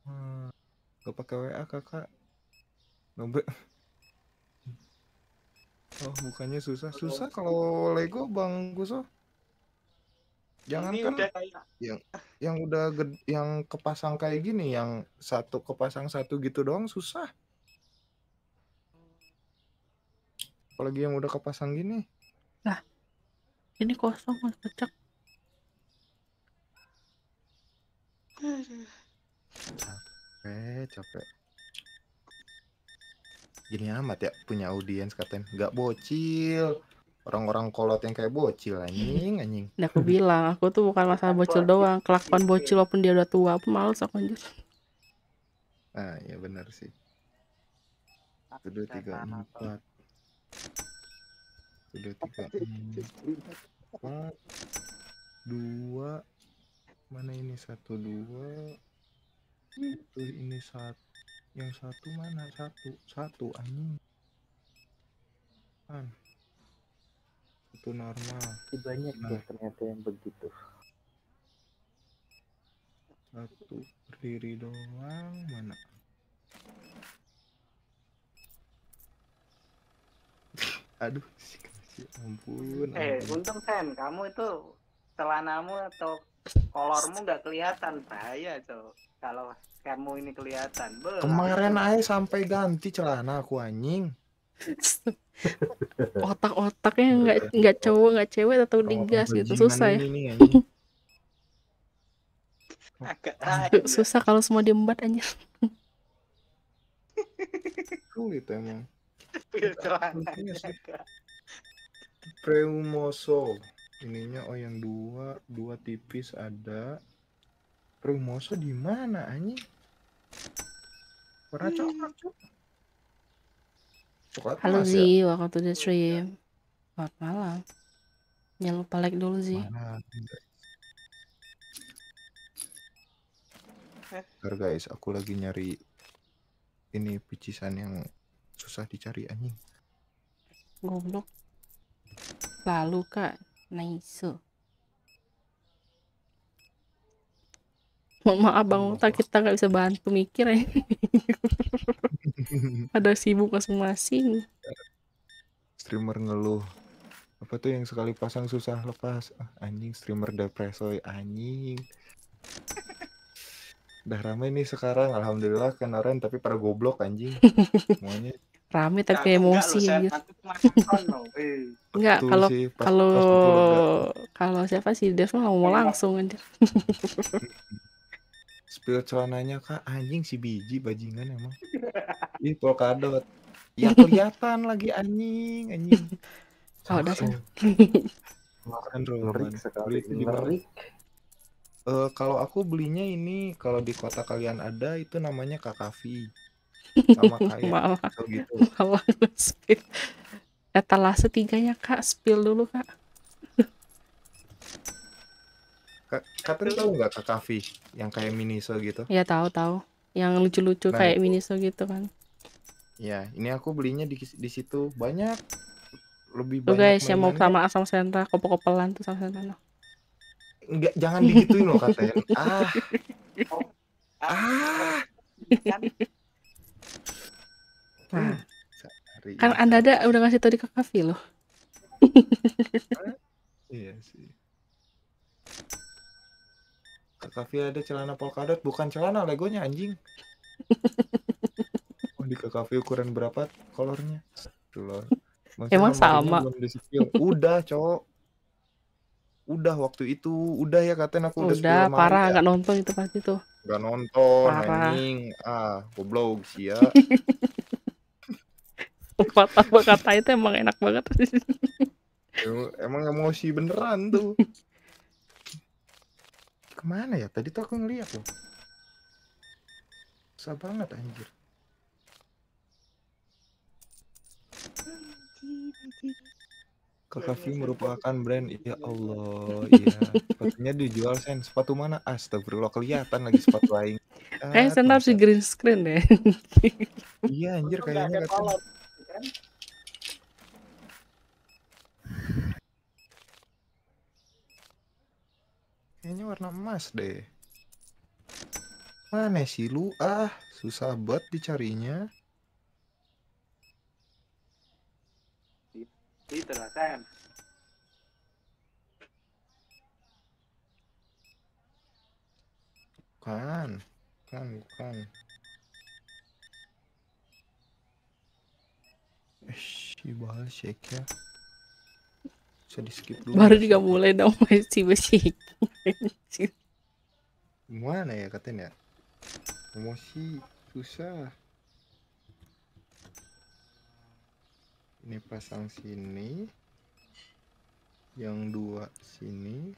Hmm, gak pakai WA kakak. Nggak be- Oh bukannya susah. Susah kalau Lego Bang Guso. Jangan Ini kan udah kayak yang udah ged- yang kepasang kayak gini yang satu kepasang satu gitu doang susah. Apalagi yang udah kepasang gini Ini kosong mas. Pecak. capek capek. Gini amat ya punya audiens katanya. Nggak bocil. Orang-orang kolot yang kayak bocil anjing anjing. Nah, aku bilang aku tuh bukan masalah bocil doang, kelakuan bocil walaupun dia udah tua, aku males aku anjir. ah ya benar sih. Satu dua tiga empat satu dua tiga. empat dua. Mana ini? Satu dua. Itu ini satu yang satu mana? Satu. Satu anjing. Kan satu normal. Banyak Nah. ya ternyata yang begitu. Satu berdiri doang mana? Aduh kasih ampun Eh, ampun. untung Sen, kamu itu celanamu atau kolormu nggak kelihatan bahaya, Cok. Kalau kamu ini kelihatan. Beuh, kemarin aja sampai ganti celana aku anjing Otak-otaknya nggak nggak cowok nggak cewek atau digas gitu susah ya. ini anjing. agak. Susah kalau semua diembat anjir. sulit emang. Iya. Preumoso ininya oh yang dua dua tipis ada Preumoso di mana anjing warna coklat Cok. coklat Halo emas ya? Zi, welcome to the stream. Selamat malam. Jangan lupa like dulu Zi. Bentar guys, aku lagi nyari ini picisan yang susah dicari anjing. Goblok. Lalu kak, nice. Mohon maaf bang Uta, kita nggak bisa bantu mikir ya. Ada sibuk masing-masing. streamer ngeluh. Apa tuh yang sekali pasang susah lepas? Ah, anjing streamer depresoy anjing. Udah rame nih sekarang, alhamdulillah kemarin tapi pada goblok anjing. Semuanya. Rame tapi enggak emosi loh. Eh, Enggak, kalau sih, pas, kalau pas kalau siapa sih Dev mah ngomong langsung anjir. Spill celananya kak anjing si biji bajingan emang. Ih polkadot. Ya kelihatan lagi anjing anjing. Oh, udah sana. Kan ngeri Roman. ngeri Eh, kalau aku belinya ini kalau di kota kalian ada itu namanya kakafi sama kayak Malah gitu. malah spill. Etalase tiganya kak, spill dulu kak. Ka- Kalian tahu nggak kakafi yang kayak miniso gitu? Ya tahu tahu. Yang lucu-lucu Nah, kayak itu. Miniso gitu kan. Ya, ini aku belinya di di situ banyak lebih Tuh banyak guys yang mau sama asam sentra, kopel-kopelan tuh sama sentra. Enggak, jangan digituin loh katen. Ah, ah. Nah, Sehari. kan Anda ada udah ngasih tau di Kakafi loh. Iya sih. Kak Kavi ada celana polkadot, bukan celana legonya anjing. Oh, di Kavi ukuran berapa kolornya? Maksudnya Emang sama? Udah, cowok. Udah waktu itu, udah ya katanya aku udah, Udah parah ya. nggak nonton itu pasti tuh. Nggak nonton Parah. anjing. Ah, goblok sih ya. Apa kata itu emang enak banget. Emang- Emang emosi beneran tuh. Ke mana ya? Tadi tuh aku ngeliat loh. Susah banget anjir. Kakafi merupakan brand ya Allah iya sepatunya dijual sen sepatu mana astagfirullah kelihatan lagi sepatu aing Kayaknya sen harus di Bangsat. green screen deh. iya anjir kayaknya kan? kayaknya warna emas deh mana sih lu ah susah banget dicarinya Itu lah. Bukan, bukan, bukan. Si bahal shake ya. Bisa di skip dulu. Baru juga mulai dong masih bersih. Gimana ya katanya? Emosi susah. Ini pasang sini. Yang dua sini.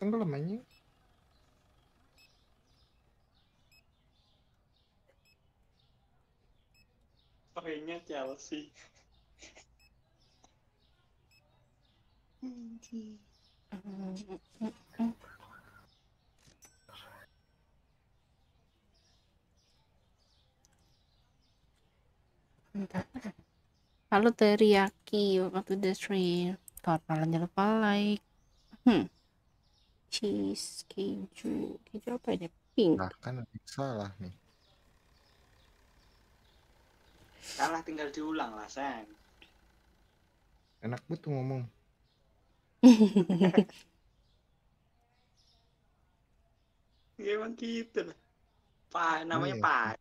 Tenggelam anjing. Spraynya Chelsea. Halo teriyaki, welcome to the stream. Selamat malam, jangan lupa like. Hmm. Cheese, keju, keju apa ini? Pink. Nah, kan salah nih. Salah tinggal diulang lah, Sen. Enak betul ngomong. Ya emang gitu lah. Pak, namanya Iya. Pak.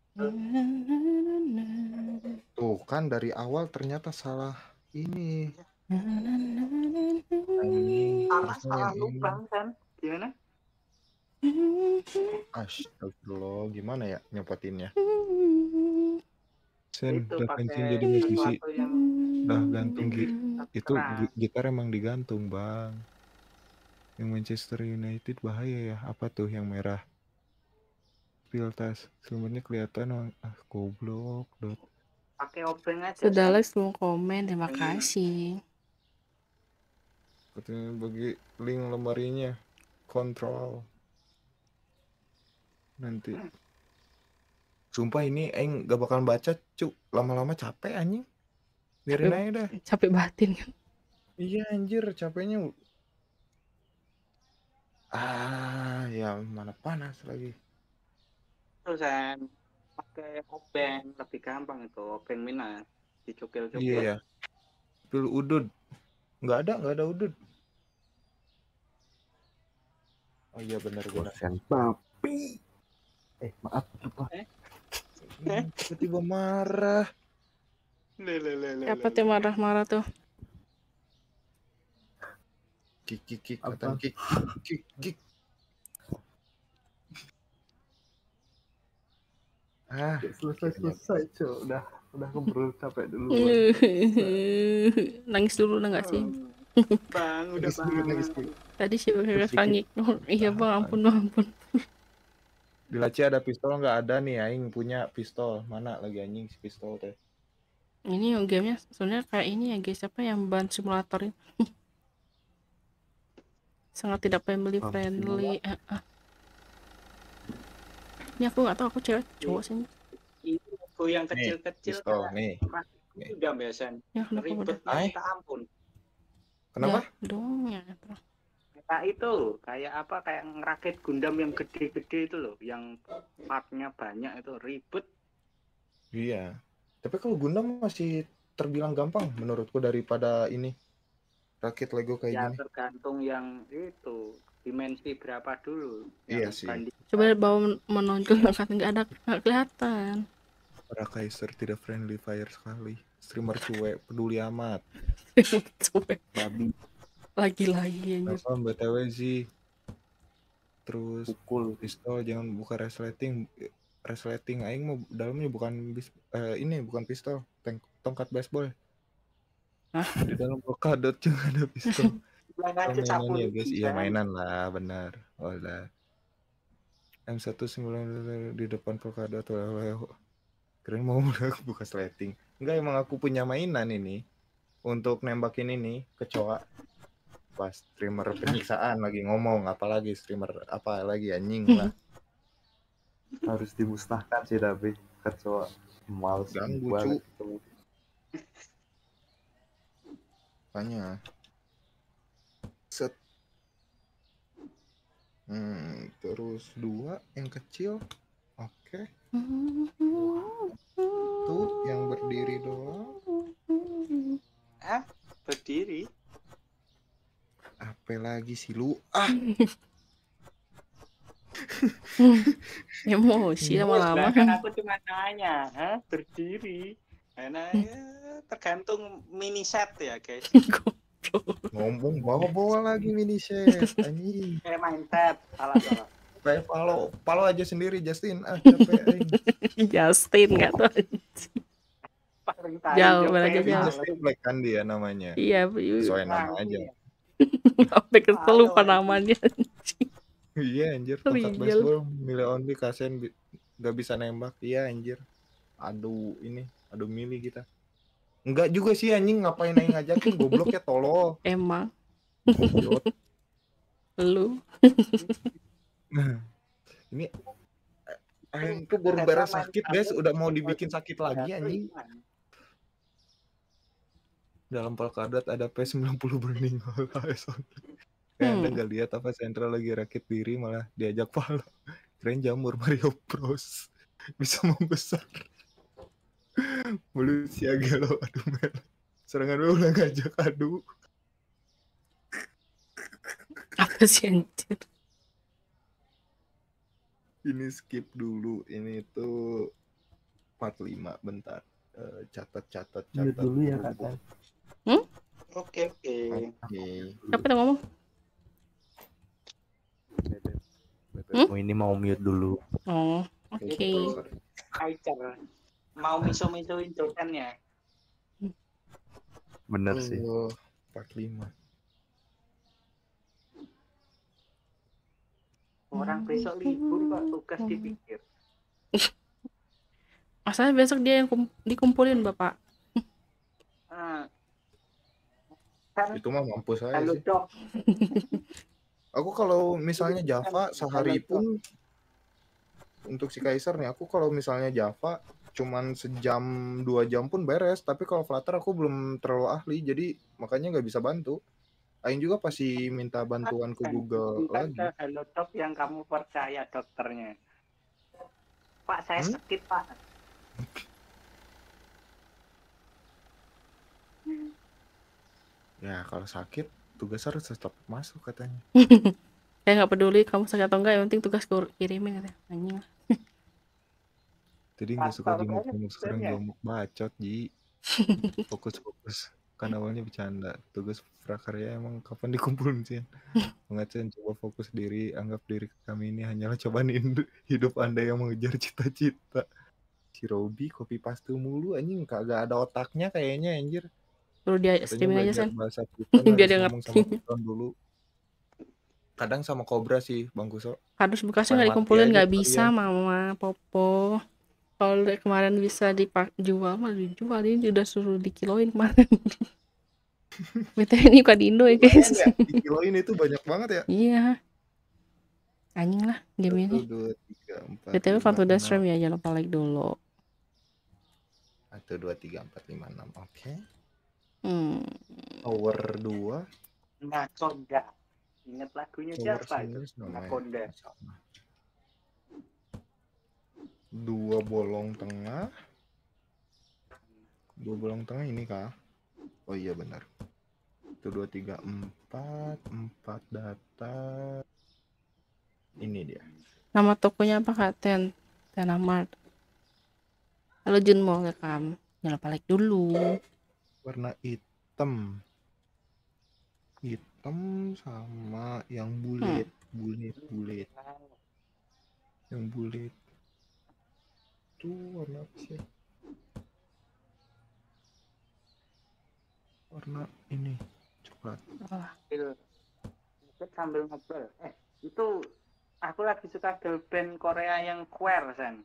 Tuh kan dari awal ternyata salah ini. Anjing, Salah, salah ini. lubang, Sen. Gimana? Astagfirullah, gimana ya nyopotinnya? Sen, Itu udah kencing jadi musisi. yang Udah gantung gi- itu keras. gi- gitar emang digantung, Bang. Yang Manchester United bahaya ya. Apa tuh yang merah? Piltas. Sebenarnya kelihatan ah goblok, dot. pakai obeng aja. Sudah like sebelum komen, terima Iya. kasih. Katanya bagi link lemarinya kontrol. Nanti. Sumpah ini aing gak bakalan baca, cuk. Lama-lama capek anjing. Biarin aja dah. Capek batin kan. Iya anjir, capeknya. Ah, ya mana panas lagi. Terus, Sen. Pakai obeng lebih gampang itu, obeng mina. Dicukil-cukil. Iya ya. Pil udud. Nggak ada, nggak ada udud. Oh iya benar benar. Babi Eh maaf lupa. Hmm, Tiba-tiba marah. Le, le, le, le, Siapa le. tuh marah-marah tuh? Kik kik kik Apa? kik kik kik. Ah, Selesai selesai cok. Udah udah keburu capek dulu. Nangis dulu udah nggak sih? Bang, udah Nangis bang. nangis. Tadi siapa yang Sedikit. panik? Iya bang, ampun bang, ampun. Di Laci ada pistol nggak ada nih aing punya pistol. Mana lagi anjing si pistol teh? Ini yang gamenya sebenarnya kayak ini ya guys, apa yang ban simulator ini. Sangat tidak family friendly. Eh, eh. Ini aku nggak tahu aku cewek cowok sih. ini. Ini goyang kecil-kecil Pistol kayak nih. udah biasanya. Ya? Ribet minta ampun. Kenapa? Ya, dong ya. terus. Kayak itu, kayak apa kayak ngerakit Gundam yang gede-gede itu loh, yang partnya banyak itu ribet. Iya. Tapi kalau Gundam masih terbilang gampang menurutku daripada ini rakit Lego kayak Ya gini. tergantung yang itu dimensi berapa dulu. Iya sih. banding- Coba bawa menonjol kata nggak ada nggak kelihatan. Para Kaiser tidak friendly fire sekali. Streamer cuek, peduli amat. Coba Babi lagi-lagi. Apa BTW sih? Terus pukul. pistol jangan buka resleting resleting. Aing mau dalamnya bukan bis, eh, ini bukan pistol tank, tongkat baseball. Hah? di dalam polkadot juga ada pistol Oh, mainan sapu ya guys. Iya kan. mainan lah benar. Oh lah M19 di depan polkadot oleh keren mau mulai buka sleting enggak emang aku punya mainan ini untuk nembakin ini kecoa pas streamer penyiksaan lagi ngomong apalagi streamer apa lagi anjing lah Harus dimusnahkan sih tapi kecoa males Ganggu, banget ketemu. Tanya. Set. Hmm, terus dua yang kecil. Oke. Tuh yang berdiri doang. Berdiri. Apa lagi sih lu? Ah, Emosi lama-lama. Kan aku cuma nanya, Hah? berdiri. Karena ya, tergantung mini set ya guys. ngomong bawa-bawa lagi mini set. Anjing. Kayak main set, salah salah. Kayak palo, palo aja sendiri Justin. Ah, capek. Justin nggak tai, Jauh, aja. Justin Black kan dia namanya. Iya, iya. Sesuai nama Nah, aja. Sampai kesel lupa namanya. Iya anjir, baseball, milih only bi- gak bisa nembak. Iya anjir. Aduh ini, aduh milih kita. Enggak juga sih anjing ngapain aing ngajakin goblok ya tolol. Emang lu ini eh, aing tuh baru beres sakit guys, udah mau dibikin sakit lagi anjing. Dalam Polkadot ada P90 Burning Hole AS only. Kayak anda Hmm. gak lihat apa Sentral lagi rakit diri malah diajak palo. Keren jamur Mario Bros. Bisa membesar. Mulut siaga lo aduh mel. Serangan lu udah ngajak adu. apa sih anjir? Ini skip dulu. Ini tuh 45 bentar. Eh, catat catat catat. dulu ya kata. Oke oke. Oke. Siapa yang ngomong? Hmm? Oh ini mau mute dulu. Oh, oke. sorry. Kaiser. Mau miso-misoin dosennya. Bener sih. Oh, 45. Orang besok libur kok tugas dipikir. Masalahnya besok dia yang kum- dikumpulin bapak. Ah. Kan Itu mah mampus aja halo sih. dok, Aku kalau misalnya Java sehari pun untuk si Kaiser nih, aku kalau misalnya Java cuman sejam dua jam pun beres. Tapi kalau Flutter aku belum terlalu ahli, jadi makanya nggak bisa bantu. Aing juga pasti minta bantuan ke Google bukan lagi. ke dok yang kamu percaya dokternya. Pak saya Hmm? sakit pak. Ya kalau sakit tugas harus tetap masuk katanya. Saya nggak peduli kamu sakit atau enggak, yang penting tugas kur- kirimin katanya. Anjing. Tadi nggak suka gemuk-gemuk sekarang gemuk bacot Ji. Fokus-fokus. Kan awalnya bercanda. Tugas prakarya emang kapan dikumpulin sih? Mengacen coba fokus diri, anggap diri kami ini hanyalah cobaan hidup, hidup Anda yang mengejar cita-cita. Si Robi copy paste mulu anjing kagak ada otaknya kayaknya anjir. Perlu dia Katanya streaming aja Sen. Biar harus dia ngerti. Dulu. Kadang sama Cobra sih Bang Kuso. Kardus bekasnya nggak dikumpulin nggak bisa kalian. mama Popo. Kalau kemarin bisa dijual mah dijual ini udah suruh dikiloin kemarin. BTW ini bukan di Indo ya guys. ya, di kiloin itu banyak banget ya. Iya. Anjing lah game ini. BTW enam. stream ya jangan lupa like dulu. Satu, dua, tiga, empat, lima, enam. Oke. Hmm. Power dua. Nakonda. Ingat lagunya Power siapa itu? Nakonda. Sama. Dua bolong tengah. Dua bolong tengah ini kah? Oh iya benar. Satu, dua, tiga, empat. Empat data. Ini dia. Nama tokonya apa Kak Ten? Tenamart. Halo Junmo. Jangan lupa like dulu. Warna hitam. Hitam sama yang bulat. Bulat, bulat. Yang bulat. Itu warna apa sih? Warna ini. Coklat. Sambil sambil ngobrol. Eh, itu aku lagi suka girl band Korea yang Queer, Sen.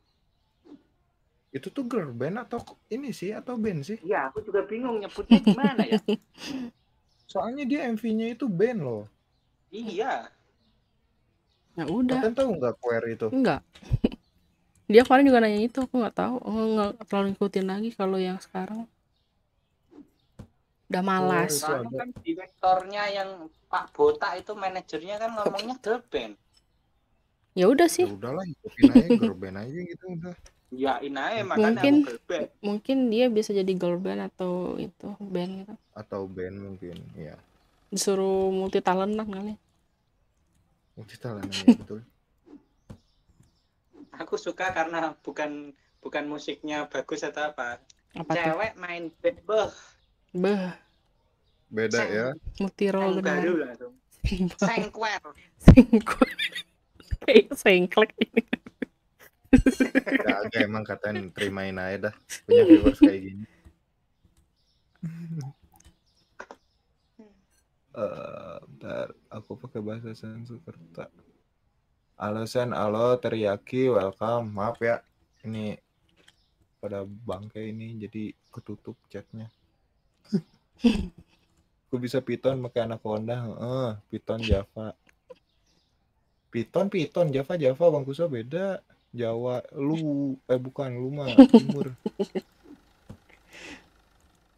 Itu tuh girl band atau ini sih atau band sih? Iya, aku juga bingung nyebutnya gimana ya. Soalnya dia MV-nya itu band loh. iya. ya udah. Kalian tahu nggak Queer itu? Enggak. Dia kemarin juga nanya itu, aku nggak tahu. Aku nggak terlalu ngikutin lagi kalau yang sekarang. Udah malas. ada. kan direktornya yang Pak Botak itu manajernya kan ngomongnya girl band. Ya udah Ya sih, udahlah, ikutin aja girl band aja gitu udah. Ya aja makanya Mungkin. mungkin dia bisa jadi girl band atau itu band gitu. Atau band mungkin, ya. Disuruh multi talentan kali. Mungkin salah namanya betul. Aku suka karena bukan bukan musiknya bagus atau apa. Apa tuh? Cewek main band beh, Beh, Beda Seng- ya. multi role yang baru benar. langsung. Sengkwer. Sengklek. Kayak sengklek. Kagak emang katain terimain aja dah. Punya viewers kayak gini. Eh, bentar, aku pakai bahasa Sanskerta. Halo Sen, halo teriyaki, welcome. Maaf ya, ini pada bangke ini jadi ketutup chatnya. Aku bisa Python pakai Anaconda, heeh, Python Java. Python Python Java Java Bang Kuso beda. Jawa lu eh bukan lu mah timur.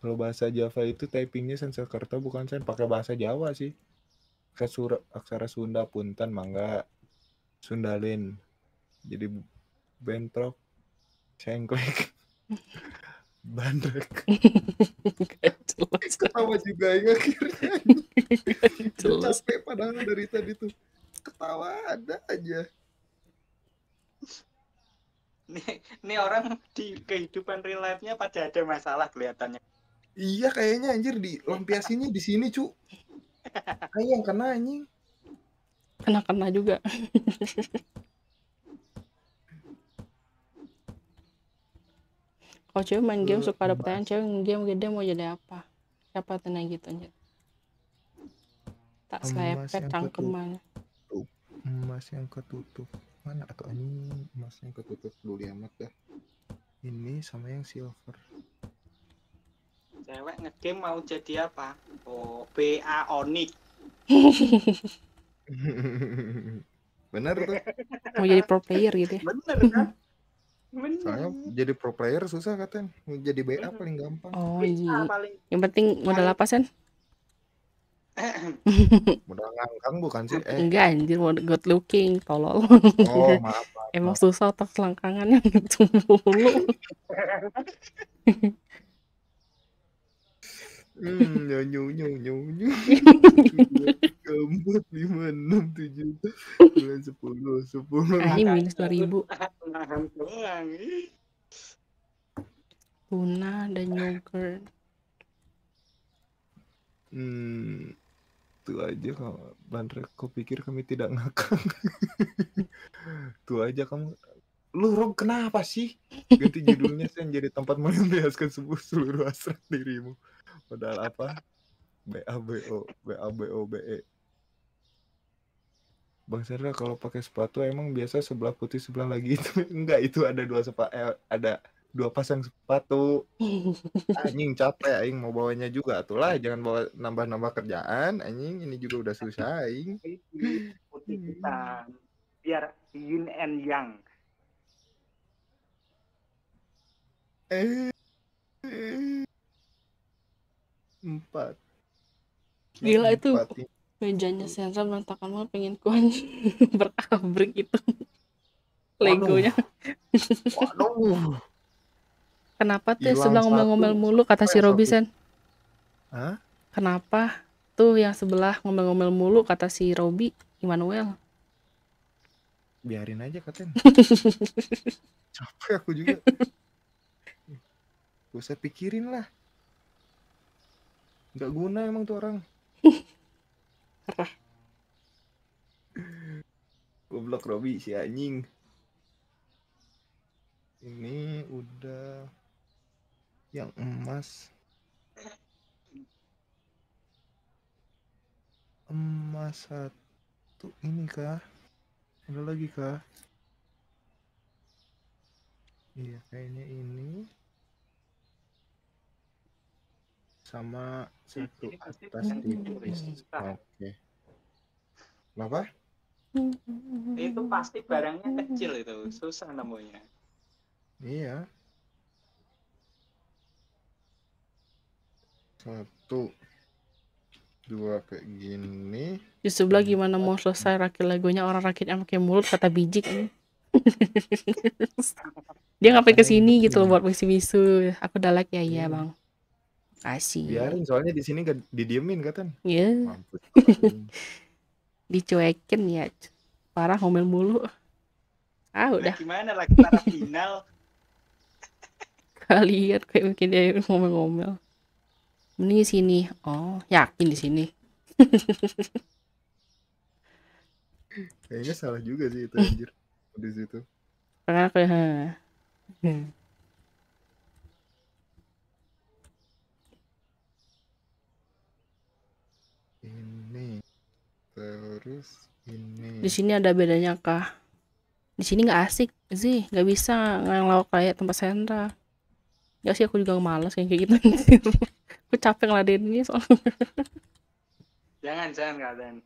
Kalau bahasa Java itu typingnya Sanskerta bukan sen pakai bahasa Jawa sih. Aksara, aksara Sunda punten mangga Sundalin. Jadi bentrok cengklek bandrek ketawa juga ya akhirnya capek padahal dari tadi tuh ketawa ada aja Nih, nih orang di kehidupan real life-nya pada ada masalah kelihatannya. iya kayaknya anjir di lampiasinnya di sini cu Ayo yang kena anjing Kena-kena juga. Kalau cewek main game suka ada pertanyaan cewek game gede mau jadi apa? Siapa tanya gitu anjir. Tak Emas selepet yang cangkeman. emas yang ketutup mana atau anjing emas yang ketutup dulu amat dah ini sama yang silver Cewek ngegame mau jadi apa? Oh, BA Onyx. bener tuh Mau jadi pro player gitu ya. Bener kan? Bener. soalnya jadi pro player susah katanya Mau jadi BA paling gampang Oh iya. paling Yang penting modal apa sen? modal ngangkang bukan sih eh Enggak anjir good looking tolol. oh maaf maaf, Emang maaf. susah otak selangkangannya gitu mulu. hmm nyu nyu nyu nyu keempat lima enam tujuh sembilan sepuluh sepuluh Anjing minus 2000. Paham doang. Tuna dan yogurt. Hmm, itu aja kalau Bandre, kau pikir kami tidak ngakak? Itu aja kamu. Lu Rob kenapa sih? Ganti judulnya Sen jadi tempat melampiaskan sebuah seluruh hasrat dirimu. Padahal apa? B A B O B A B O B E. Bang Sandra kalau pakai sepatu emang biasa sebelah putih sebelah lagi itu enggak itu ada dua sepa eh, ada dua pasang sepatu anjing capek aing mau bawanya juga atulah jangan bawa nambah-nambah kerjaan anjing ini juga udah susah aing Putih putih hitam. Biar yin and yang. eh eh, empat Gila itu. Empat. Mejanya Sandra berantakan banget pengen kuan berakabrik gitu. Legonya. waduh Kenapa tuh sebelah ngomel-ngomel mulu kata si Robi. Sen? Hah? Kenapa tuh yang sebelah ngomel-ngomel mulu kata si Robi Immanuel? biarin aja katen capek aku juga gak usah pikirin lah nggak guna emang tuh orang goblok Robi si anjing ini udah yang emas. Emas satu ini kah? Ada lagi kah? Iya kayaknya ini. Sama satu atas susah. oke. Apa Itu pasti barangnya kecil itu, susah nemunya. Iya. Satu, dua kayak gini. Di sebelah gimana mau selesai rakit legonya orang rakitnya pakai mulut kata bijik ini. Dia ngapain ke sini gitu loh buat bisu-bisu. Aku udah like ya iya Iya. bang. Kasih. Biarin soalnya di sini gak didiemin katan. Iya, Mampus. dicuekin ya. Parah ngomel mulu. Ah Nah, udah gimana lagi para final? kalian kayak mungkin dia ngomel-ngomel. Mending di sini. Oh, yakin di sini. Kayaknya salah juga sih itu anjir. Di situ. Karena kayak "Hah." Hmm. Ini. Terus ini. Di sini ada bedanya kah? Di sini nggak asik sih, nggak bisa ngelawak kayak tempat Sandra. Ya sih aku juga males kayak gitu. aku capek ngeladeninnya soalnya. Jangan, jangan kalian.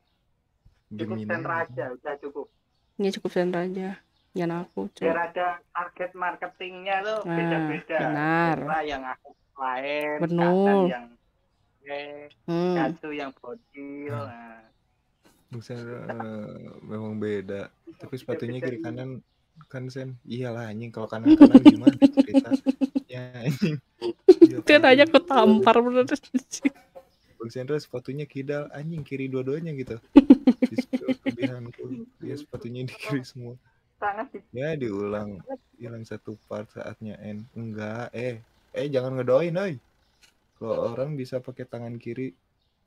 Cukup sentra aja, udah cukup. Ini cukup Sandra aja. Jangan aku. Biar Coba. ada target marketingnya tuh Nah, beda-beda. benar. Sentra yang aku lain. Katan yang eh, Hmm. Katsu yang bocil. Nah, Bukan eh, memang beda. Tapi sepatunya kiri kanan kan sen. Iyalah anjing kalau kanan kanan gimana cerita? Ya. Iya, parah. aja aku tampar bener. Bang Sandra sepatunya kidal anjing kiri dua-duanya gitu. Dia sepatunya di kiri semua. Ya diulang hilang satu part saatnya N. Enggak, eh eh jangan ngedoain oi. Kalau orang bisa pakai tangan kiri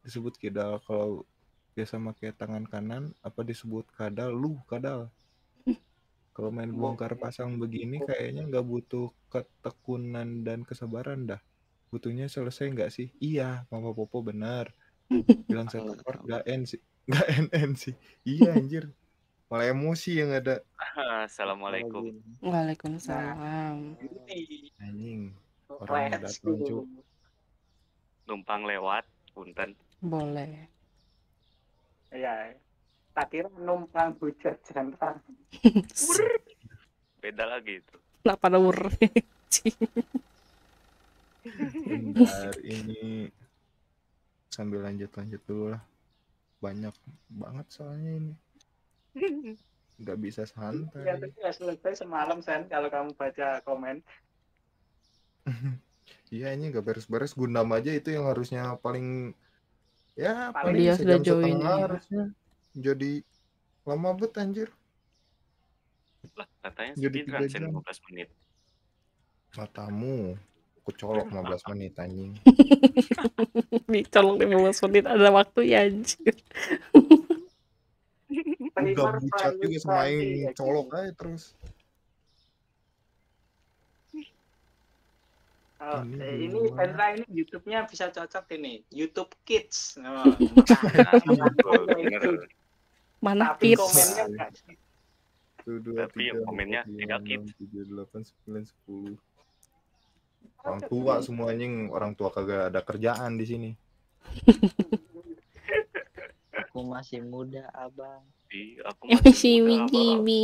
disebut kidal, kalau biasa pakai tangan kanan apa disebut kadal? Lu kadal. Kalau main bongkar pasang begini kayaknya nggak butuh ketekunan dan kesabaran dah. Butuhnya selesai nggak sih? Iya, Mama Popo benar. Bilang satu part nggak N sih. Nggak NN sih. Iya anjir. Malah emosi yang ada. Assalamualaikum. Waalaikumsalam. ini. Anjing. Orang datang. Cuk. Numpang lewat, punten. Boleh. Iya. Tak kira numpang hujat jantan. Beda lagi itu. Kenapa ada ur? Bentar, ini sambil lanjut-lanjut dulu lah. Banyak banget soalnya ini. Nggak bisa Ya, santai. tapi ya selesai semalam, Sen, kalau kamu baca komen. Iya ini nggak beres-beres. Gundam aja itu yang harusnya paling ya Paling paling dia sudah setengah ya. harusnya. Jadi lama bet anjir. Lah, katanya Jadi speedrun jam. 15 menit. Matamu. Aku colok 15 menit anjing. Dicolok 15 menit ada waktu ya anjir. Udah bucat juga sama aing colok aja terus. Oh, Ini eh, ini. Hendra ini YouTube-nya bisa cocok ini. YouTube Kids. Oh, Nah, bener. Mana tapi kids? komennya enggak Satu, dua, Tapi tiga, komennya tidak kids. tujuh, delapan, sembilan, sepuluh. Orang tua semua anjing, orang tua kagak ada kerjaan di sini. Aku masih muda, abang. Ih, aku Yang masih masih muda, bi.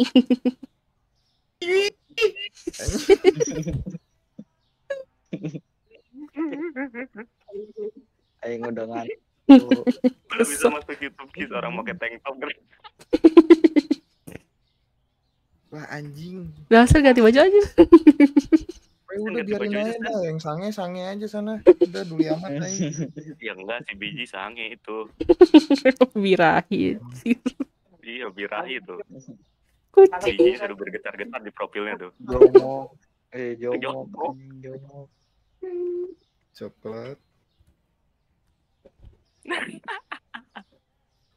Aing udah ngantuk. Udah bisa masuk YouTube Kids orang pakai tank top kan. Wah anjing. Dasar ganti baju aja. Eh, udah biarin aja, dah, yang sange sange aja sana. Udah dulu amat aja. Ya enggak si biji sange itu. Birahi. Iya birahi tuh. Kucing. Biji sudah bergetar-getar di profilnya tuh. Jomok. Eh, anjing, Jomok. Coklat.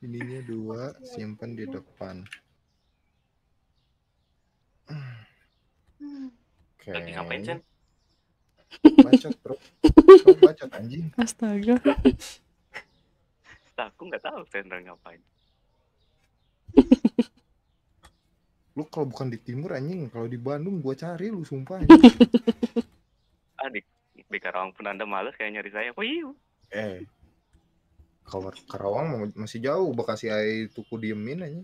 Ininya dua, simpan di depan. Oke. Lagi ngapain Sen? Bacot bro. Kau bacot anjing. Astaga. Nah, aku nggak tahu Sandra ngapain. Lu kalau bukan di timur anjing, kalau di Bandung gua cari lu sumpah anjing. Ah di Karawang pun anda males kayak nyari saya. Wih, Eh. Kalau Karawang masih jauh, Bekasi ai tuku diemin aja.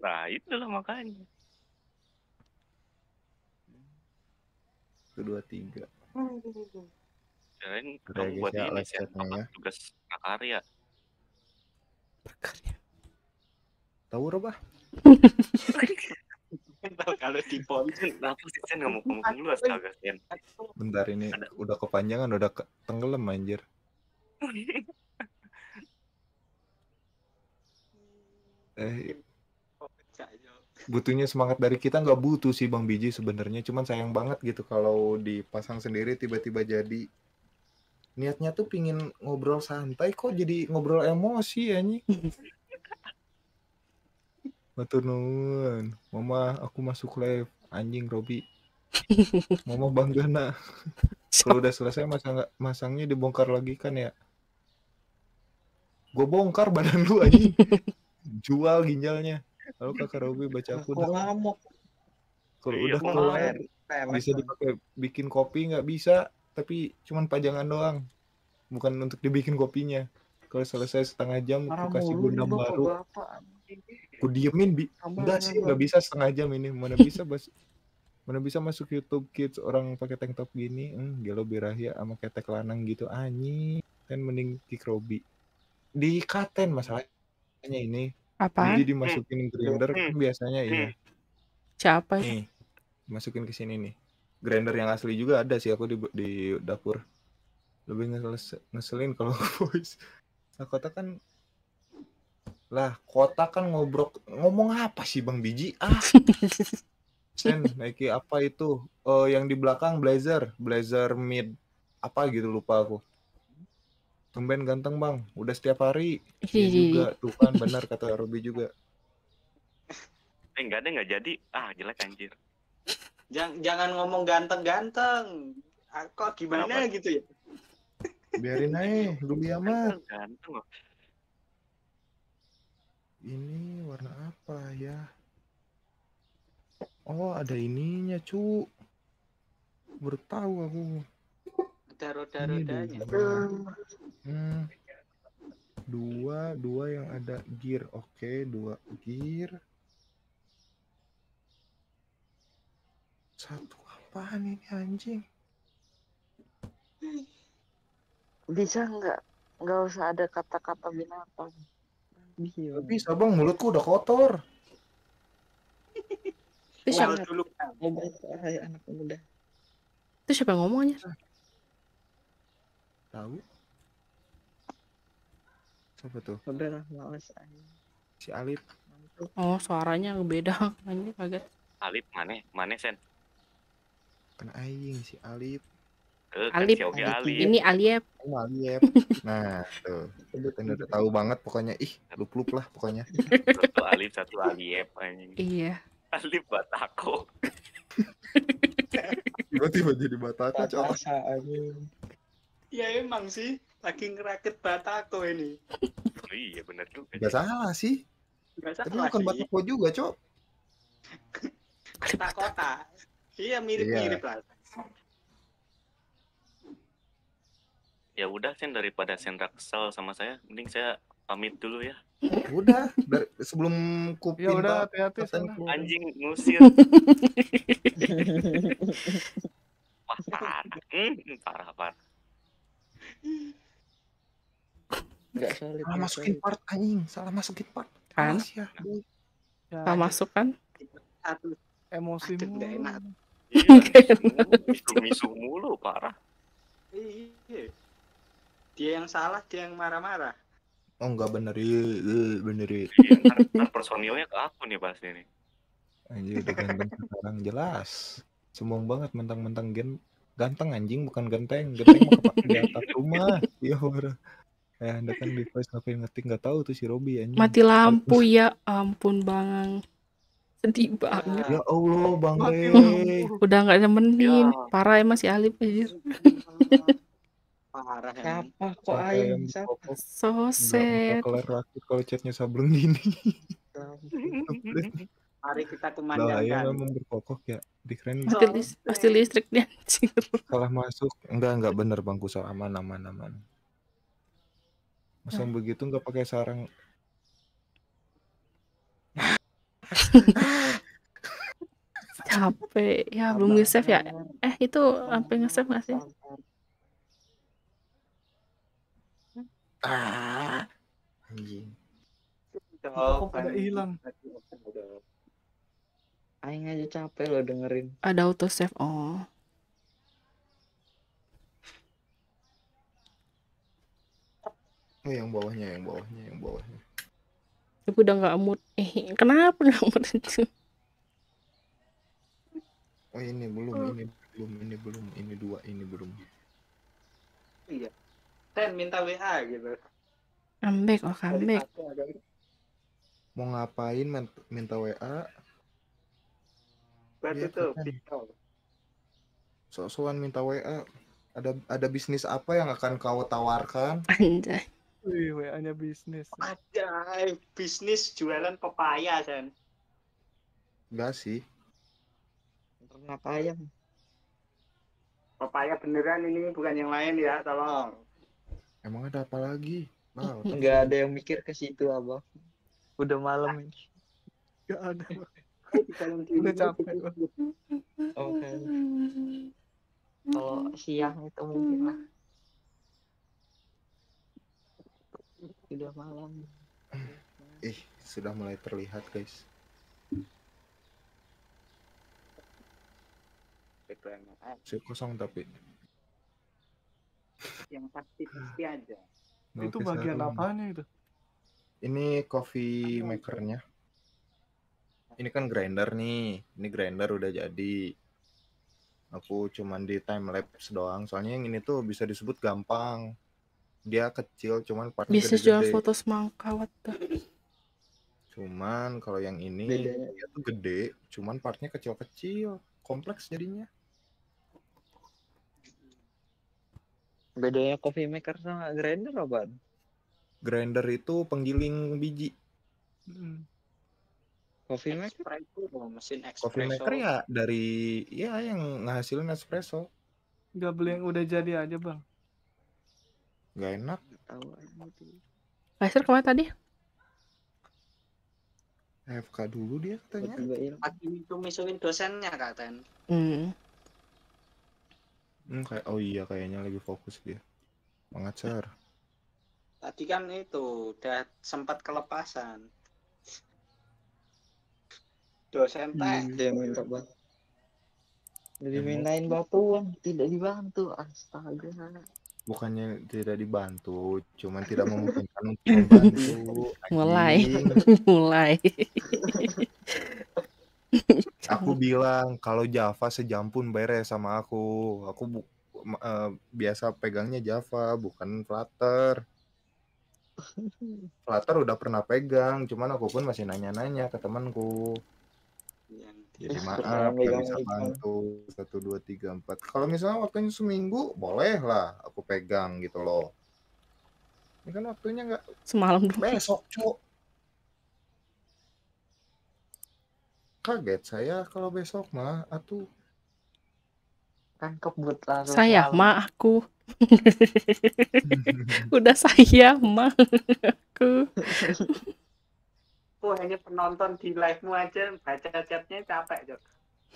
nah itulah makanya. Satu, dua, tiga. Kirain Udah, kamu buat ya, ini chatnya apa ya. tugas prakarya. Tahu apa? kalau di pon. Sen, kenapa sih Sen nggak mau ngomong dulu astaga Sen? Bentar ini udah kepanjangan, udah ke- tenggelam anjir. Eh, butuhnya semangat dari kita nggak butuh sih Bang Biji sebenarnya cuman sayang banget gitu kalau dipasang sendiri tiba-tiba jadi niatnya tuh pingin ngobrol santai kok jadi ngobrol emosi anjing Matur nuwun. Mama aku masuk live anjing Robi. Mama bangga nak. Kalau udah selesai masang masangnya dibongkar lagi kan ya. Gue bongkar badan lu anjing. Jual ginjalnya. Lalu kakak Robi baca aku Kok dong. ngamuk? Kalau Iya, udah pemer. bisa dipakai bikin kopi nggak bisa tapi cuman pajangan doang. Bukan untuk dibikin kopinya. Kalau selesai setengah jam aku kasih gundam baru. Aku diemin bi enggak sih nggak bisa setengah jam ini. Mana bisa bas mana bisa masuk YouTube Kids orang pakai tank top gini. Hmm, gelo birahia sama ketek lanang gitu. Anjing. Kan mending kick Robi. Di katen masalahnya ini Apaan? jadi dimasukin grinder kan biasanya iya Siapa? Nih, masukin ke sini nih. Grinder yang asli juga ada sih aku di di dapur. Lebih ngeles- ngeselin kalau voice. Nah, kota kan lah, kota kan ngobrol ngomong apa sih Bang Biji? Ah. Sen, Nike apa itu? Oh, yang di belakang blazer, blazer mid apa gitu lupa aku. Tumben ganteng bang, udah setiap hari. Iya juga, tuh kan benar kata Robi juga. Eh nggak ada nggak jadi. Ah jelek anjir. Jangan, jangan ngomong ganteng-ganteng. Ah, Kok gimana Kenapa? gitu ya? Biarin aja, dulu amat. Ganteng, ganteng loh. Ini warna apa ya? Oh, ada ininya, cu. Bertahu aku. Ada roda-rodanya. dua. Hmm. Dua, dua yang ada gear. Oke, dua gear. Satu apaan ini anjing? Bisa nggak? Nggak usah ada kata-kata binatang. Bisa. Bisa bang, mulutku udah kotor. Itu siapa? dulu. Anak muda. Itu siapa yang ngomongnya? Tahu? Siapa tuh? Udah lah, males anjing. Si Alif. Ngantuk. Oh, suaranya beda. Anjing kaget. Alip mana? Mana Sen? Kena aing si Alif. Eh, kan Alip. si Ogi Alip. Alip. Ini Aliep. Oh, Aliep. Nah, tuh. Kan udah tahu banget pokoknya. Ih, lup-lup lah pokoknya. Satu Alip, satu Aliep anjing. Iya. Alip Batako. Tiba-tiba jadi batata, cowok. Batasa anjing. Ya emang sih, lagi ngerakit batako ini. Oh, iya bener juga. Gak salah sih. Nggak Tapi salah bukan sih. batako juga, cok. Kota-kota. Iya mirip-mirip lah. Ya udah Sen daripada Sendra kesel sama saya, mending saya pamit dulu ya. Udah, dari, sebelum ku Ya udah hati-hati Anjing ngusir. Wah parah. Hmm, parah parah. Enggak solid. Salah masukin solid. part anjing, salah masukin part. Kan? Ya. Ya, Tak masuk kan? Satu. emosi Aduh, nggak enak. Iya. Misu-misu mulu parah. Iya. Dia yang salah, dia yang marah-marah. Oh enggak bener, iya, iya, bener iya. Iya, ntar, ntar personilnya ke aku nih pasti nih. Anjing udah ganteng sekarang jelas. Sombong banget mentang-mentang gen ganteng anjing bukan ganteng. Ganteng mah kepake di atap rumah. Iya bro. Eh, anda kan di voice ngapain ngetik nggak tahu tuh si Robi anjing. Mati lampu ya ampun bang. Sedih banget. Ya Allah, Bang. Udah nggak nemenin. Ya. Parah emang si Alip anjir. Parah. Siapa kok aing? yang Siapa? pokok So nggak sad. bakal kelar rakit kalau chatnya sableng gini. Mari kita Bahaya kumandangkan. memang berkokok ya. Dikeren Pasti, lis- pasti listrik dia anjir. salah masuk. Enggak, enggak bener Bang Kusal aman aman aman. Masa yang begitu nggak pakai sarang Capek. Ya belum nge-save ya. Eh itu sampai nge-save nggak sih? ah anjing. Kok pada hilang? Aing aja capek lo dengerin. Ada auto save. Oh. Oh yang bawahnya, yang bawahnya, yang bawahnya. Tapi udah nggak mood. Eh kenapa nggak mood itu? Oh ini belum, ini belum, ini belum, ini dua, ini belum. Iya. Ten minta WA gitu. Comeback, oh comeback. ada- Mau ngapain minta WA? Buat itu, Ten. video. Sok-sokan minta WA. Ada ada bisnis apa yang akan kau tawarkan? Anjay. Wih, WA-nya bisnis. Ada bisnis jualan pepaya, Sen. Enggak sih. Ternak ayam. Pepaya beneran ini bukan yang lain ya, tolong. Emang ada apa lagi? Enggak ada yang mikir ke situ, Abang. Udah malam ini. Gak ada. Udah capek, Bang. Oke. Kalau siang itu mungkin lah. Udah malam. Ih, sudah mulai terlihat, guys. Saya kosong tapi. Yang pasti-pasti aja. Nggak Itu bagian apanya itu? Ini coffee makernya. Ini kan grinder nih. Ini grinder udah jadi. Aku cuman di time lapse doang. Soalnya yang ini tuh bisa disebut gampang. Dia kecil, cuman partnya Bisnis jual gede-gede. foto semangka, what the? Cuman kalau yang ini Bedanya. dia tuh gede, cuman partnya kecil-kecil, kompleks jadinya. Bedanya coffee maker sama grinder apa? Grinder itu penggiling biji. Hmm. Coffee maker? Espresso, mesin espresso. Coffee maker ya dari ya yang ngasilin espresso. Gak beli yang udah jadi aja bang. Gak enak. Itu. Laser ke mana tadi? AFK dulu dia katanya. Lagi misuin dosennya, Kak Ten. Hmm. Hmm, kayak oh iya kayaknya lagi fokus dia. Mengacar. Tadi kan itu udah sempat kelepasan. Dosen teh. Dia minta bang. Udah dimintain batuan, tidak dibantu. Astaga. Bukannya tidak dibantu, cuman tidak memungkinkan untuk membantu. Mulai. Anjing. Mulai. Aku bilang kalau Java sejam pun beres sama aku. Aku bu- eh, biasa pegangnya Java bukan Flutter. Flutter udah pernah pegang, cuman aku pun masih nanya-nanya ke temanku. Jadi maaf, megang bisa bantu satu dua tiga empat. Kalau misalnya waktunya seminggu, boleh lah aku pegang gitu loh. Ini kan waktunya nggak Semalam dulu. besok, cuk. Kaget saya kalau besok mah, atuh. Kan kebut langsung Saya mah aku. Udah saya mah aku. Wah ini penonton di live-mu aja baca chatnya capek Jok.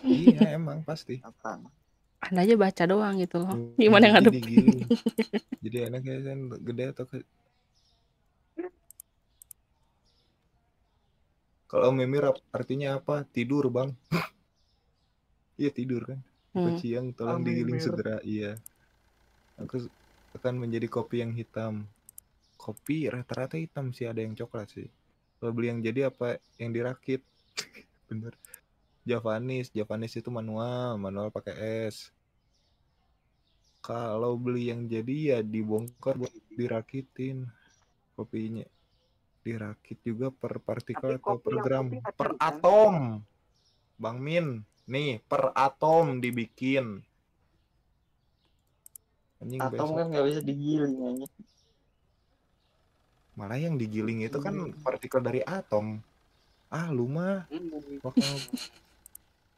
iya emang pasti. Apa? Anda aja baca doang gitu loh. Gimana yang jadi ngadep? Jadi enaknya kan gede atau ke... Kalau memir artinya apa? Tidur, Bang. Iya, tidur kan. Hmm. Siang tolong Ah, digiling memir. segera. Iya. Aku akan menjadi kopi yang hitam. Kopi rata-rata hitam sih, ada yang coklat sih. Kalau beli yang jadi apa yang dirakit? Bener. Javanis, Javanis itu manual, manual pakai es. Kalau beli yang jadi ya dibongkar buat dirakitin kopinya. Dirakit juga per partikel Tapi atau per gram, per kan? atom. Bang Min, nih per atom dibikin. Anjing Atom besok kan nggak bisa digiling. Malah yang digiling itu kan Hmm. partikel dari atom. Ah, lu mah Hmm. waktu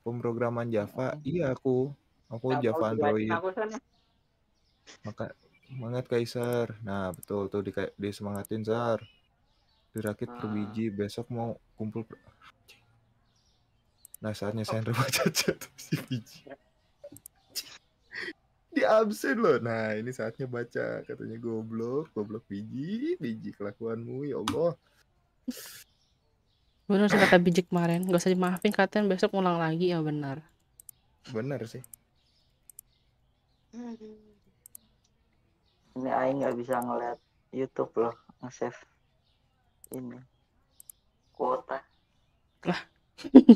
pemrograman Java, iya aku. Aku mau Java Android. Maka semangat Kaisar. Nah, betul tuh di disemangatin Sar. Dirakit per Ah. biji, besok mau kumpul per... Nah, saatnya saya baca chat si biji. Di absen loh. Nah, ini saatnya baca. Katanya goblok, goblok biji, biji kelakuanmu ya Allah. Bener sih kata biji kemarin. Gak usah dimaafin katanya besok ulang lagi ya benar. Bener sih. Ini Aing nggak bisa ngeliat YouTube loh, nge-save ini kuota.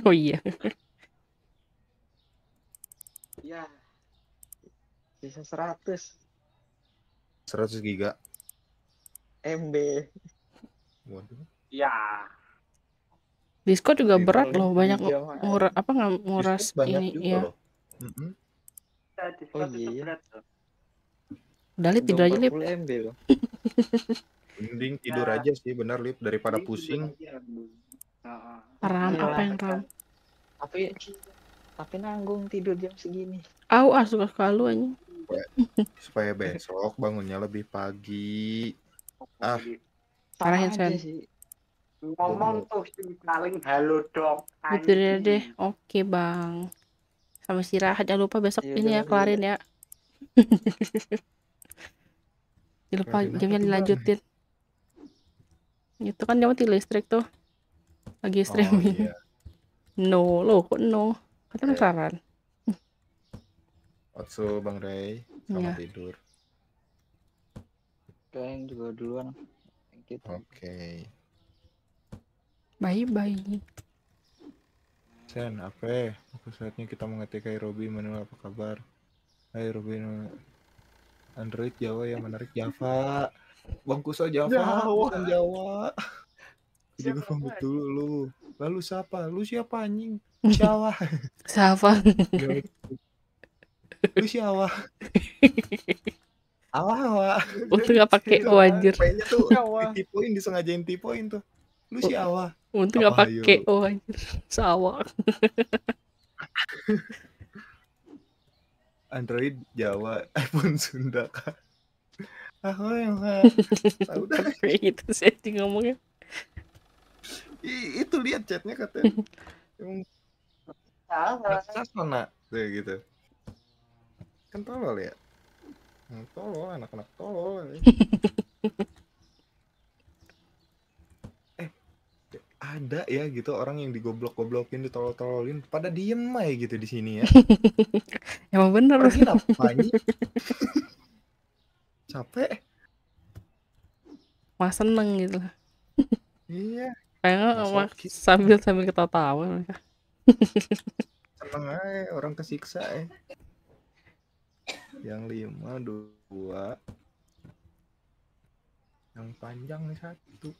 oh iya. Ya, bisa 100 100 giga. MB. Waduh. Ya. Discord juga Itu berat loh, banyak ngura, apa nggak nguras banyak ini ya. loh. Kita Discord Oh, iya. berat loh. Udah lip tidur aja lip. 40 MB loh. Mending tidur aja sih, bener Lip daripada pusing. Ram Iya. apa yang ram? Tapi tapi nanggung tidur jam segini. Au ah suka suka lu aja. supaya besok bangunnya lebih pagi. Ah. Parahin, Sen. sih. Ngomong tuh si paling halo dong. Gitu deh anjing. deh. Oke bang. Sama istirahat jangan lupa besok Iya, ini ya kelarin ya. Jangan lupa apa jamnya tuh, Bang? dilanjutin. Itu kan dia mati listrik tuh. Lagi Oh streaming. iya. No, lo kok no? Katanya Oke. Otsu Bang Ray, selamat tidur. Kalian juga duluan. Gitu. Oke. Bye bye. Sen, apa? Aku saatnya kita mengetik Hai Robi Manuel apa kabar? Hai Robi. Android Jawa yang menarik Java. Bang Kuso Java, Jawa. bukan Jawa. Siapa pamit lagi? dulu lu. Lalu siapa? Lu siapa anjing? Jawa. Safa. Lu siapa? Awa awa. Untung gak pakai Itu O anjir. P-nya tuh Jawa. ditipoin, disengajain tipoin tuh. Lu si Awa. Untung gak Apa pakai? O anjir. Sawa. Android Jawa, iPhone Sunda kak. Ah, yang udah Kayak gitu sih anjing ngomongnya. I- itu lihat chatnya katanya. Emang Salah. sasona kayak gitu. Kan tolol ya. Hmm, Tolol, anak-anak tolol. ya. eh, ada ya gitu orang yang digoblok-goblokin, ditolol-tololin, pada diem aja gitu di sini ya. Emang bener. Pergi? Capek. Mas seneng gitu. Iya, gitu? sambil sambil ketawa-tawa mereka. seneng aja orang kesiksa ya. Yang lima dua. Yang panjang nih satu.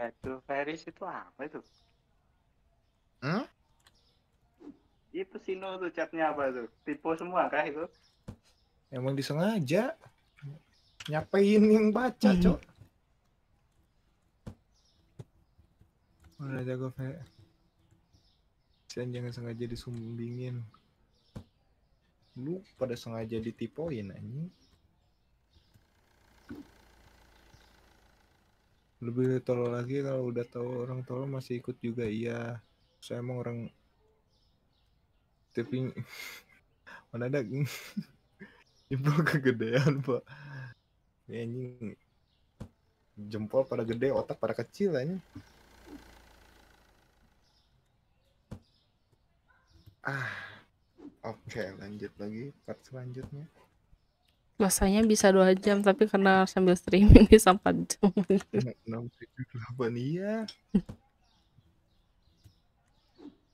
Aduh, Ferris itu apa itu? Hmm? Itu Sino tuh chatnya apa tuh? Tipe semua kah itu? Emang disengaja nyapain yang baca, Hmm. Cok. Mana jago, Fe. Sian jangan sengaja disumbingin. Lu pada sengaja ditipoin anjing. Lebih tolol lagi kalau udah tahu orang tolol masih ikut juga iya. Saya emang orang tapi mana ada jempol kegedean pak Ini anjing. Jempol pada gede otak pada kecil anjing. Ah oke lanjut lagi part selanjutnya. Biasanya bisa dua jam tapi karena sambil streaming bisa 4 jam. enam tujuh delapan iya.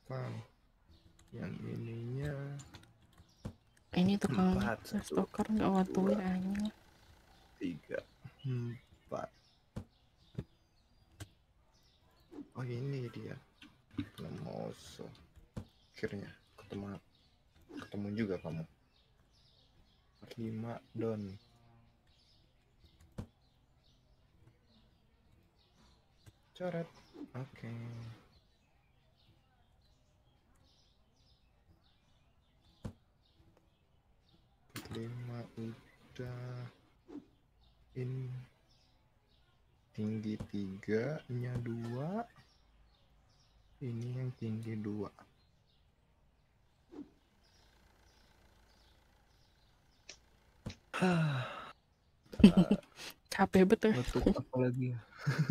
Bang, yang ininya Ini tukang stalker nggak waktuin anjing. Tiga. Empat. Oh ini dia. Lemoso akhirnya ketemu ketemu juga kamu. Lima don. Coret. Oke. Lima udah in tinggi tiga nya dua. Ini yang tinggi dua. Capek betul. nutup apa lagi ya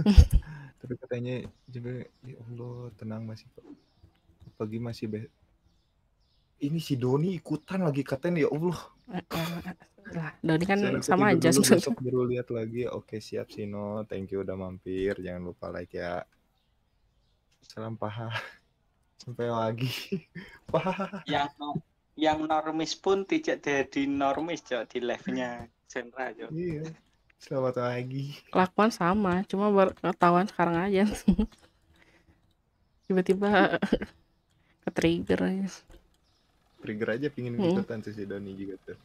tapi katanya juga ya Allah tenang masih pagi masih ini si Doni ikutan lagi katanya ya Allah. Lah, Doni kan Saya sama aja dulu, sebenarnya. besok baru lihat lagi. Oke siap Sino. Thank you udah mampir. Jangan lupa like ya. Salam paha. Sampai lagi. Paha. Yang yang normis pun tidak jadi normis cok di live-nya Senra cok. iya. Selamat pagi. Kelakuan sama, cuma baru ketahuan sekarang aja. Tiba-tiba ke trigger. Trigger aja pingin Hmm. ikutan si Doni juga tuh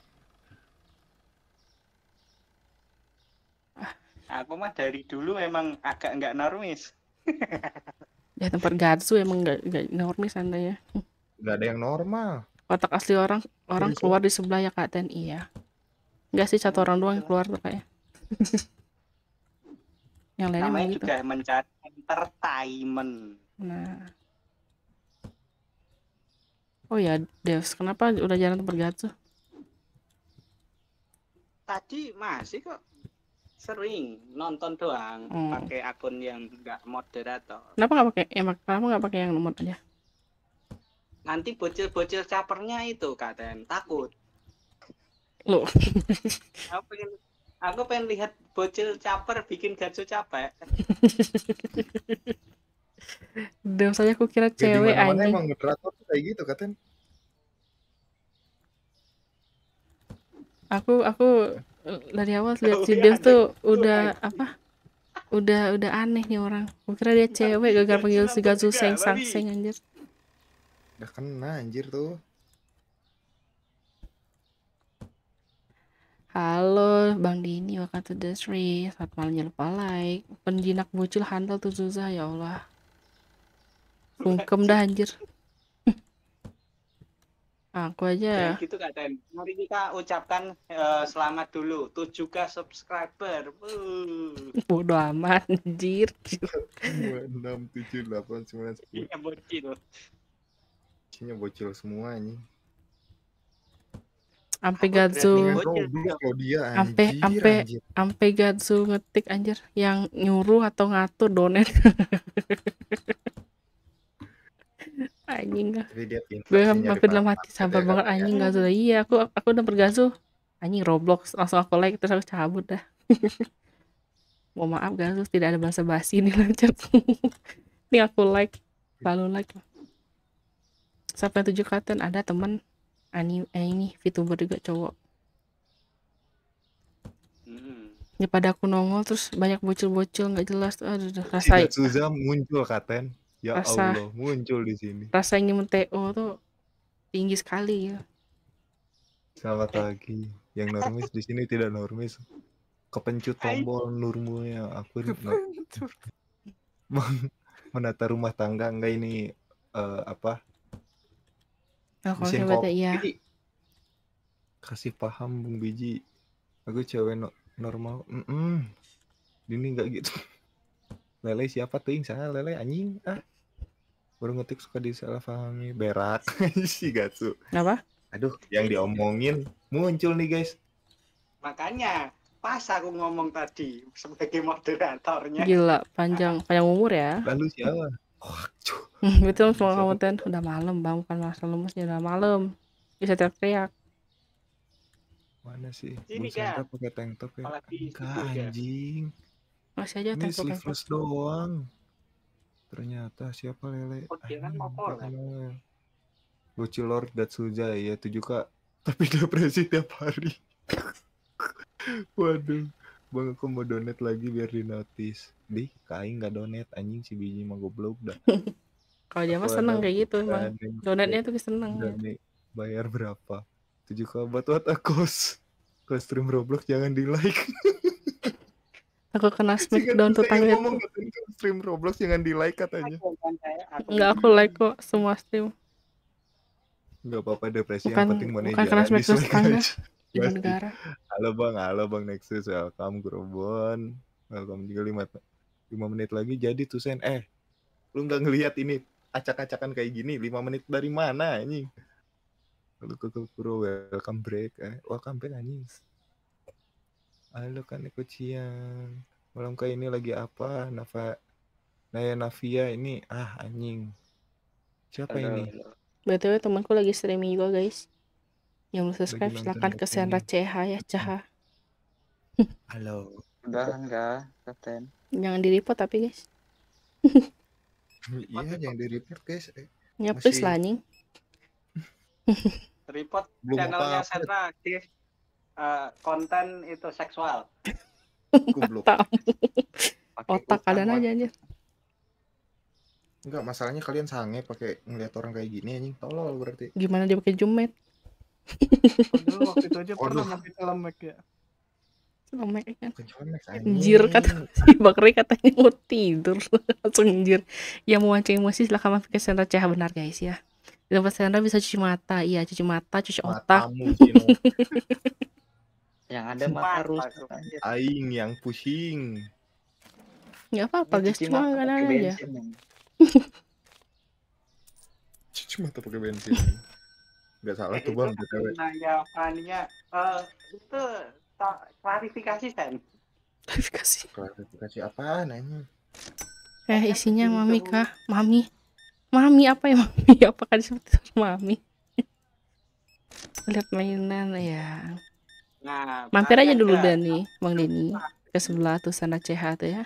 Aku mah dari dulu emang agak nggak normis. Ya tempat Gatsu emang nggak nggak normis anda ya. nggak ada yang normal Kotak asli orang orang Terus, keluar di sebelah ya Kak Ten iya. Enggak sih satu orang doang yang keluar tuh kayak. yang lainnya Namanya gitu. juga mencari entertainment. Nah. Oh ya, Devs, kenapa udah jarang tempat Gatsu? Tadi masih kok sering nonton doang Hmm. pakai akun yang nggak moderator. Kenapa nggak pakai emang kenapa nggak pakai yang nomor aja? Nanti bocil-bocil capernya itu katen takut. Loh. Aku pengen aku pengen lihat bocil caper bikin gatsu capek. Devs aja aku kira Ya, di cewek mana-mana anjing. emang moderator tuh kayak gitu katanya Aku aku eh, dari awal lihat si aneh. tuh udah apa? Udah udah aneh nih orang. Aku kira dia cewek gara-gara panggil si juga, seng sang seng anjir. udah kena anjir tuh Halo Bang Dini, welcome to the street. Selamat malam jangan lupa like. Penjinak bocil handal tuh susah ya Allah. Sungkem dah anjir. Aku aja Kayak gitu katen. Mari kita ucapkan eh, selamat dulu 7k subscriber. Wuh. bodo amat anjir. dua enam tujuh delapan sembilan sepuluh Iya bocil. isinya bocil semua Sampai Aku Gatsu Ampe- anjir ampe- sampai Gatsu ngetik anjir yang nyuruh atau ngatur donet. anjing gak. tapi dia Gue dalam hati sabar banget katanya. anjing Gatsu. Iya, aku aku udah bergasu. anjing Roblox langsung aku like terus aku cabut dah mau maaf guys tidak ada bahasa basi nih lancar ini aku like selalu like sampai tujuh katen ada teman anime eh, ini VTuber juga cowok Hmm. daripada aku nongol terus banyak bocil-bocil nggak jelas tuh aduh aduh, rasa Suza muncul Katen. Ya Rasa- Allah, muncul di sini. rasa ingin men-TO tuh tinggi sekali ya Selamat pagi. Yang normis di sini tidak normis. Kepencut tombol nurmunya. Aku menata rumah tangga enggak ini eh, apa? nah, kalau Mesin iya kopi. Kasih paham Bung Biji. Aku cewek no- normal. Mm Ini enggak gitu. Lele siapa tuh yang salah Lele anjing ah. Baru ngetik suka disalah pahami berak si Gatsu. apa Aduh, yang diomongin muncul nih guys. Makanya pas aku ngomong tadi sebagai moderatornya. gila panjang panjang umur ya Lalu siapa? Cuh. betul semua kamu ten udah malam bang bukan masa lemasnya udah malam bisa teriak-teriak Mana sih? Santa Kak. pakai tank top ya? Enggak anjing. masih aja Ini tempel sleeveless doang. Ternyata siapa lele? Oh, dia kan mau. Bocil Lord Gatsuja ya 7k tapi depresi tiap hari. Waduh. Bang aku mau donate lagi biar di notice. Di, kain nggak donate anjing si biji mah goblok dah. kalau dia mah seneng kayak gitu emang donatnya tuh seneng bayar berapa? 7k buat what a cost. Kalau stream Roblox jangan di like. aku kena smackdown tuh tangan ngomong katanya stream Roblox jangan di like katanya. Saya, aku nggak aku like kok semua stream Nggak apa-apa depresi Bukan- yang penting bukan money kena smackdown tetangga. ibu negara Halo bang, halo bang Nexus, welcome Grobon, welcome juga lima lima menit lagi jadi tuh sen. Eh, lu nggak ngelihat ini acak-acakan kayak gini? Lima menit dari mana anjing? Lalu ke welcome break, eh, welcome back anjing. Halo kan ikut siang. Malam kayak ini lagi apa? Nafa Naya Navia ini ah anjing. Siapa Halo, ini? halo. btw temanku lagi streaming juga guys yang belum subscribe silahkan ke. Senra CH ya CH Halo. Udahan kah, Kapten? jangan di report tapi guys Iya, yang di report guys. Eh, ya please lah anjing report channelnya apa-apa. Sentra eh, konten itu seksual. Goblok. Otak kalian aja anjir Enggak, masalahnya kalian sange pakai ngeliat orang kayak gini anjing. Tolol berarti. gimana dia pakai jumet Padahal waktu itu aja pernah Waduh. pakai celemek ya. Celemek kan Bukan Jonex Anjir kata si Bakri katanya mau tidur langsung anjir yang mau mancing emosi silahkan mampir ke Senra CH benar guys ya di tempat Senra bisa cuci mata iya cuci mata cuci otak Matamu. Yang ada mata Mata, rusak. Aing yang pusing. nggak apa-apa guys cuma pakai aja. Cuci mata pakai bensin. Enggak salah Eh, tuh bang, BTW. Naya Fania eh, itu ta- klarifikasi Sen. klarifikasi Klarifikasi apaan anjing? eh isinya itu- mami kah mami mami apa ya mami apakah disebut itu mami lihat mainan ya Nah, mampir aja dulu dah nih bang Denny ke sebelah tuh Senra CH tuh ya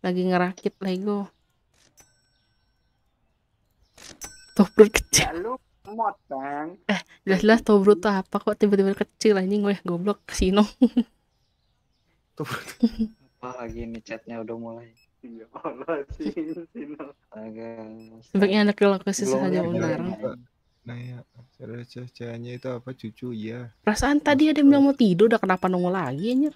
lagi ngerakit Lego Tobrut kecil Ya lu mod bang. jelas-jelas Tobrut tuh apa kok tiba-tiba kecil anjing gue goblok Sino Tuh Apa lagi nih chatnya udah mulai. Ya Allah Sin, Sin. Agak. sebaiknya anak khusus Belum saja ya, Nah ya, saudara cahayanya itu apa? Cucu iya. perasaan tadi ada yang bilang mau tidur udah kenapa nunggu lagi anjir?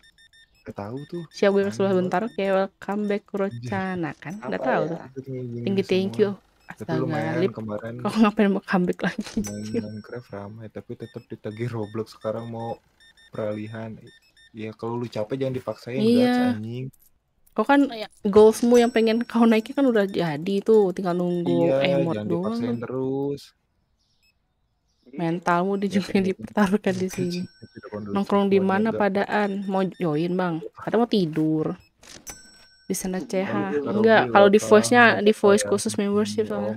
Ketahu tuh. siap gue sebelah bentar kayak welcome back Kurocana kan? Nggak Apa tahu ya? tuh. gini tinggi thank you Tapi astaga lumayan lip kemarin kok ngapain mau comeback lagi? main Minecraft ramai tapi tetap ditagih Roblox sekarang mau peralihan. Ya kalau lu capek jangan dipaksain Iya. anjing. Kok kan ya, goalsmu yang pengen kau naikin kan udah jadi tuh tinggal nunggu iya emot jangan doang. dipaksain terus mentalmu di juga Biasanya dipertaruhkan di sini. nongkrong di mana padaan? Mau join bang. Kata mau tidur. Di sana CH Taruh enggak kalau di voice nya di apa-apa voice ya. khusus membership oh soalnya.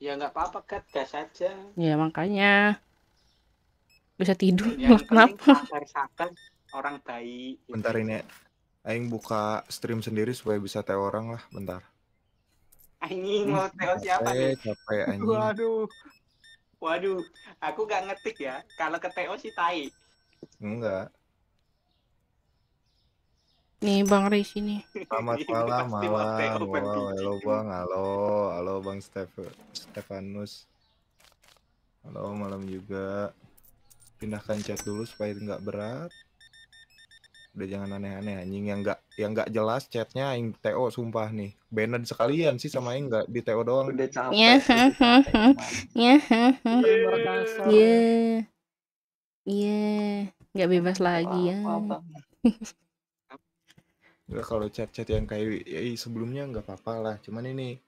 Ya nggak apa-apa gat gas aja. ya makanya. Bisa tidur. Yang kenapa? orang baik. gitu. Bentar ini. Aing buka stream sendiri supaya bisa teh orang lah, bentar. Anjing mau teo siapa nih? Capek, capek anjing. Waduh. Waduh, aku gak ngetik ya. Kalau ke TO sih tai. Enggak. Nih Bang Ray sini. Selamat Ini malam, malam. Wow, halo Bang, halo, halo Bang Stef Stefanus. Halo, malam juga. Pindahkan chat dulu supaya nggak berat. Udah jangan aneh-aneh anjing yang nggak yang nggak jelas chatnya aing TO sumpah nih. Banned sekalian sih sama aing nggak di TO doang. Udah capek. Ya. Ya. Iya. Iya. Nggak bebas lagi ya. Apa-apa. Enggak kalau chat-chat yang kayak ya, sebelumnya nggak apa-apa lah. Cuman ini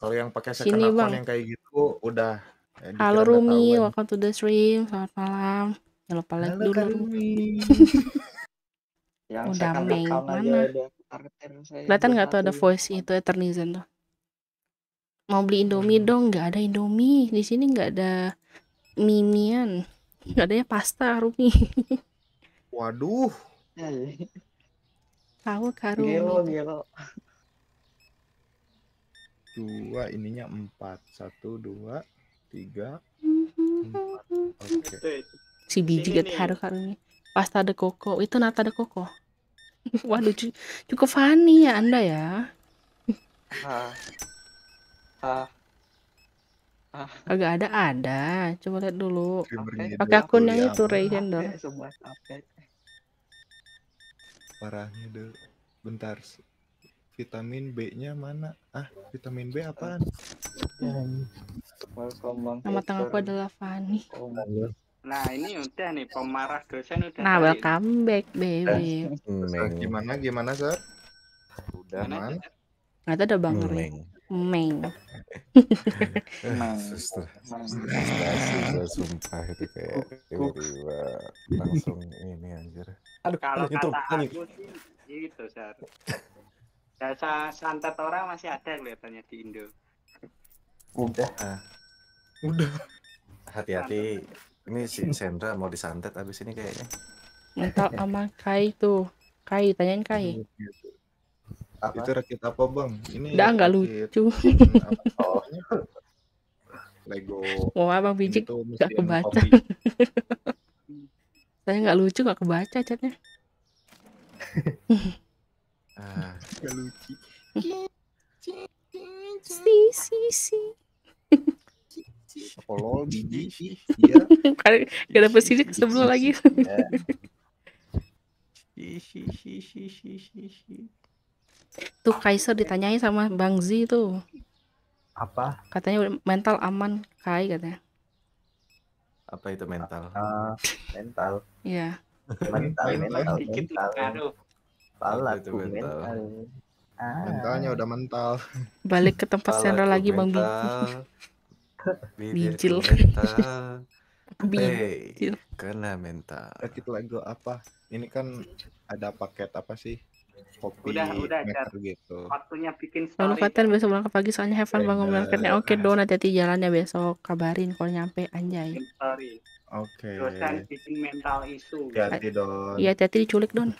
kalau yang pakai second account yang kayak gitu udah ya, Halo Rumi, tahuan. welcome to the stream. Selamat malam. Jangan lupa like dulu. Rumi. Yang Udah second account aja mana? udah ketar-ketir saya. Kelihatan nggak tuh ada voice itu Eternizen tuh? Mau beli Indomie dong? Nggak ada Indomie. Di sini nggak ada mimian. Nggak adanya pasta Rumi. Waduh. Tahu Kak Gelo, gelo. dua ininya empat satu dua tiga empat oke Tuh, Si biji get nih. haru Rumi. Pasta de coco. Itu nata de coco. Waduh, cu- cukup funny ya Anda ya. Ah. Ah. Agak ada ada. Coba lihat dulu. Pakai akun yang itu Ray Chandor. Capek, semua capek. parahnya deh bentar vitamin B-nya mana ah vitamin B apaan Welcome Bang Nama tengahku adalah Fanny. Om. Nah ini udah nih pemarah dosen udah. Nah, welcome back, baby. Sir, gimana gimana sir Udah aman Nggak ada Bang Ray. Meng. Meng. Frustasi gue sumpah itu kayak tiba-tiba langsung ini anjir. Aduh, Kalau itu kata aku sih itu Sar. Jasa santet orang masih ada kelihatannya di Indo. Udah. udah Hati-hati. Ini si Sandra mau disantet abis ini kayaknya. Mental sama Kai tuh. Kai, tanyain Kai. Apa? itu rakit apa bang ini Udah nggak rakit, lucu. hmm, Oh, Lego Mau abang biji itu nggak kebaca. Saya nggak lucu, nggak kebaca chatnya. ah, Nggak lucu Si, si, si. Apa lol biji iya gak dapet sini sebelum lagi. Tuh Kaiser ditanyain sama Bang Z tuh. Apa? Katanya mental aman Kai katanya. apa itu mental? Ah, mental. Iya. Mental, mental, Dikit mental. aduh. Pala Itu mental. mental. Ah. mentalnya udah mental Balik ke tempat Sandra Kepalaku lagi Bang Biji. Mental, Bijil. bibirku mental. Bijil. Hey, kena mental. rakit Lego apa ini kan ada paket apa sih kopi Udah, udah, maker gitu Waktunya bikin Lalu story. Faten besok berangkat pagi soalnya have fun bangun berangkatnya. Oke Don, hati-hati jalannya besok. Kabarin kalau nyampe anjay. Bikin story. oke Dosen bikin mental isu. hati don Iya, hati-hati diculik Don.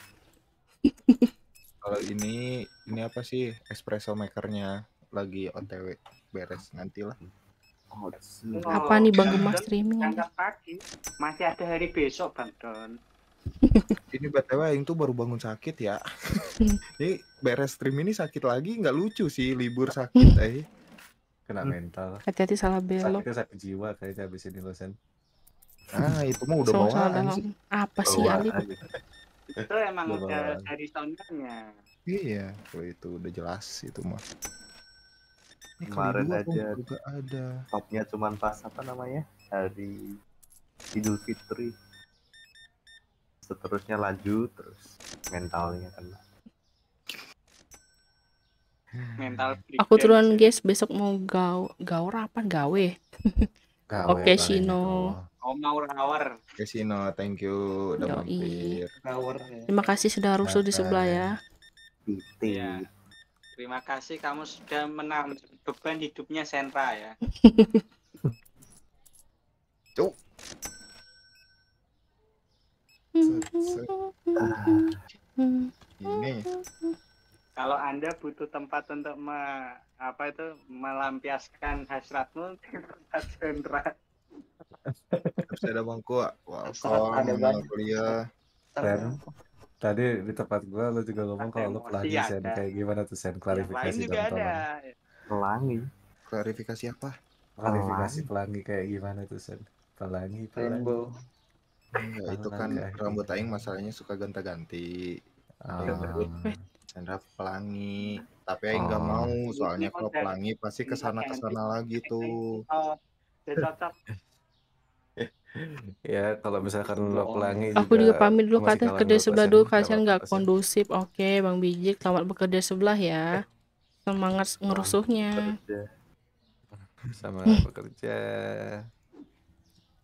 kalau ini ini apa sih espresso makernya lagi otw beres nanti lah Oh, Apa nih Bang Gemas streaming pagi. Masih ada hari besok Bang Don. ini btw yang tuh baru bangun sakit ya ini beres stream ini sakit lagi nggak lucu sih libur sakit eh Kena mental. Hati-hati salah belok. Sakitnya sakit jiwa kayaknya abis ini losen. ah itu mah udah So, salah bawaan sih Apa sih Ali? Itu emang Udah dari tahunnya. iya kalau itu udah jelas itu mah ini Kemarin aja. juga ada Topnya cuman pas apa namanya? Hari Idul Fitri. Seterusnya lanjut terus mentalnya kan. Mental Aku turun guys, besok mau gaw gaur apa gawe? Gawe Oke, paling Shino. itu. Oh mau rawar. Casino thank you udah mampir. Terima kasih sudah rusuh di sebelah ya. Iya. Terima kasih kamu sudah menang beban hidupnya Sentra ya. set. Ini Kalau Anda butuh tempat untuk me, apa itu melampiaskan hasratmu tempat sentra. harus ada bangku. Bang. anak kuliah. Sen, tadi di tempat gua lu juga ngomong kalau lu Emosi pelangi Sen ada. kayak gimana tuh Sen klarifikasi juga dong ada. Pelangi. Klarifikasi apa? Klarifikasi pelangi kayak gimana tuh Sen? Pelangi, pelangi. Rainbow. Enggak, itu kan Pelangi. rambut aing masalahnya suka gonta-ganti. Ah, Sandra pelangi. Tapi aing nggak Oh. mau, soalnya kalau pelangi pasti ke sana ke sana lagi tuh. Oh, cocok. Ya kalau misalkan lo Bohong. pelangi Aku juga pamit dulu masih kalah kerja 2%, sebelah dulu nggak kasihan nggak kondusif. Oke, Bang Bijik, selamat bekerja sebelah ya. Semangat ngerusuhnya. sama bekerja.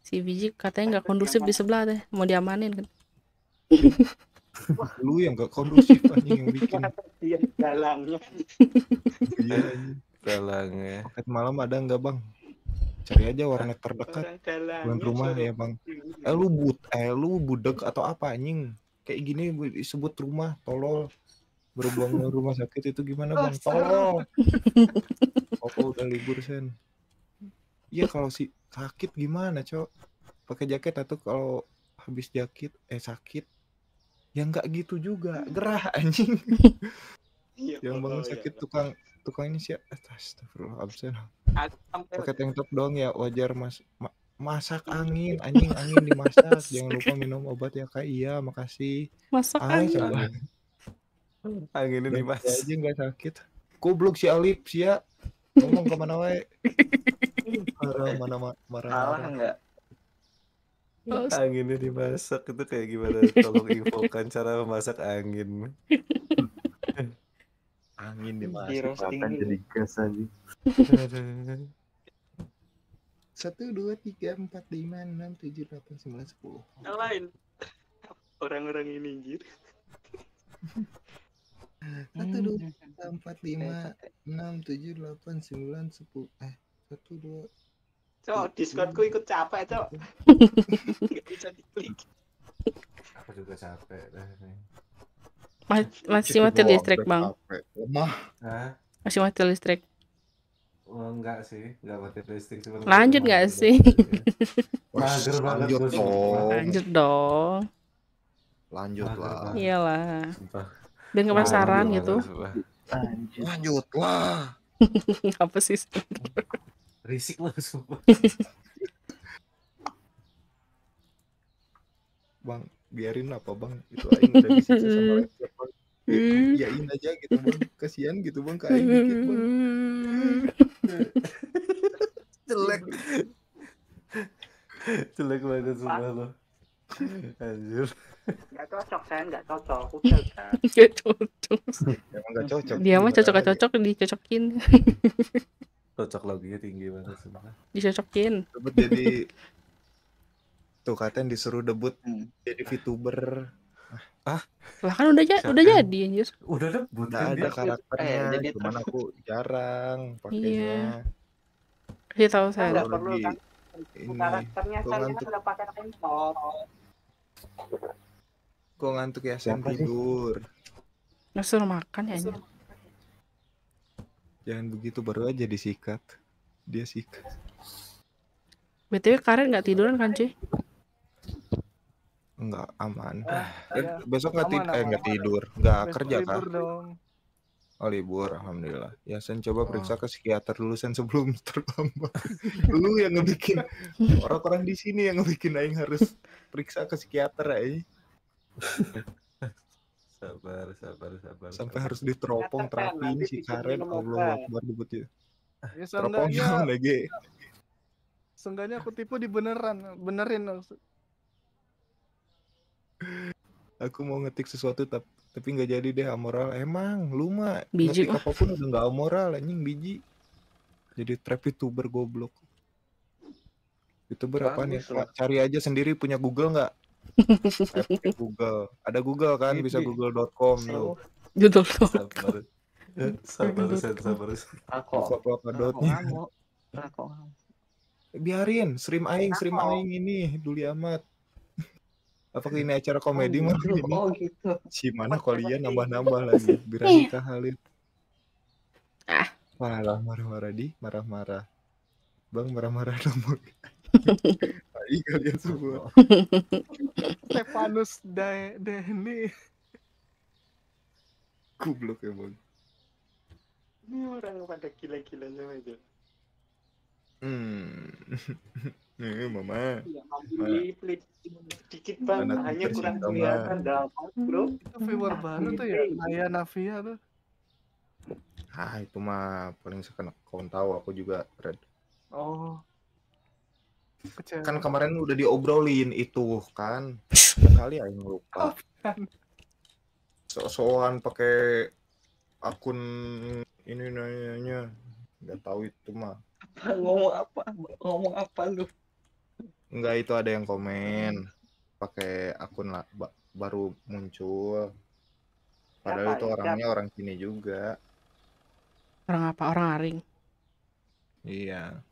Si Bijik katanya nggak kondusif di sebelah deh, mau diamanin kan. Lu yang gak kondusif anjing yang bikin. Dalangnya. Iya, anjing. Pelangnya. Paket malam ada nggak bang? Cari aja warnet terdekat. Bukan rumah suruh- ya bang. Eh lu but, eh lu budek atau apa anjing? Kayak gini bu- disebut rumah, tolol. Berhubung ke rumah sakit itu gimana bang? Tolol. Koko udah libur sen. Iya kalau si sakit gimana cok? Pakai jaket atau kalau habis jakit eh sakit? Ya nggak gitu juga, gerah anjing. Iya, Yang bangun oh, iya. sakit tukang tukang ini sih. Astagfirullah absen. Aku sampai Pakai tank top doang ya wajar mas. Ma- masak angin, anjing angin dimasak. Jangan lupa minum obat ya kak. Iya, makasih. Masak Ay, angin. coba. Angin mas. gitu aja nggak sakit. Goblok si Alip sih ya. Ngomong ke mana wae. Marah mana ma- marah. Marah. enggak? Anginnya dimasak itu kayak gimana? Tolong infokan cara memasak angin. Angin Di dulu. jadi gas aja. Satu dua tiga empat lima enam tujuh delapan sembilan sepuluh. yang lain. Orang-orang ini anjir. Satu dua tiga empat lima enam tujuh delapan sembilan sepuluh. Eh satu dua Cok, Discordku ikut capek, Cok. Nggak bisa diklik. Aku juga capek dah. Ma- masih mati listrik bang. Lemah. Hah? masih mati listrik. Oh, enggak sih, enggak mati listrik Lanjut nggak sih? Mager banget Lanjut dong. Lanjut dong, Lanjut lah. iyalah. Sumpah. Biar nggak penasaran Mager gitu. Lanjut lah. Apa sih? Risik lu sumpah. Bang, biarin apa bang? Itu aing udah disiksa sama laptop bang. Iyain aja gitu bang. Kasihan gitu bang ke aing dikit bang. Jelek. Jelek banget sumpah lo. Anjir. Nggak cocok, saya nggak cocok. Udah, kan. Gak cocok. Emang gak cocok. Dia mah Gimana cocok gak lagi? cocok dicocokin, Cocok loginya tinggi banget sumpah. dicocokin. Debut jadi Tuh katanya disuruh debut Hmm. jadi VTuber. Lah kan udah ja- udah jadi anjir. Udah debut Nggak kan ada dia. karakternya, Eh, jadi cuman aku jarang pakainya. Iya. Kasih tahu Saya saya. nggak Kalau perlu kan. ini, Karakternya gua saya ngantuk. udah pakai handphone. Kok ngantuk ya sih? tidur. Nggak suruh makan ya anjir. Jangan begitu baru aja disikat. Dia sikat. BTW Karen nggak tiduran kan cuy? Enggak aman. Ah, Eh, iya. besok nggak Aman, tid- eh nggak tidur, nggak kerja kah? libur dong. Oh libur, alhamdulillah. Ya Sen coba Oh. periksa ke psikiater dulu Sen sebelum terlambat. Lu yang ngebikin orang-orang di sini yang ngebikin Aing harus periksa ke psikiater aja. Sabar, sabar, sabar. Sampai sabar. harus diteropong terapiin nanti si Karen. Allah. Akbar debutnya. Ya Teropong seenggaknya, yang lagi. seenggaknya aku tipu di beneran, benerin maksud. Aku mau ngetik sesuatu tapi tapi nggak jadi deh amoral. Emang lu mah Biji, ngetik apa pun udah nggak amoral anjing biji. Jadi trap youtuber goblok. Youtuber apa nih? Lah. Cari aja sendiri punya Google nggak? Google. Ada Google kan bisa google.com lu. Judul dong. Sabar. Sabar, sabar. Biarin, stream aing, stream aing ini duli amat. Apakah ini acara komedi oh, gitu. ini? oh gitu Si mana kalian nambah-nambah lagi. Beranikah Halid? Ah. Marah, marah-marah di, marah-marah. Bang marah-marah dong. Hai kalian semua. Stefanus Da- Deni. Goblok ya bang. Ini orang pada gila-gila sama itu. Hmm. Nih mama. Ya, beli sedikit bang, Anak hanya kurang kelihatan dapat bro. Itu viewer baru tuh ya. Naya Navia tuh. Ah itu mah paling sekena kawan tahu aku juga Red. Oh. Kecewa. Kan kemarin udah diobrolin itu kan. Sekali aing lupa. So-soan pakai akun ini nanya nggak tahu itu mah. Apa, ngomong apa ngomong apa lu Enggak itu ada yang komen pakai akun lah ba- baru muncul. Padahal Siapa? itu orangnya orang sini juga. Orang apa? Orang aring. Iya.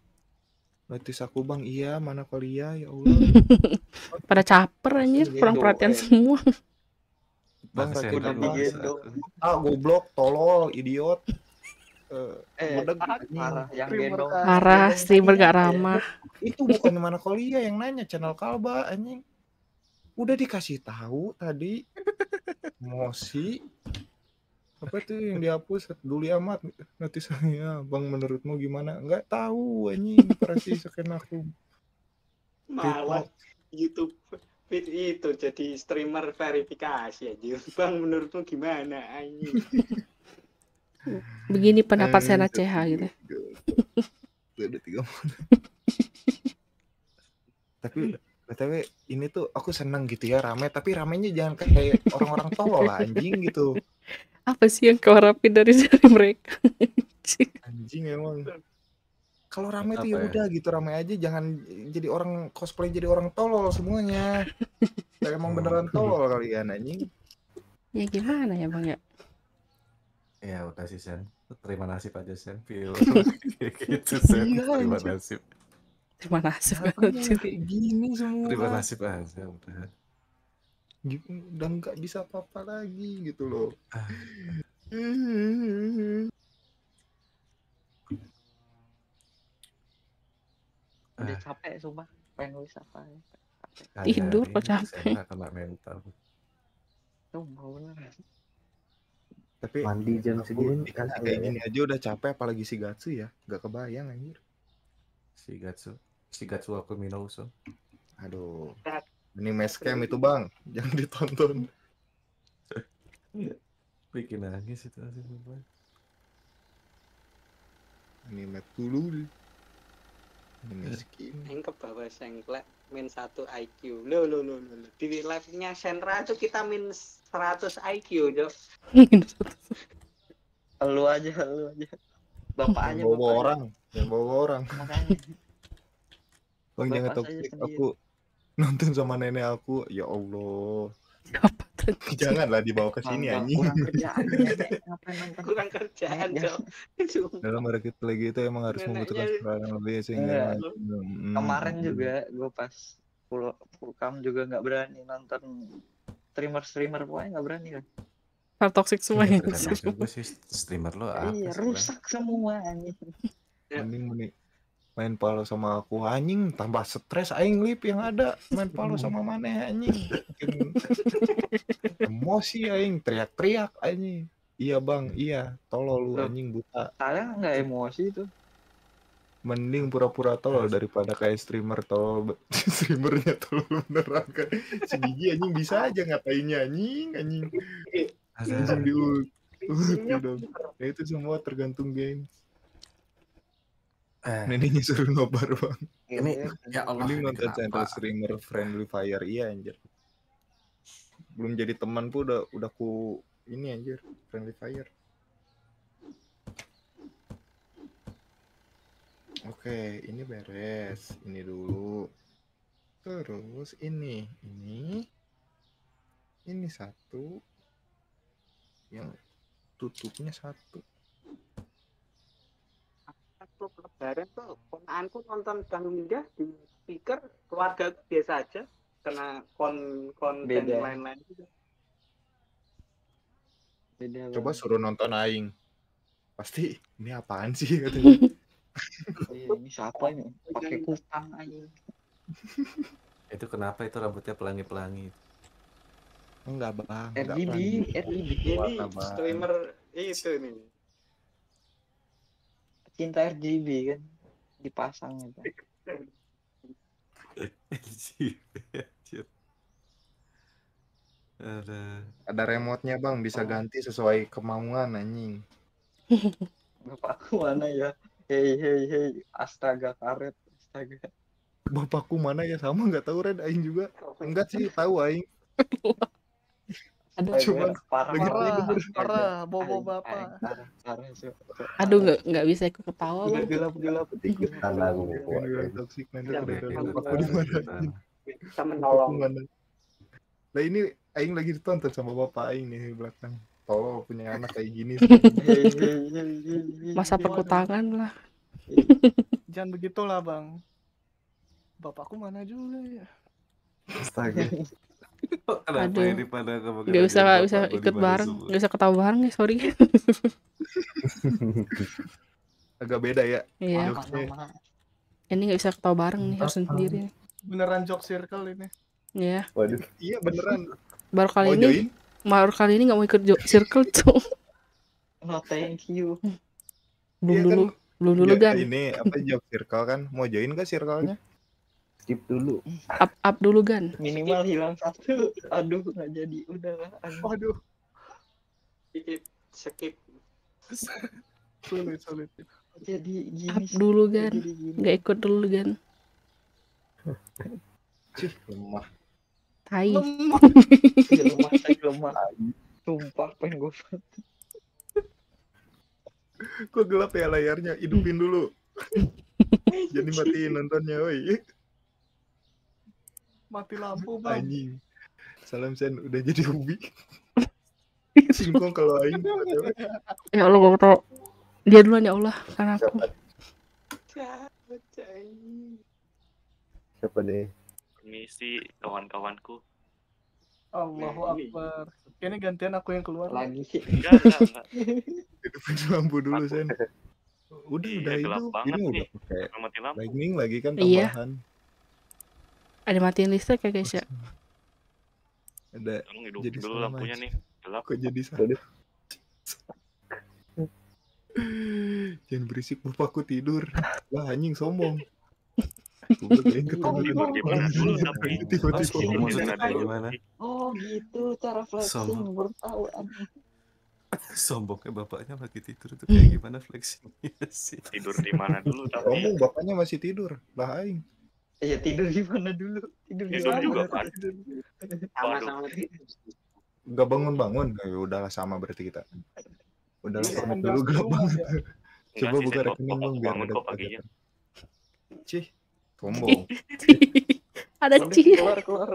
Notis aku bang, iya mana kuliah ya Allah. Pada caper anjir, kurang Gitu, perhatian eh. semua. Bang digendong Ah goblok, tolol, idiot. Eh, eh parah yang Streamer gendong kan. Parah, streamer gak ramah. itu bukan mana kuliah yang nanya channel kalba anjing. Udah dikasih tahu tadi. Mosi. Apa tuh yang dihapus dulu amat notisnya bang menurutmu gimana nggak tahu anjing perasi sekian aku Malah YouTube fit itu jadi streamer verifikasi aja. Bang menurutmu gimana anjing? Begini pendapat Eh, Sena satu, CH gitu. ada tiga tapi btw ini tuh aku seneng gitu ya rame. Tapi ramenya jangan kayak orang-orang tolol lah, anjing gitu. Apa sih yang kau harapin dari dari mereka? anjing. Emang. Kalau rame tuh Apa ya? ya? udah gitu rame aja. Jangan jadi orang cosplay jadi orang tolol semuanya. Emang beneran tolol kalian anjing. Ya gimana ya bang ya? Ya udah sih Sen. Terima nasib aja Sen. Feel gitu Sen. Iya, Terima anjir. nasib. Terima kasih kayak gini semua Terima nasib aja udah. Gitu, udah nggak bisa apa-apa lagi gitu loh Ah. udah Ah. capek sumpah pengen nulis apa ya Tidur kok capek. Kena mental. sumpah bener tapi Mandi jam segini enak kayak ya. gini aja udah capek apalagi si Gatsu ya nggak kebayang anjir Shigatsu. Shigatsu aku Minouso. aduh ini mescam itu bang jangan ditonton Bikin nangis itu asli sumpah. ini met dulu ini miskin Yang ke bawah sengklek min 1 IQ. Lo lo lo lo. Di live-nya Senra itu kita min 100 IQ, Jo. lu aja lu aja. Bapak aja bawa bapak orang jangan bawa orang. Makanya. Bang jangan sendiri. aku. Nonton sama nenek aku. Ya Allah Janganlah dibawa ke sini anjing. kurang kerjaan ya Kurang kerjaan, Jo. dalam market lagi itu emang harus membutuhkan serangan lebih sehingga Iya. Kemarin juga gue pas pulau pulkam juga nggak berani nonton streamer streamer pokoknya nggak berani kan Hal toxic semua ya. Tergantung juga sih. Streamer lo apa iya rusak semua anjing. Mending mending main palo sama aku anjing tambah stres aing lip yang ada. Main palo sama mana anjing? Emosi aing teriak-teriak anjing. Iya bang iya. Tolol lu anjing buta. saya nggak emosi tuh mending pura-pura tolol daripada kayak streamer tolol streamernya tolol beneran. Kan si Gigi anjing bisa aja ngatainnya anjing anjing. Diult ulti dong ya itu semua tergantung game Eh, neneknya suruh nobar bang ini ya Allah Mending ini nonton channel streamer friendly fire iya anjir. Belum jadi teman pun udah udah ku ini anjir friendly fire. Oke, ini beres. Ini dulu. Terus ini, ini, ini satu, yang tutupnya satu. Waktu lebaran tuh ponakanku nonton Bang Linda di speaker keluarga biasa aja kena kon konten Beda. lain-lain juga. Beda Coba banget. suruh nonton aing. Pasti ini apaan sih katanya. Iya, ini siapa ini? Pakai kutang aja. Itu kenapa itu rambutnya pelangi-pelangi? Enggak, Bang. Enggak RGB. RGB. Ini streamer itu nih. Cinta RGB kan dipasang itu. Ada Ada remote-nya, Bang, bisa ganti sesuai kemauan anjing. Bapakku mana ya? Hei hei hei, astaga karet, astaga. Bapakku mana ya sama nggak tahu Red aing juga. Enggak sih, tahu aing. Aduh, Cuma parah, Parah, parah, bobo bapak. aduh parah. nggak nggak bisa ikut ketawa Udah bang. gelap gelap Ikut tangan Yang toxic nanti udah betul. tahu bapakku di mana. Bisa menolong. Nah ini aing lagi ditonton sama bapak aing nih di belakang. Tolong punya anak kayak gini. Hei hei, hei. Masa perkutangan lah. Jangan begitulah bang. Bapakku mana juga ya? Astaga. Kenapa Aduh. ini pada Nggak usah nggak bapak usah ikut bareng, semua? nggak usah ketawa bareng ya sorry. Agak beda ya. Iya, Jokesnya. mama. ini nggak bisa ketawa bareng nih harus sendiri. Beneran joke circle ini. Iya, Waduh. Iya beneran. baru kali Mau ini, join? baru kali ini nggak mau ikut jo- circle tuh. No thank you. Belum Iya kan, dulu, belum dulu gan. Ini apa job circle kan? Mau join gak circle-nya? Skip dulu. Up up dulu gan. Minimal hilang satu. Aduh nggak jadi. Udahlah. aduh. Waduh, Skip, skip. sulit sulit. Jadi Up gini. sih. dulu gan. Nggak ikut dulu gan. Cih, lemah. Tai. Lemah. Lemah saya lemah. Sumpah pengen gue Kok gelap ya layarnya? Hidupin dulu. Jadi matiin nontonnya, woi. Mati lampu bang. Anjing. Salam Sen udah jadi ubi. Singkong kalau aing. Ya Allah gak tau. Dia duluan ya Allah, karena aku. Siapa, nih? Permisi kawan-kawanku. Allahu ini. Akbar. Kayaknya gantian aku yang keluar. lagi. Enggak, enggak, enggak. Hidupin lampu dulu Sen. Udah Iya, udah itu. banget Ini udah nih. pakai lightning lagi kan Iya. Ada matiin listrik ya guys ya. Ada Tolong hidupin Jadi dulu lampunya nih. Gelap. kok jadi sa- Aduh. Jangan berisik bapakku tidur. Wah anjing sombong. Oh? Oh gitu cara flexing Sombong. baru tahu anjing. Sombongnya bapaknya lagi tidur itu kayak gimana flexingnya sih? Tidur di mana dulu tapi. Ngomong bapaknya masih tidur. Lah aing. Iya tidur di mana dulu? Tidur di Tidur mana? juga kan. Sama-sama tidur. Gak bangun-bangun. Ya udahlah sama berarti kita. Udahlah Iya, pamit dulu gelap banget. ya. Coba Enggak buka rekening dong biar ada paginya. Cih, sombong. Ada Udah, Ci. keluar keluar.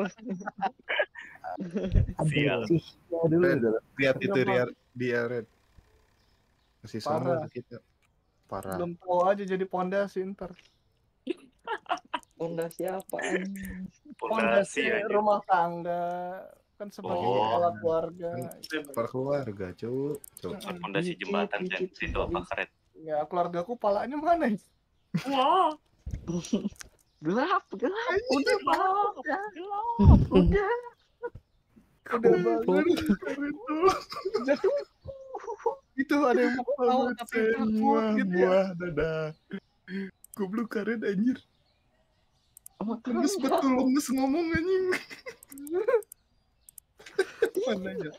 Sial. Sih, ya udah. Lihat itu dia dia red. Masih sombong Parah. kita. Parah. Belum tahu aja jadi pondasi ntar. Honda siapa anjing? Pondasi Pondasi aja. rumah tangga kan sebagai Oh. kepala keluarga. Per keluarga, cuk. Pondasi jembatan kan. Itu apa karet? Ya keluargaku palanya mana? Wah. Gelap, gelap. Udah, Gelap. udah, udah. Udah bangun. Jatuh. Itu ada yang mau ketawa tapi takut Buah, gitu ya. dadah. Goblok karet anjir. Lemes betul lemes ngomong anjing. Mana ya?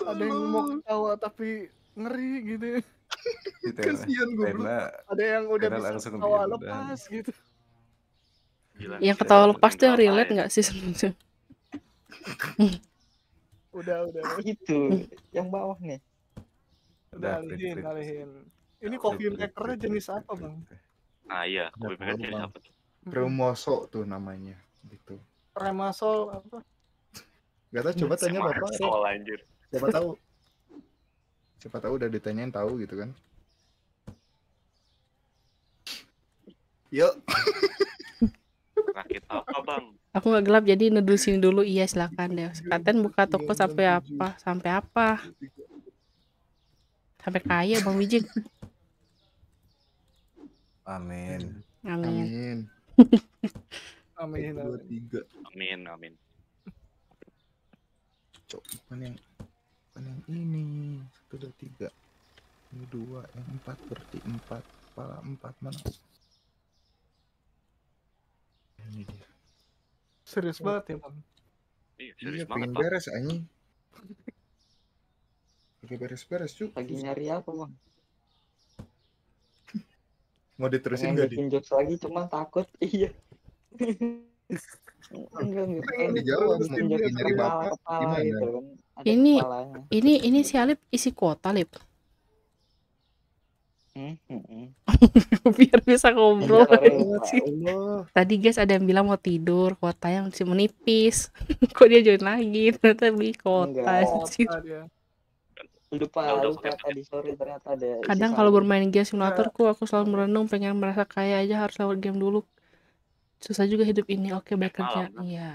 Ada yang mau ketawa tapi ngeri gitu. ya. Kita Kasihan goblok. Tena Ada yang udah Karena bisa langsung ketawa lepas gitu. Gila. Yang ketawa lepas tuh yang relate nggak sih sebenarnya? Udah, udah. Itu yang bawah nih. Udah Udah, alihin, alihin. Ini coffee print, makernya print, jenis apa, Bang? Ah iya, gue tahu, jadi Bang. apa tuh? Remoso tuh namanya. Gitu. Remasol apa? Gak tau coba tanya bapak. Red. Sol anjir. Siapa tahu. Siapa tahu udah ditanyain tahu gitu kan. Yuk, Rakit apa bang? Aku nggak gelap jadi neduh sini dulu iya silakan deh Katen buka toko sampai apa sampai apa sampai kaya bang Wijik Amin. amin Amin. Amin. Dua amin. tiga. Amin, amin. Cok, bukan yang bukan yang ini. Satu dua tiga. Ini dua, yang empat berarti empat. Kepala empat mana? Ini dia. Serius banget ya bang. Iya, serius Iya, banget, pengen beres anjing. Oke beres-beres cuk. Lagi nyari apa bang? Mau diterusin gak di? jokes lagi cuma takut. Iya. Enggak enggak. Pengen dijawab, bikin mau jokes nyari kepala bapak, kepala gimana? gitu kan. Ada Ini- kepalanya. ini ini si Alip isi kuota lip Hmm, hmm, hmm. biar bisa ngobrol ya, Sih. Tadi guys ada yang bilang mau tidur kuotanya masih menipis kok dia join lagi ternyata beli kuota Enggak. Lupa, Ya lupa tadi sore ternyata ada. kadang kalau bermain game simulatorku aku selalu merenung pengen merasa kaya aja harus lewat game dulu susah juga hidup ini oke baik kerja Malam, kan? iya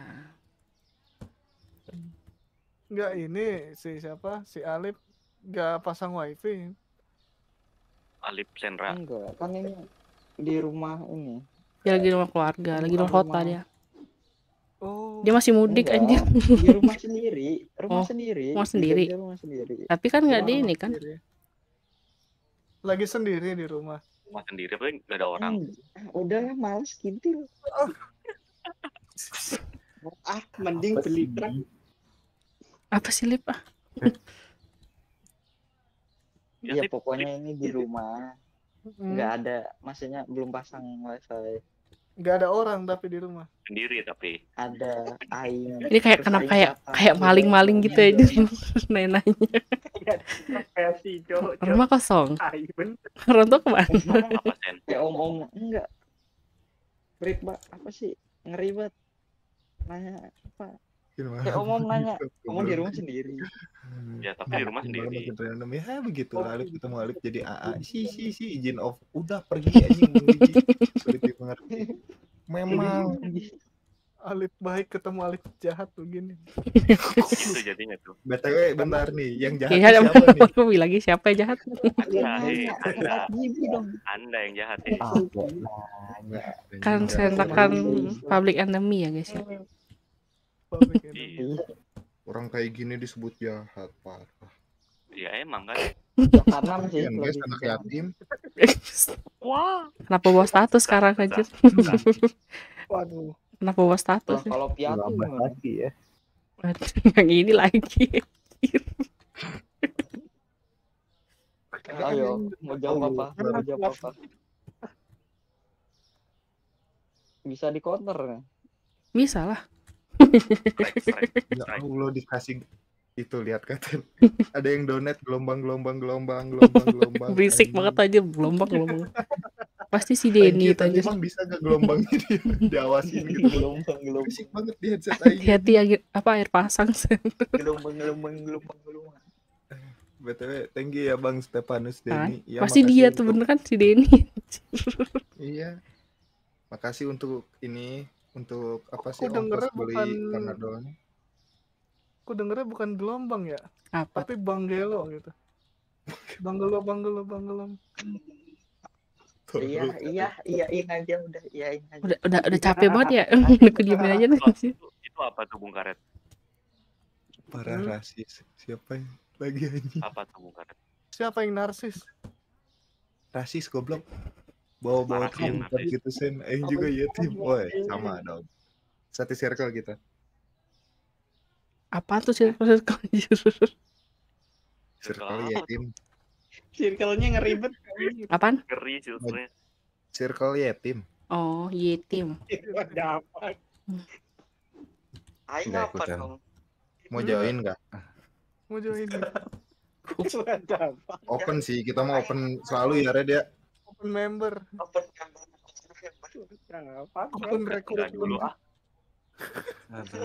Enggak ini si siapa? Si Alip enggak pasang wifi. Alip Sendra. Enggak, kan ini di rumah ini. dia lagi di rumah keluarga lagi di Bukan kota rumah. dia Oh. dia masih mudik Enggak, anjir Di rumah sendiri, rumah Oh, sendiri. rumah sendiri. di rumah sendiri. tapi kan nggak di ini kan sendiri. Lagi sendiri di rumah. Rumah sendiri, tapi nggak ada orang. Hmm, udah males kintil. Ah, mending beli truk. apa sih lip ah Ya, Ya pokoknya ini di rumah. Hmm. Nggak ada, maksudnya belum pasang wifi. Enggak ada orang tapi di rumah. sendiri tapi. Ada aing. ini kayak kenapa kayak kayak maling-maling gitu aja udah. nanya Versi cowok. rumah kosong orang tuh ke mana Apa sen? Ya om-om enggak. Rip, Mbak, apa sih? Ngeribet. Nanya apa? Kayak om-om nanya, Gitu, Kamu di rumah sendiri. Ya, tapi di rumah sendiri. makin random ya begitu Oh, Alif ketemu Alif jadi AA si si si izin off udah pergi anjing Luigi. sulit dimengerti memang Alip baik ketemu Alip jahat begini. Gitu jadinya tuh. btw bentar nih yang jahat Iya, siapa nih aku bilang lagi siapa yang jahat Ya Anda, Anda, yang jahat ya. kan Enggak. saya kan public enemy ya guys ya. Iya, orang kayak gini disebut jahat parah ya emang kan. Karena masih Kasian guys lebih anak yatim Wah. kenapa bawa status sekarang anjir Waduh. kenapa bawa status kalau piatu lagi ya. Yang ini lagi Ayo, mau jawab apa? Mau jawab apa? Bisa di counter ya? bisa lah Strike, strike, ya. Allah dikasih itu lihat katen ada yang donat gelombang gelombang gelombang gelombang gelombang. Berisik banget aja gelombang gelombang. Pasti si Denny itu aja. emang bisa gak gelombangnya dia diawasin gitu. Gelombang, gelombang, berisik banget di headset aja hati-hati air, apa air pasang. Gelombang, gelombang, gelombang, gelombang. btw thank you ya bang Stefanus Kan? Denny. Ya, pasti dia tuh bener kan si Denny. Iya. Makasih untuk ini untuk apa sih ongkos beli bukan- panadolnya Aku dengernya bukan gelombang ya, apa tapi banggelo gitu. Banggelo, banggelo, banggelo. Iya, iya, iyain aja udah, iyain aja. udah udah udah capek banget ya aku diemin aja Itu, nih itu, itu apa tuh Bung Karet? parah Hmm. rasis siapa yang lagi anjing Apa tuh Bung Karet? Siapa yang narsis? rasis goblok bawa bawa Parah sih yang tim gitu sen aing juga ya tim. woi sama dong. Satu circle kita. Apa tuh circle circle circle apa ya tim. Circle-nya ngeribet. apaan? Ngeri sih sebenarnya. circle ya tim. Oh yetim Ada apa? Aing apa ikutan. dong? mau join nggak? Mau join. Open sih kita mau open selalu ya Red ya Open member, Open Ada apa? open rekrutmen. dulu ah. Ada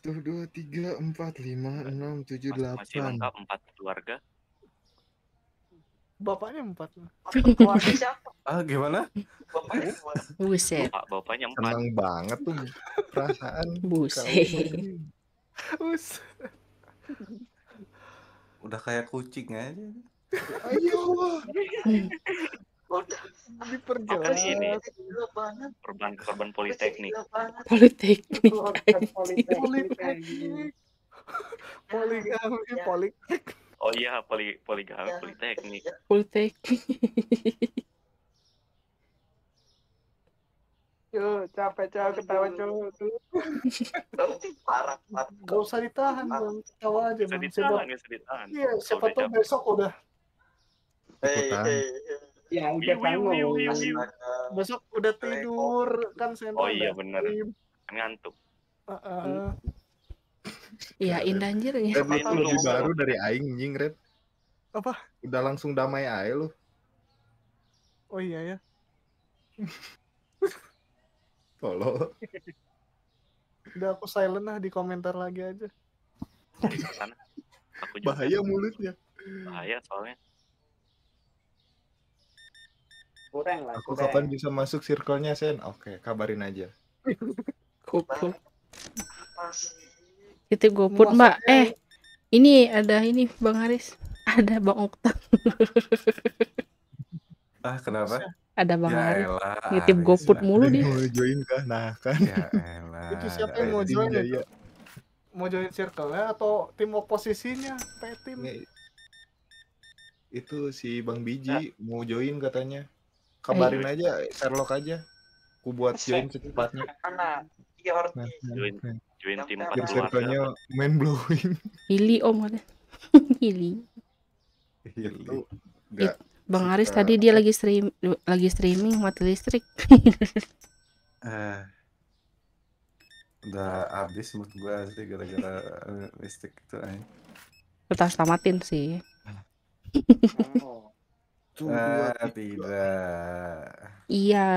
tuh dua tiga empat lima enam tujuh masih delapan lengkap empat keluarga. Bapaknya empat. Keluarga siapa? Ah gimana? Bapaknya? Buset. Bapak bapaknya empat. Senang banget tuh perasaan Buset. Us. Udah kayak kucing aja. Ayo. Diperjelas. ini. Korban korban politeknik. Politeknik. Politeknik. Poligami, politeknik. Oh iya poli poligami Ya, politeknik. ya. Politeknik. Yo, capek cowok ketawa cowok tuh. Parah parah. Gak usah ditahan, bang. Ketawa aja, Bisa bang. Siapa, ditahan, bisa ditahan. iya, siapa tahu capek. besok udah Ikutan. hei, hei. Ya Wiu, udah wiu, bangun. besok udah tidur kan saya Oh iya stream. Kan ngantuk. Heeh. Iya indah anjir ya. Red Apa itu lebih baru dari Aing anjing Red. Apa? Udah langsung damai aja lu. Oh iya ya. Tolong. Udah aku silent lah di komentar lagi aja. Sana. Aku juga Bahaya mulutnya. bahaya soalnya. Kurang lah. Aku kurang. kapan bisa masuk circle-nya Sen? Oke, kabarin aja. Itu goput mbak. Eh ini ada ini Bang Haris. Ada Bang Okta. Ah kenapa? Ada Bang Ya Haris. goput lah. mulu dia. mau join kah? Nah kan. Ya elah. Itu siapa yang mau Anjing join Jaya. Mau join circle-nya atau tim oposisinya? P tim. Ini- Itu si Bang Biji mau join katanya. Kabarin aja, Sherlock aja. Ku buat join secepatnya. Mana? Yordi. Nah, nah, Join. nah. Join tim Biar empat Biar keluarga. circle-nya main blowing. Hili om ada. Hili. Itu enggak Bang Suka- tadi dia lagi stream lagi streaming mati listrik. Eh, udah habis mood gua asli gara-gara eh, listrik itu aja. Kita harus tamatin sih. Oh. Tuh dua Ah, tidak. Iya.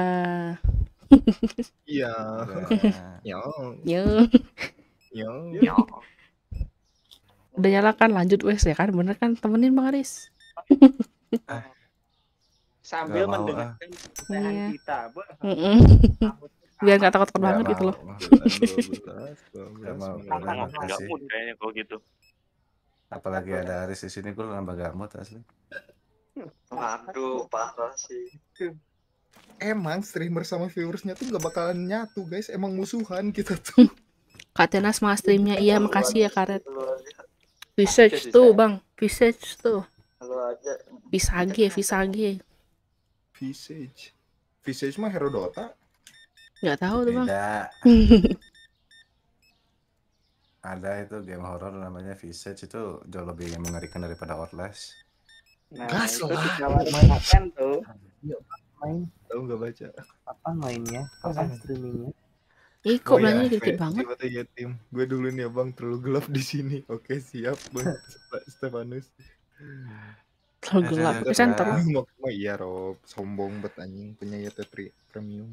iya. Nah, Yo, Ya. yo. Ya. Udah nyala kan lanjut wes ya kan bener kan temenin Bang Haris. Sambil Nggak mau, mendengarkan Iya. kita. Mm-mm. Biar nggak takut takut banget gitu loh. 12, Nggak mau, 12, nggak mau. Nggak sih. mood kayaknya kalau gitu. Apalagi ada Aris di sini gua nambah gamut asli. Waduh, parah sih. Emang streamer sama viewersnya tuh gak bakalan nyatu guys. Emang musuhan kita tuh. Kak Tenas mah streamnya iya makasih ya Karet. Visage tuh Bang, Visage tuh. aja. Visage, Visage. Visage. Visage mah hero Dota. Nggak tahu tuh Bang. Ada itu game horror namanya Visage itu jauh lebih mengerikan daripada Outlast. Nah, Gas itu lah. ditawarkan tuh. main Tahu nggak baca? kapan mainnya kapan streamingnya Ih kok Oh ya, belanja dikit Fe- banget. Teh Yatim. Gue dulu nih ya bang, terlalu gelap di sini. Oke siap bang, Ste- Stefanus. Terlalu gelap. Ada- Presenter. Mau mau iya Rob, sombong bet anjing punya Yete Pri- Premium.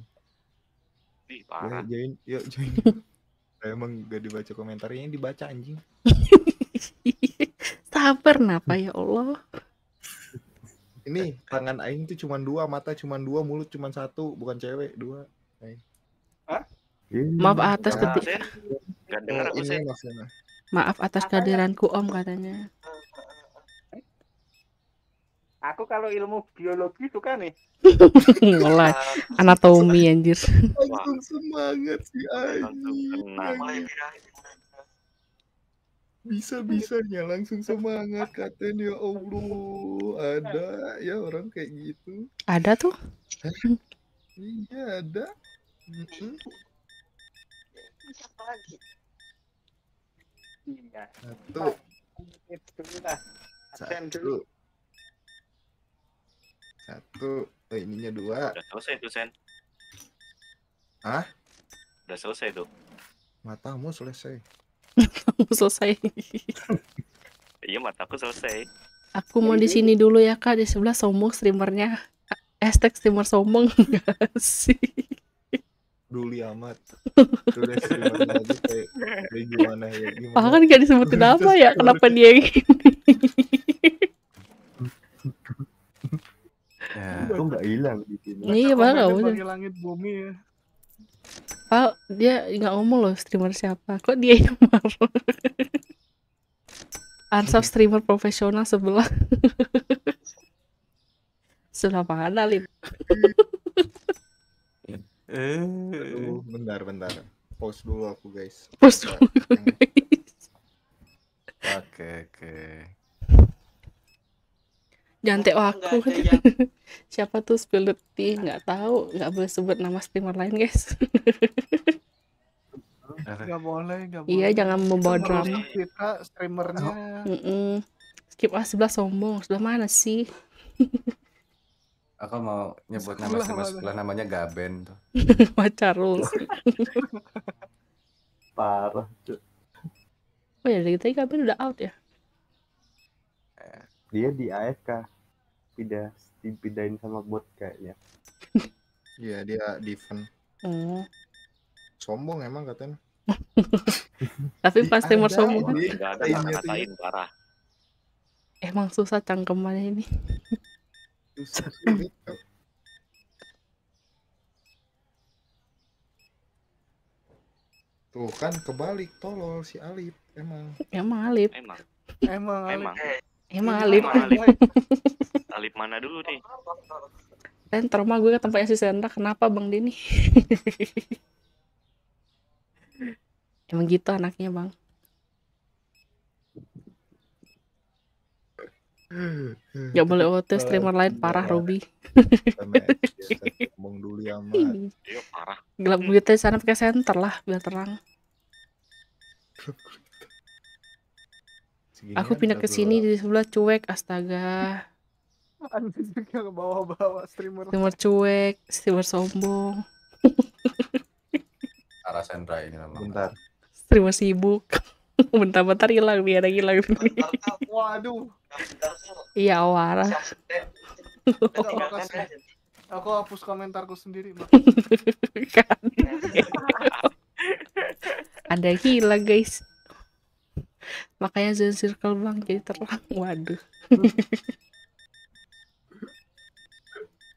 Ih, Ya, parah. join, yuk join. Emang gak dibaca komentarnya, yang dibaca anjing. Sabar napa ya Allah. Ini tangan Aing tuh cuma dua, mata cuma dua, mulut cuma satu, bukan cewek dua. Maaf atas Nah, keti- Sen, nggak dengar aku ini sen. maksudnya. maaf atas kehadiranku Om katanya. Aku kalau ilmu biologi suka nih. Ngolah anatomi anjir. Langsung semangat si Langsung anjing. kena. Mulai birahin. Bisa bisanya langsung semangat katen ya Allah. Ada ya orang kayak gitu. Ada tuh. Iya ada. Siapa lagi? Iya. Satu, satu, dulu. satu. Oh, ininya dua. Udah selesai tuh Sen. Hah? Udah selesai tuh. Matamu selesai. Selesai. Iya mataku selesai. Aku mau di sini dulu ya Kak, di sebelah sombong streamernya. Hashtag streamer sombong Nggak sih. Duli amat. Streamernya aja kayak, kayak gimana ya? Gimana? Bahkan gak disebutin apa ya, kenapa dia gini. kok nggak hilang di sini Iya, Bang, langit bumi ya. Pak, dia nggak ngomong loh streamer siapa. Kok dia yang marah? Ansap streamer profesional sebelah. sebelah mana? Eh, Aduh, bentar bentar. Pause dulu aku guys. Bentar. dulu, guys. Oke, oke. Jangan teo aku. yang Siapa tuh spill the tea? Nggak tahu. Nggak boleh sebut nama streamer lain, guys. Nggak boleh, nggak boleh. iya, jangan membawa drama. Kita streamernya. Mm-mm. Skip ah sebelah sombong. Sebelah mana sih? Aku mau nyebut nama Sebelah streamer sebelah namanya Gaben tuh. Pacar lu. parah Cuk. Oh ya, dari tadi Gaben udah out ya? dia di AFK pindah dipindahin sama bot kayaknya Iya dia defend. Oh. Sombong emang katanya. Tapi Ih, pas streamer ada sombong ada kata-katain parah. emang susah cangkemannya ini. Susah. Tuh kan kebalik tolol si Alip emang. Emang Alip. Emang, Emang. emang. Emang Emang Alip. Alip. Alip mana dulu nih? Dan trauma gue ke tempatnya si Sandra. Kenapa Bang Denny? Emang gitu anaknya Bang. Gak boleh OT streamer lain parah Robi. Biasa ngomong dulu ya. Iya parah. Gelap gulita di sana pakai senter lah biar terang. Segini Aku kan pindah ke sini di sebelah cuek astaga. Anjir juga bawa-bawa streamer. Streamer cuek, streamer sombong, Arah Sendra ini memang. Bentar. streamer sibuk. Bentar-bentar hilang dia ada hilang. Waduh. Iya makasih. Aku hapus komentarku sendiri. Kan. ada hilang guys. Makanya zone circle bang jadi terang. Waduh.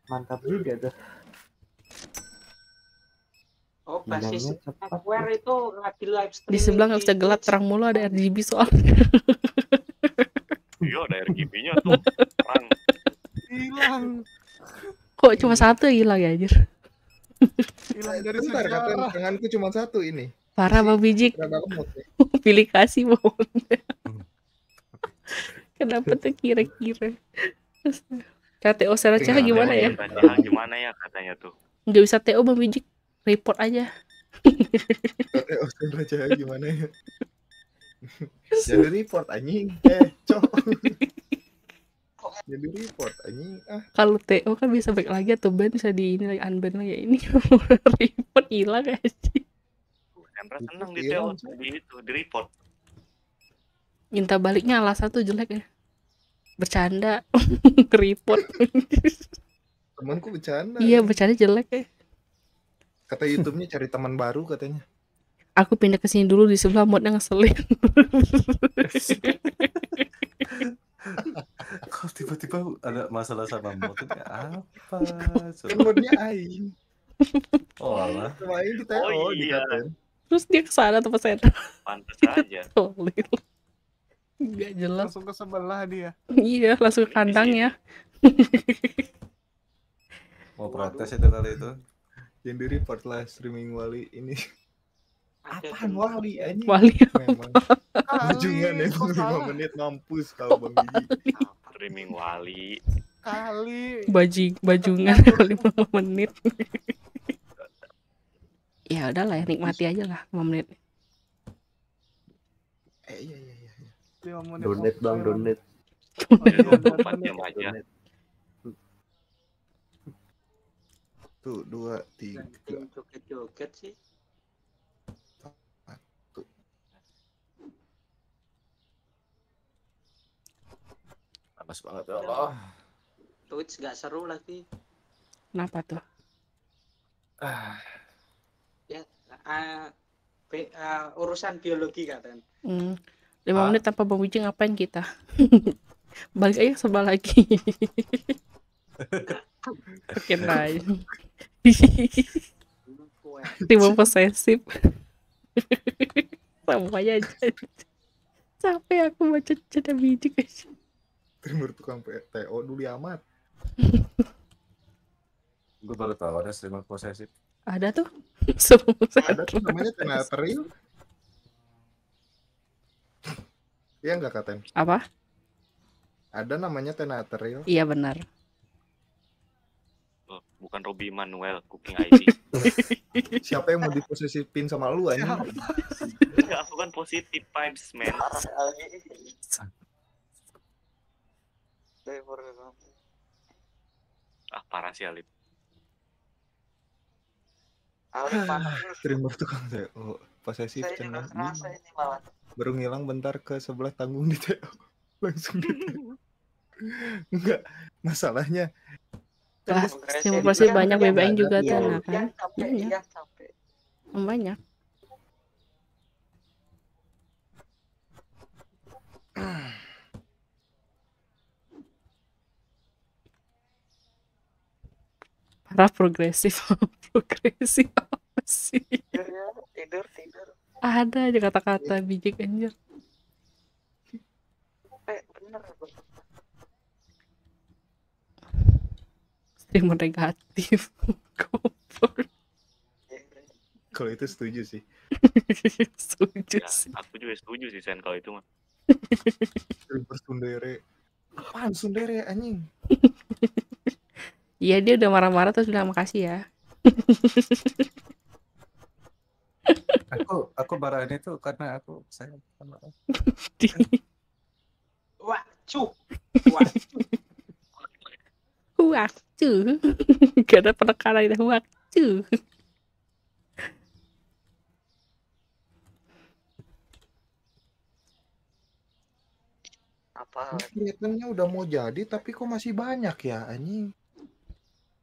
mantap juga tuh Oh, basis Square itu lagi live streaming Di sebelah nggak bisa gelap terang mulu ada RGB soalnya. Iya ada RGB-nya tuh. Terang. Hilang. Kok cuma satu hilang ya anjir. Hilang dari Bentar katanya sejarah. tanganku cuma satu ini. Parah bang Bijik. Pilih kasih mau. Kenapa tuh kira-kira? KTO secara Tinggal gimana ya? Gimana ya katanya tuh. Nggak bisa TO bang Bijik. Report aja. Katanya Austin Raja gimana ya? Jadi report anjing. Eh, cok. Jadi report anjing. Ah, Kalau TO kan bisa back lagi atau ban bisa di ini lagi unban lagi. Ini report hilang aja. Sandra seneng di Iya, TO langsung. di itu di report. Minta baliknya alasan tuh jelek ya. Bercanda. report. temanku bercanda. iya bercanda jelek ya. Kata YouTube-nya cari teman baru katanya. Aku pindah ke sini dulu di sebelah modnya ngeselin. Kok tiba-tiba ada masalah sama motornya apa? Kan modnya aing. Oh alah. Aing Oh, iya. Terus dia ke sana tempat saya Pantes aja. tolil. Gak jelas. Langsung ke sebelah dia. Iya langsung ke kandangnya. Mau protes itu kali itu. Yang di report lah streaming Wali ini. Apaan. Wali anjing? Wali Memang emang Kok 5 salah? menit mampus kau Bang Gigi. Streaming wali. Kali. bajing bajungan 5 menit. Ya udahlah ya nikmati aja lah 5 menit. Eh iya iya iya. iya. Donate bang donate donate. empat jam aja. donate Tuh dua tiga. Joget-joget sih. Panas banget ya Allah. Twitch gak seru lagi. Kenapa tuh? Ah, Ah, be- ah, urusan biologi katanya. Hmm, 5 Ah. menit tanpa Wijing ngapain kita? Balik aja sebelah lagi. Makin aja. Tiba posesif. Semuanya aja. Capek aku baca cerita biji guys. Streamer tukang PTO dulu amat. Gue baru tahu ada streamer posesif. Ada tuh. Semua Ada tuh namanya Tenateril. Iya nggak Katen? Apa? Ada namanya Tenateril. Iya benar. Oh, bukan Robi Manuel Cooking ID. Siapa yang mau diposesifin sama lu anjing? Enggak, aku kan positif vibes, man. Ah, parah sih Alip. Streamer tukang TO. Posesif cenah. Baru ngilang bentar ke sebelah tanggung di TO. Langsung di TO. Enggak, masalahnya Lah, streamer Iya, pasti banyak BBM juga iya, tuh, iya, nah kan? Banyak. iya, capek. Banyak. Parah progresif. progresif apa sih? Tidur ya, tidur, tidur. Ada aja kata-kata bijik anjir. Eh, bener. Streamer negatif. Kalau itu setuju sih. Setuju Ya, sih. aku juga setuju sih Sen kalau itu mah. Streamer Sundere. Apaan Sundere anjing? Iya dia udah marah-marah terus bilang makasih ya. Aku aku barang itu karena aku sayang sama Wah, cuk. Waktu. Gak ada penekanan itu waktu. Apa? Kelihatannya udah mau jadi tapi kok masih banyak ya anjing.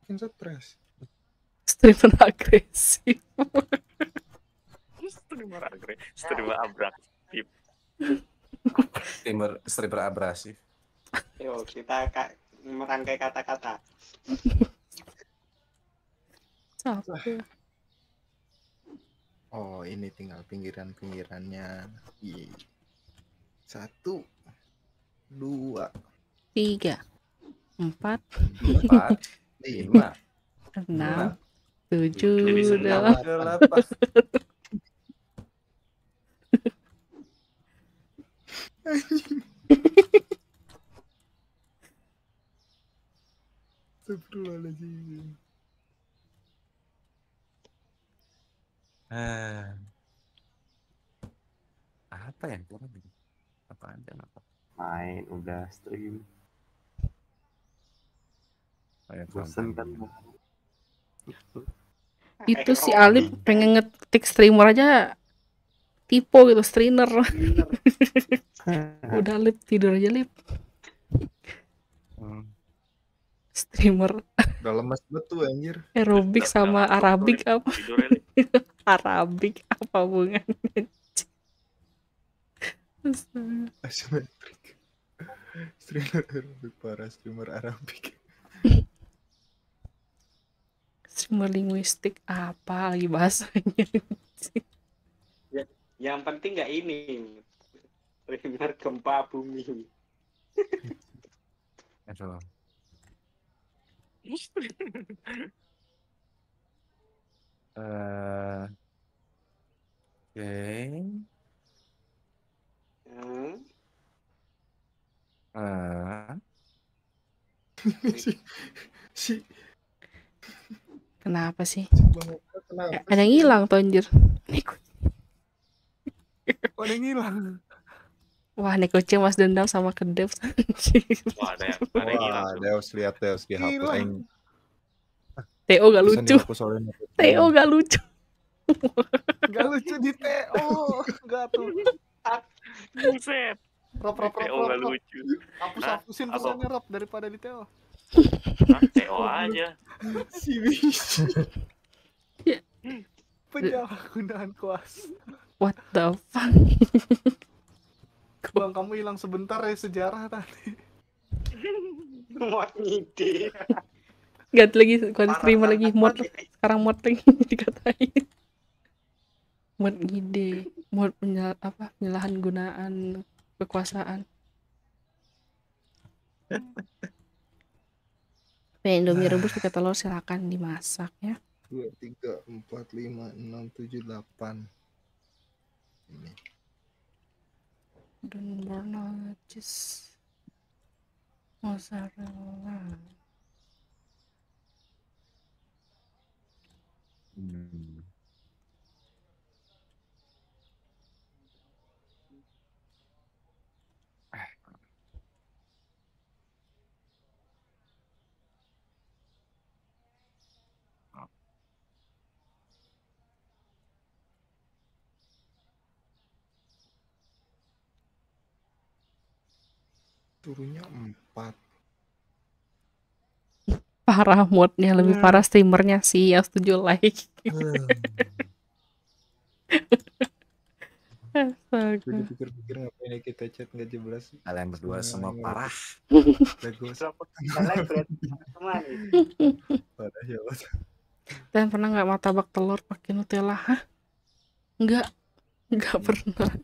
Mungkin stres. Streamer agresif. Streamer agre, streamer abraktif. streamer streamer abrasif. Yo, kita ka- merangkai kata-kata. Oh ini tinggal pinggiran-pinggirannya. Iya. Satu, dua, Tiga. Empat. Empat, lima, Enam. Tujuh. Delapan. Astagfirullahaladzim. Ah. Apa yang kurang? ini? Apa aja apa? Main udah stream. Bosen kan. Itu si Alip pengen ngetik streamer aja tipe gitu streamer. Udah Lip tidur aja Lip. Hmm. Streamer Udah lemes betul anjir. aerobik sama Arabik apa? Arabik apa hubungannya? Streamer Arabik parah, streamer Arabik. Streamer linguistik apa lagi bahasanya? Yang penting nggak ini. Streamer gempa bumi. Aduh. Eh, Oke. Hmm. Ah. si, si, Kenapa sih? kenapa? Ada yang hilang tuh anjir. Neko- Kok ada yang hilang? Wah, Neko Ceng mas dendam sama kedep. Wah, ada yang ada yang hilang. Wah. Deus lihat Deus di HP Hilang. aing. Teo gak lucu. dihapus. Teo gak lucu. Gak lucu di TO. Enggak tuh. Buset. Rop, rop, rop, TO rop, gak rop. lucu. Hapus, Hah? hapusin Apa? pesannya Rob daripada di TO. Hah, TO aja. Si bis. Penyalahgunaan kuasa. What the fuck? Bang, kamu hilang sebentar ya sejarah tadi. Muat ngide. ganti lagi Parah streamer lagi mod ini. sekarang mod lagi dikatain mod ide mod penyal apa penyalahan gunaan kekuasaan pengen Indomie rebus pakai telur silakan dimasak ya. Dua tiga empat lima enam tujuh delapan. Ini. Dan cheese mozzarella. Hmm. Turunnya empat parah modnya lebih parah streamernya sih yang setuju like Astaga. dipikir-pikir ngapain ya kita chat nggak jelas Kalian berdua semua Semuanya. parah. bagus parah ya. Dan pernah nggak martabak telur pakai Nutella? Hah? Enggak. Enggak pernah.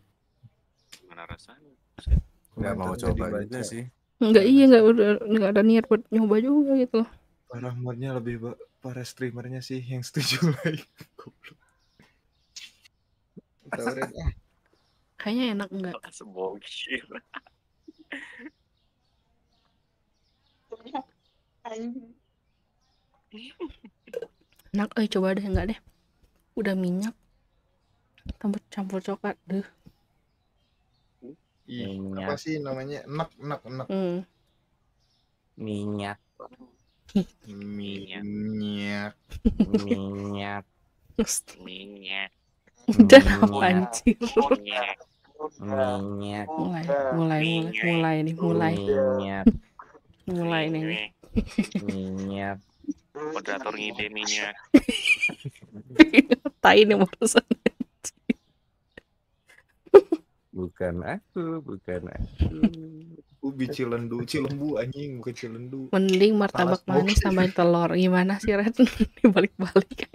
Gimana rasanya? Nggak mau coba nggak juga sih. Enggak iya enggak udah enggak ada niat buat nyoba juga gitu loh. parah modnya lebih ba- para streamernya sih yang setuju lagi ah, Kayaknya enak enggak? Sebogir. Enak eh coba deh enggak deh. Udah minyak. Tambah campur coklat deh. Ih, Minyak. apa sih namanya enak enak enak Hmm. Minyak, Minyak. minyak minyak, Minyak. Minyak, anjir? Minyak. minyak, Mulai, mulai, mulai, mulai nih, mulai, minyak, mulai nih. Minyak. minyak. Moderator ngide minyak. Tai nih barusan. Bukan aku, bukan aku. ubi cilendu cilembu anjing bukan cilendu Mending martabak manis tambahin telur. Gimana sih Ren? Dibalik-balik.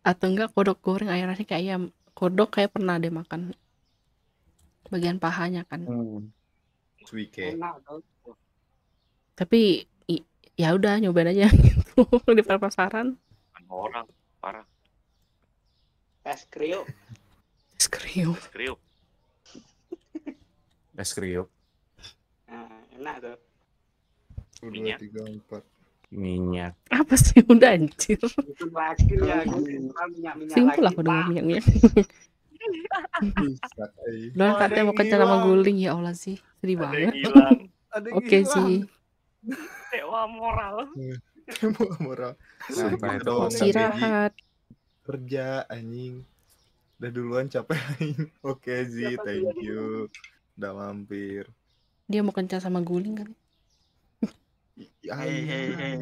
Atau enggak kodok goreng air nasi kayak ayam. Kodok kayak pernah deh makan. Bagian pahanya kan. Hmm. Wike Enak tuh. Tapi ya udah nyobain aja gitu di pasaran. Orang. Parah. Es kriuk. Skriu. Skriuk. Es kriuk, Nah, enak tuh. dua Minyak. tiga empat minyak. Apa sih udah anjir. Itu lagi ya, minyak-minyak Simpel lagi. aku dengan minyaknya. bisa eh. Katanya mau kencan sama guling ya Allah sih. Sedih banget. Oke sih. Dewa moral. Mau moral Sampah Gitu itu. Istirahat. kerja anjing udah duluan capek oke Zi thank you udah mampir Dia mau kencan sama guling kan. Hei, hei, hei.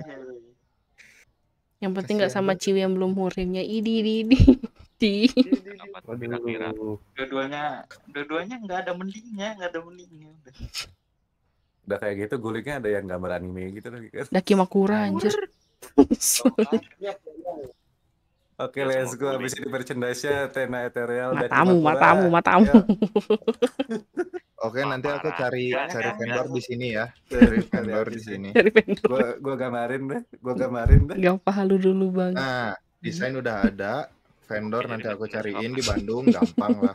Yang penting nggak sama. Ciwi yang belum murimnya. Idi idi idi. Di. Kira-kira? Waduh, Dua-duanya, dua-duanya nggak ada mendingnya, nggak ada mendingnya. Udah. Udah kayak gitu gulingnya ada yang gambar anime gitu lagi kan. Daki Makura anjir. Oke, Ya, let's go. Habis ini merchandise-nya Tena Ethereal dan Matamu, Imakura. matamu, matamu. Ya, oke nanti aku cari cari vendor di sini ya cari vendor di sini Dari vendor. Gua gua gambarin deh, gua gambarin deh. Gak halu dulu bang. nah desain udah ada vendor nanti aku cariin di Bandung gampang lah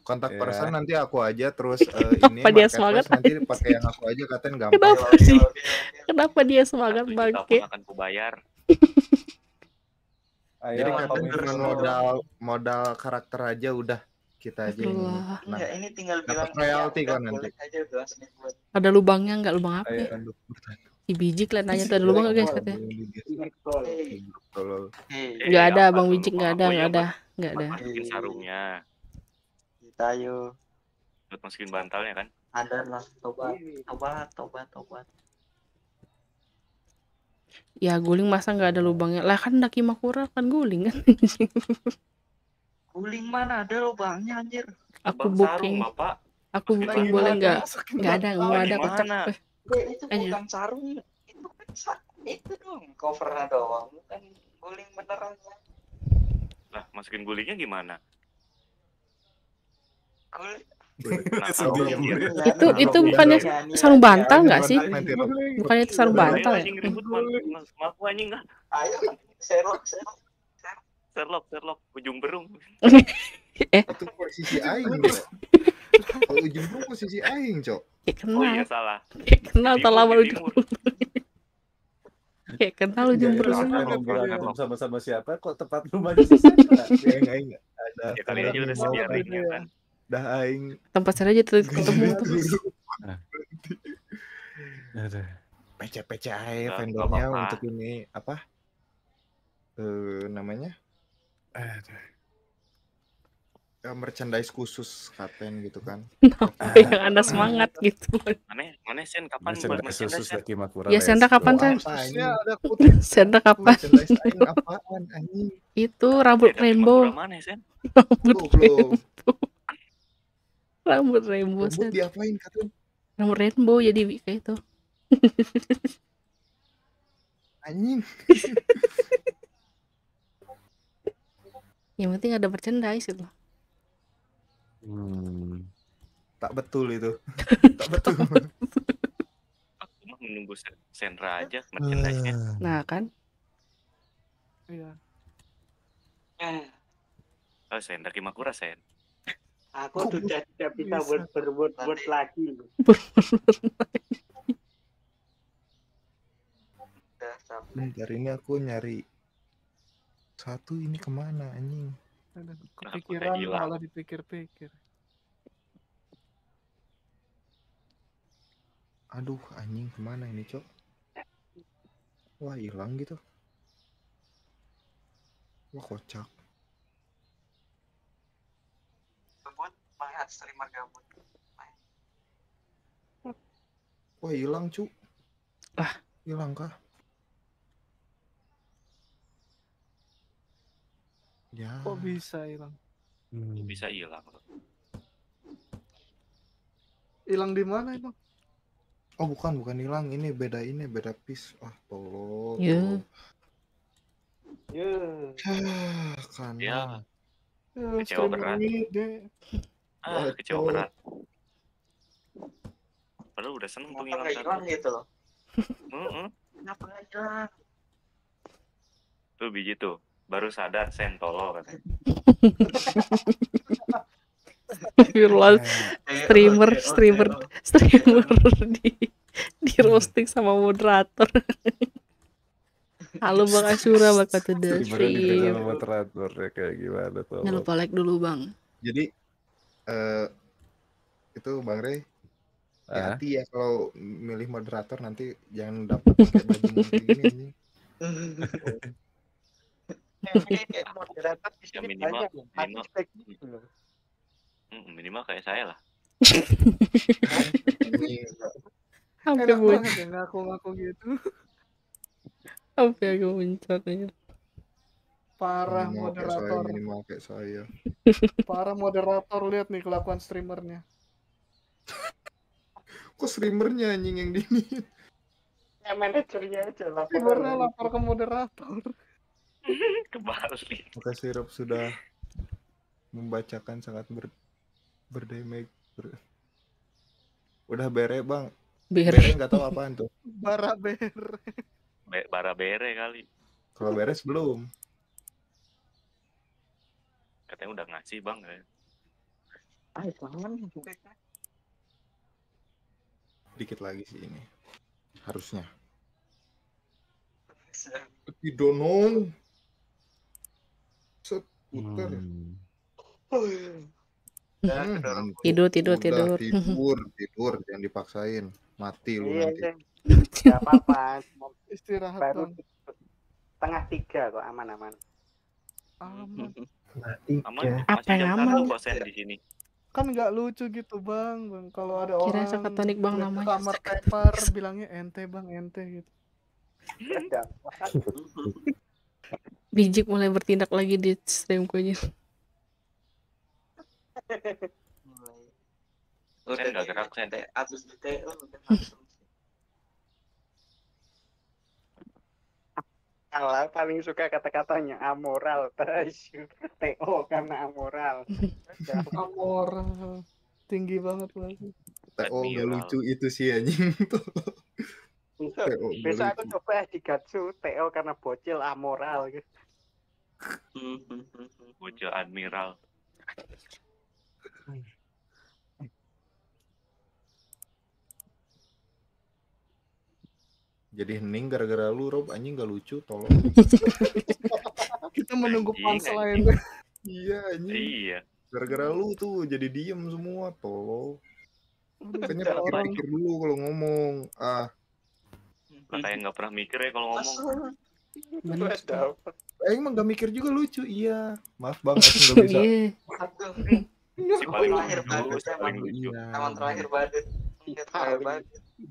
kontak Ya. person nanti aku aja terus eh, ini Kenapa dia semangat? nanti pakai yang aku aja katen gampang Kenapa sih? Kenapa dia semangat bangke? pun akan kubayar. Ayo, jadi semua. modal modal karakter aja udah kita aja Allah. nah Enggak, ini tinggal bilang royalti iya, kan nanti. aja buat Ada lubangnya nggak? Lubang apa? Ya? Si biji kalian nanya tuh ada lubang nggak guys katanya? Nggak ada bang Wijik lubang? nggak ada Oh, iya, nggak ada buat- nggak ada. Masukin sarungnya. kita yuk. Buat masukin bantalnya kan. Ada lah, tobat, tobat, tobat, tobat. Ya guling masa nggak ada lubangnya? Lah kan Daki Makura kan guling kan? Guling mana ada lubangnya anjir. Aku Bang booking, sarung, Bapak. aku booking boleh nggak? Nggak ada, nggak ada kocak. Eh, itu bukan sarung, itu kan itu covernya doang kan guling beneran kan Lah, masukin gulingnya gimana? guling Nah, Sedih kalau ya, dia- Bro. Itu itu bukannya sarung bantal nggak sih? Bukannya itu sarung bantal ya? anjing ayo Sherlock, Sherlock, ujung berung. Eh, Itu posisi aing, Cok. Kalau ujung bro posisi aing, Cok. kayak Oh iya kenal, salah. kenal lama di ujung kenal ujung Iya, berung. iya, sama-sama siapa kok tempat rumahnya si Sandra? Aing aing ada. Ya kali aja udah Mau sedia ringnya ya. kan. Dah aing Tempat saya aja tuh ketemu tuh. Aduh. PC-PC aja vendornya untuk ini apa? Eh namanya? Aduh. Ya, merchandise khusus katen gitu kan. Apa yang anda semangat gitu? Mana mana Sen kapan buat Merchandise khusus? Daki Makura. Ya Senda kapan Lo Sen? Senda kapan? Apaan anjing? Itu rambut rainbow, Makura mana Sen? rambut rainbow, rambut rainbow, Rambut Sen. diapain katen? rambut rainbow jadi kayak itu. Anjing. Yang penting ada merchandise itu. Hmm. Tak betul itu. tak betul. Aku mah menunggu Sandra aja merchandise-nya. Nah kan, Iya. Eh, Oh Sen, Daki Makura Sen. Aku sudah tidak bisa buat berbuat buat lagi. Bentar ini aku nyari satu ini ke mana anjing? Ada kepikiran malah dipikir-pikir. Aduh anjing ke mana ini cok? Wah hilang gitu. Wah kocak. Melihat streamer gabut Wah hilang cu. Ah. Hilang kah? Ya. Kok bisa hilang? Hmm. Bisa hilang. Hilang di mana itu? Oh bukan bukan hilang ini beda ini beda piece. Ah tolong. Ya. tolong. Ye. Ah, kan. Ya, Eh, Kecewa streamer berat. ngide. Ah kecewa berat. Padahal udah seneng tuh hilang satu. gitu loh Heeh. kenapa nggak hilang Tuh biji tuh. Baru sadar Sen tolol katanya. Astagfirullah, Eh, streamer, oke, oke, streamer, streamer di di roasting sama moderator. Halo Bang Asyura, bakal tuh stream. sama moderatornya kayak gimana tuh? Jangan lupa like dulu Bang. Jadi eh itu Bang Rey Ah, hati ya kalau milih moderator nanti jangan dapat pakai baju kayak gini anjing. Kayak moderator di Ya sini minimal, banyak minimal, gitu loh. mm, minimal kayak saya lah. Ini ya ngaku-ngaku gitu. sampai aku muncul aja. Parah minimal kayak saya, moderator. minimal kayak saya. Parah moderator lihat nih kelakuan streamernya. Kok streamernya anjing yang dini? Ya manajernya aja lah. Streamernya lapor ke moderator. Kebalik. Maka sirup sudah membacakan sangat ber berdamage. Ber- Udah bere bang. Biar Bere nggak tahu apaan tuh. Baraber. Be- bara bere kali. Kalau beres belum. Katanya udah ngasih bang. ya. Ah, kan. Dikit lagi sih ini. Harusnya. Tapi donong. Set puter. hmm. Udah, Hmm, kedorong. ngantuk. Tidur, tidur, Udah, tidur. tidur, tidur, jangan dipaksain. Mati lu Iya, nanti. Sen. Gak apa-apa. Istirahat Baru tengah tiga kok aman-aman. Aman. Aman. Apa Masih yang jam satu aman? kok Sen di sini. Kan nggak lucu gitu bang. bang. Kalau ada Kira orang sakatonik, Bang, namanya. kamar tepar bilangnya ente bang ente gitu. Bijik mulai bertindak lagi di streamku aja. Udah nggak gerak, Sen. TO, abis TO udah langsung. Salah paling suka kata-katanya amoral Tasyu TO karena amoral. Amoral. Tinggi banget lagi. TO gak Admiral. lucu itu sih anjing. Besok aku coba di Gatsu TO karena bocil amoral gitu Bocil admiral. Jadi hening gara-gara lu Rob anjing gak lucu tolong. Kita menunggu Anjing, pansel lain. iya anjing. Iya. Gara-gara lu tuh jadi diem semua tolong. Makanya orang pikir dulu kalau ngomong. Ah, Makanya nggak pernah mikir ya kalau ngomong. Eh, emang gak mikir juga lucu. Iya. Maaf bang, aku gak bisa. Iya. Si paling terakhir lucu, badut paling emang. lucu. Iya. Emang terakhir badut. Iya,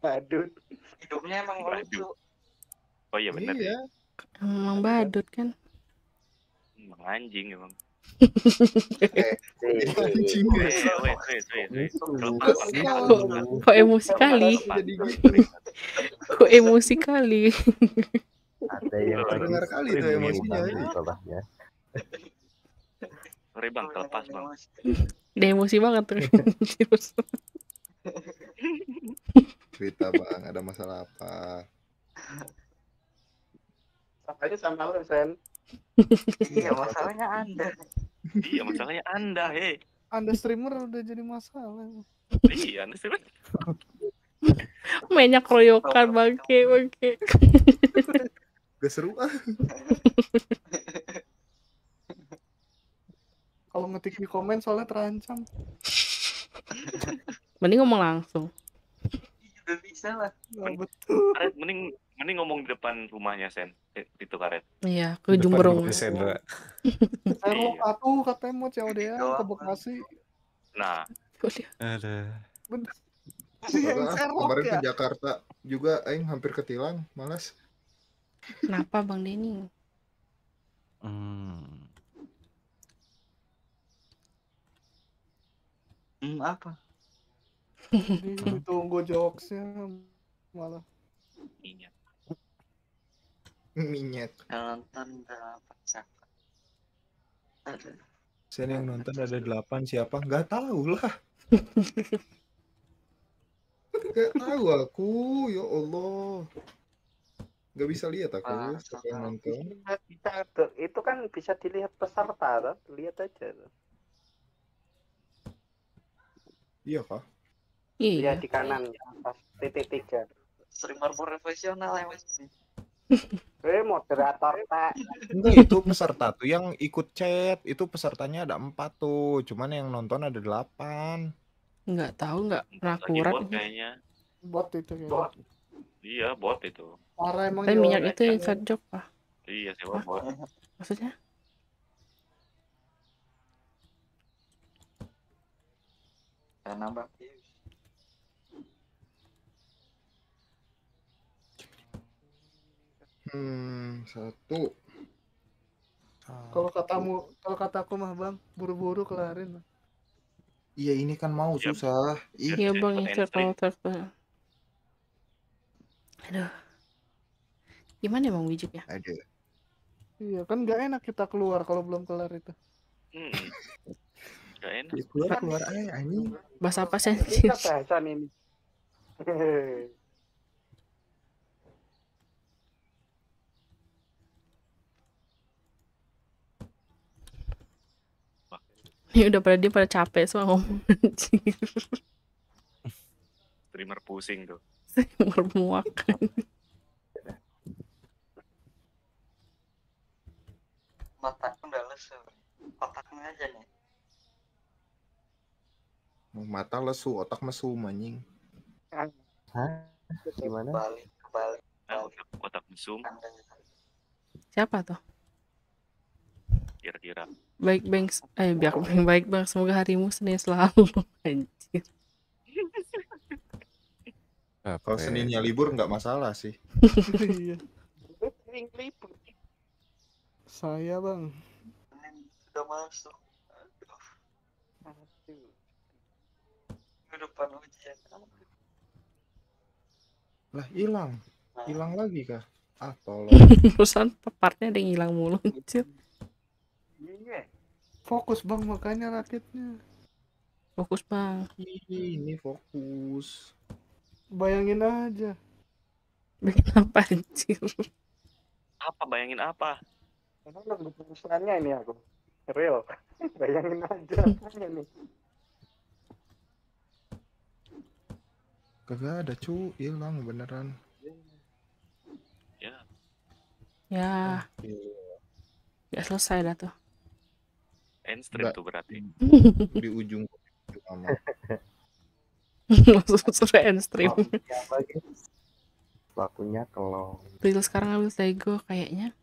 badut. Hidupnya emang Badut. lucu. Oh iya benar. Iya. Emang badut kan. Emang anjing emang. Kelepas, Kesel. kelepas, Kok, emosi kali? Kok emosi kali? Ada yang Terdengar lagi kali nih emosinya, ya. Sorry bang, kelepas bang. Dia emosi banget tuh. Cerita bang, ada masalah apa? aja sama lu Sen Iya, masalahnya Anda. Iya masalahnya anda, hei. Anda streamer udah jadi masalah. Iya, anda sih. Mainnya keroyokan bangke bangke. Gak seru ah. Kalau ngetik di komen soalnya terancam. Mending ngomong langsung. Udah bisa lah. Nah, betul. Karet, mending mending ngomong di depan rumahnya Sen. Eh, Itu karet. Iya, ke Jumberong. Sendra. Sherlock Iya. atuh katanya mau COD-an ke Bekasi. Nah, Ada. Bener. Kemarin ke ya? Jakarta juga aing hampir ketilang, malas. Kenapa Bang Denny? Hmm. Hmm, apa? Ditunggu jokesnya malah. iya. Minyak. Yang nonton delapan siapa? Ada. Saya yang nonton ada delapan siapa? Gak tahu lah. Gak tahu aku, ya Allah. Gak bisa lihat aku Ah, siapa yang nonton. Bisa- itu kan bisa dilihat peserta lihat aja. Iya kah? Ya Iya. di kanan atas titik tiga Streamer profesional ya mas. eh moderator tak Enggak itu peserta tuh yang ikut chat itu pesertanya ada empat tuh, cuman yang nonton ada delapan. Nggak tahu nggak akurat. bot kayaknya. Bot itu kayaknya. Bot. Iya, bot itu. Parah emang Tapi minyak itu inside joke ah. Iya, sewa bot. Maksudnya? Dan nambah views. Hmm, satu. Kalau katamu, kalau kataku mah bang, buru-buru kelarin. Iya ini kan mau Yap. susah. Ih, Iya Set Bang, insert all track. Aduh. Gimana Bang Wijik ya? ada. Iya kan nggak enak kita keluar kalau belum kelar itu. Hmm. Gak enak. Ya, keluar keluar aja anjing. Bahasa apa sih? kita bahasan ini Ini udah pada dia pada capek semua ngomong anjir. Streamer pusing tuh. Bermuak. Mataku udah lesu. Otaknya aja nih. Mata lesu, otak mesum anjing. Hah? Gimana? Kembali, kembali. Nah, kotak mesum Siapa tuh? kira-kira. Baik Bang, eh biar baik Bang, semoga harimu Senin selalu. Anjir. Kalau Seninnya libur nggak masalah sih. Iya. sering libur Saya bang. Sudah masuk. Depan ujian. Lah hilang, hilang lagi kah? ah tolong Urusan partnya ada yang hilang mulu anjir. Iya. Fokus bang makanya rakitnya. Fokus bang. ini fokus Bayangin aja. Bikin apa anjir? Apa bayangin apa? Emang nunggu ini aku. Real. Bayangin aja. Tanya nih. kagak ada cu hilang beneran Ya, Ya, ya selesai dah tuh. End stream Nggak. tuh berarti. di ujung Langsung suruh end stream. Waktunya kalau Real sekarang ambil Tego kayaknya.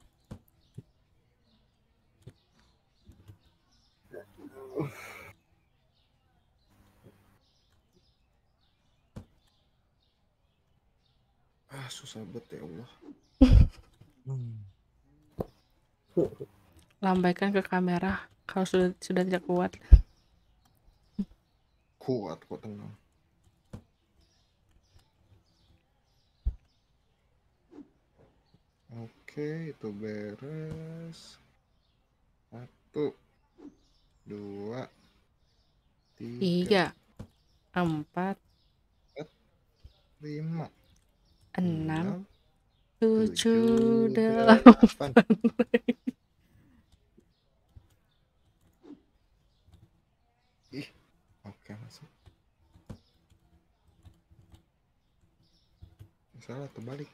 ah susah banget ya Allah Lambaikan ke kamera kalau sudah sudah tidak kuat. kuat kok tenang. Oke itu beres. Satu dua tiga Tiga, empat, lima enam, enam tujuh, delapan delapan. ih oke masuk salah terbalik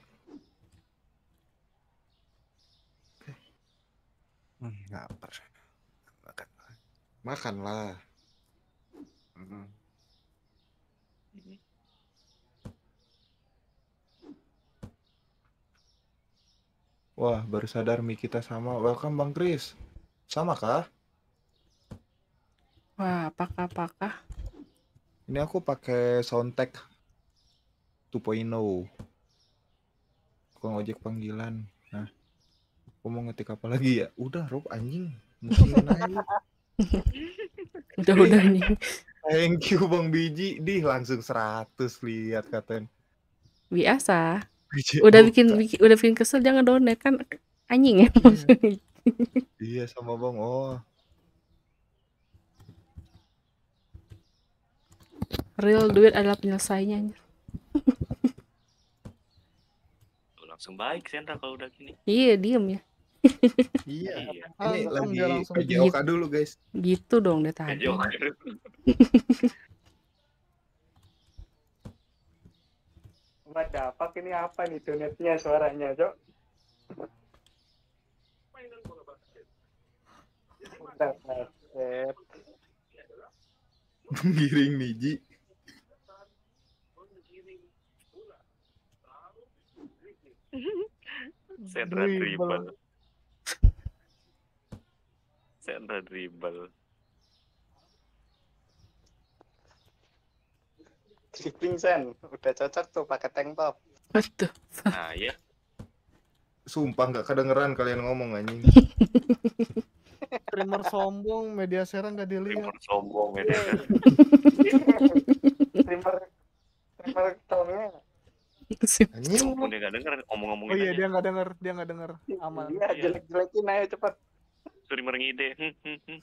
Hmm, lapar. Makan. makanlah Mm-mm. wah baru sadar mi kita sama welcome bang Kris sama kah Wah, apakah apakah? Ini aku pakai soundtech 2.0. Tukang ojek panggilan. Nah, aku mau ngetik apa lagi ya? Udah, Rob anjing. Aja. Udah udah nih. Thank you Bang Biji. Dih langsung 100 lihat katen. Biasa. Biji Udah bikin, bikin udah bikin kesel jangan donate kan anjing ya. Iya sama Bang. Oh, Real duit adalah penyelesaiannya. langsung baik Sandra kalau udah gini. Iya, diem ya. iya. Iya. Ini Langsung lagi langsung PJOK dulu, guys. Gitu dong deh tadi. Jauh. Wadah, ini apa nih donatnya suaranya, Cok? Udah, basket. Giring nih, Ji. Sandra Dribble. Sandra dribble. Dribbling Sen, udah cocok tuh pakai tank top. Waduh. Nah, ya. Sumpah nggak kedengeran kalian ngomong anjing. Streamer sombong, media serang gak dilihat. Timur sombong ya dia. Streamer streamer tongnya. Anjing. Walaupun dia gak denger Oh ngomong-ngomongin iya aja. dia nggak denger, dia nggak denger. Aman. Iya, jelek-jelekin ayo cepet. Streamer ngide. Hmm, hmm.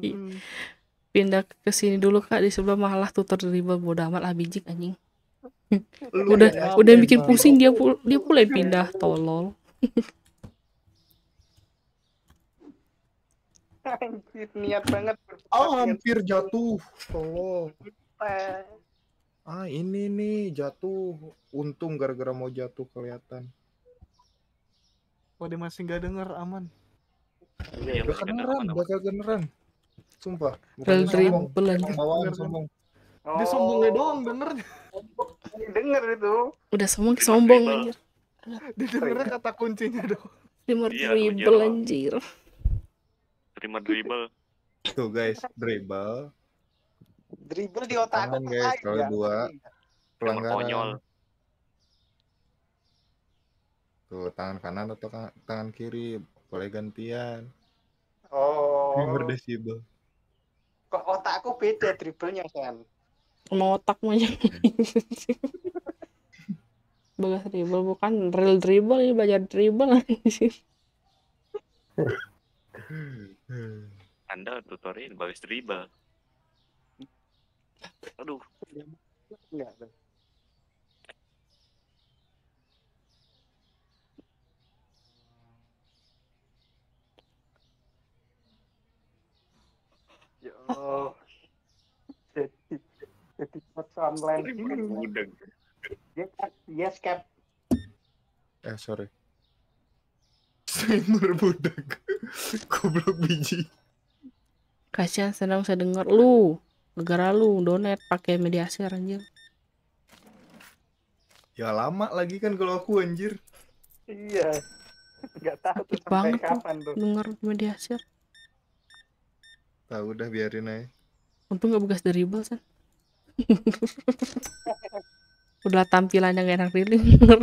Hmm. Pindah ke sini dulu kak di sebelah malah tutor dribble bodoh amat lah bijik anjing. Lu Udah ya, udah bikin pusing dia pul dia pula pindah tolol. Anjir, niat banget. Ah, hampir jatuh. Tolong. Ah, ini nih jatuh. Untung gara-gara mau jatuh kelihatan. Wah dia masih nggak denger, aman. Udah masih kedengeran, udah kedengeran. Sumpah. Bukannya sombong. anjir. bawaan sombong. Dia sombongnya doang denger. denger itu. Udah sombong sombong anjir. Dia dengernya kata kuncinya doang. Iya, dribble iya. anjir. Streamer dribble. Tuh guys, dribble. Dribble di otak Tangan, aku guys, kalau dua. Streamer konyol. Pelanggaran. Tuh, tangan kanan atau tangan kiri. Boleh gantian. Oh, Berdesibel. kok otakku beda dribblenya kan? Sama otakmu aja. Bagas dribble bukan real dribble ini belajar dribble anjir. Anda tutorial bagus dribble. Aduh, Enggak. Bang. Yo. Jadi jadi coach online. Cap. yes cap. Eh sorry. Streamer budak. Goblok biji. Kasihan sedang saya dengar lu. Gara lu donet pakai media share anjir. Ya lama lagi kan kalau aku anjir. Iya. Enggak tahu tuh sampai banget kapan tuh. denger media share. Tahu udah biarin aja. Untung gak bekas dribble san. Udah tampilannya gak enak didengar.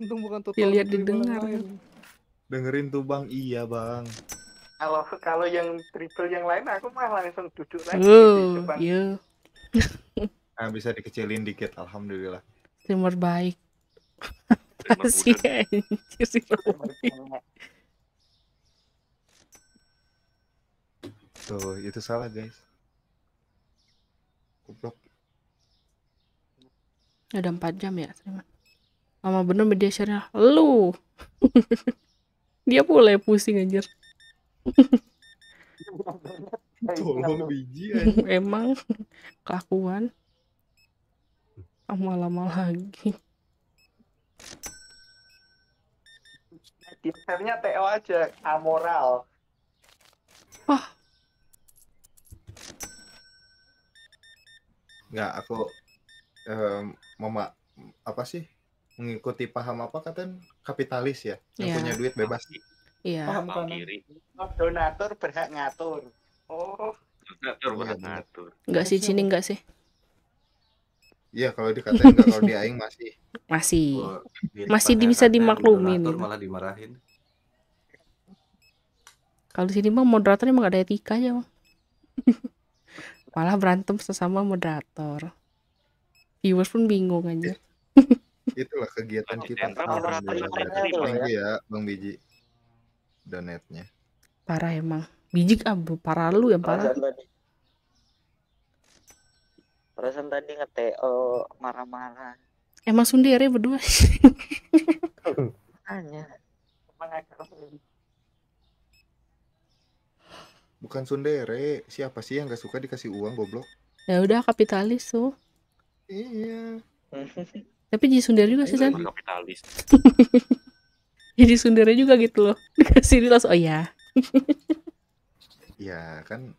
Untung bukan tutorial Dilihat didengar. lain. Dengerin tuh bang, iya bang. Kalau kalau yang dribble yang lain aku mah langsung duduk lagi Oh, di depan. iya. Nah bisa dikecilin dikit, alhamdulillah. Streamer baik. Budeng. anjir. Tuh, itu salah guys. Goblok. Ada 4 jam ya streamer. Lama bener media share-nya. Lu. Dia pula yang pusing anjir. Tolong biji aja. Emang kelakuan. Lama-lama lagi. Gesernya TO aja, amoral. Nggak, aku em, mema apa sih? Mengikuti paham apa katanya? Kapitalis ya. Yang Iya. punya duit bebas. Iya. Paham Paham kiri. Donatur berhak ngatur. Oh, Ngatur Iya, bener. ngatur. Enggak sih sini enggak sih? Iya, kalau dikatain nggak, kalau di aing masih. Masih. Masih bisa kata dimaklumin gitu. malah dimarahin. Kalau di sini mah moderator emang gak ada etikanya, Bang. Malah berantem sesama moderator. Viewers pun bingung aja. Itulah kegiatan kita. Thank ya. you ya, Bang Biji. Donetnya. Parah emang. Bijik ah, bu- parah lu yang parah. Perasaan tadi. Nge-TO marah-marah. Emang sundere berdua. Hanya. Bukan Sundere. Siapa sih yang nggak suka dikasih uang goblok? ya udah kapitalis tuh. Iya. Tapi jadi sundere juga sih, San. Streamer kapitalis. Jadi sundere juga gitu loh. Dikasih duit langsung, oh ya. Ya kan.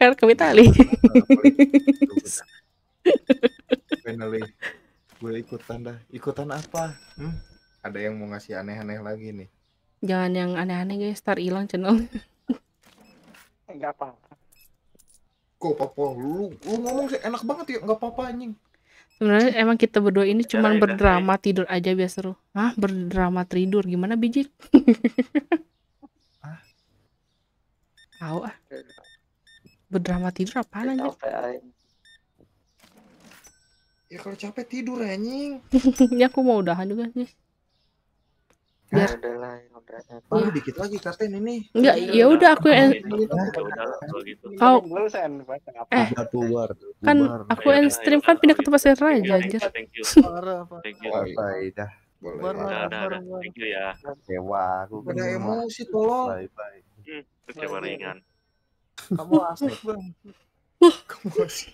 Kan kapitalis. Finally. Gue ikutan dah. Ikutan apa? Hmm? Ada yang mau ngasih aneh-aneh lagi nih. Jangan yang aneh-aneh guys, ntar hilang channel. enggak apa-apa. Kok papa lu lu ngomong sih enak banget ya nggak apa-apa anjing. Sebenarnya emang kita berdua ini udah, berdrama tidur aja biar seru. Hah? Berdrama tidur gimana bijik? Hah? Tahu ah. Berdrama tidur apaan aja? Capek aing. Ya kalau capek tidur anjing. Ini aku mau udahan juga sih. Ya Biar udah lah, ya udah. Oh, dikit lagi katen ini. enggak ya udah aku yang Ya gitu. Kau- eh kan aku Ya yang stream ya kan pindah ke tempat saya gitu. Thank aja anjir. thank you, thank you. Boleh. Thank ya. kecewa aku kan Ada emosi tolong. bye bye Hmm, kecewa ringan. Kamu asik, Bang. Kamu asik,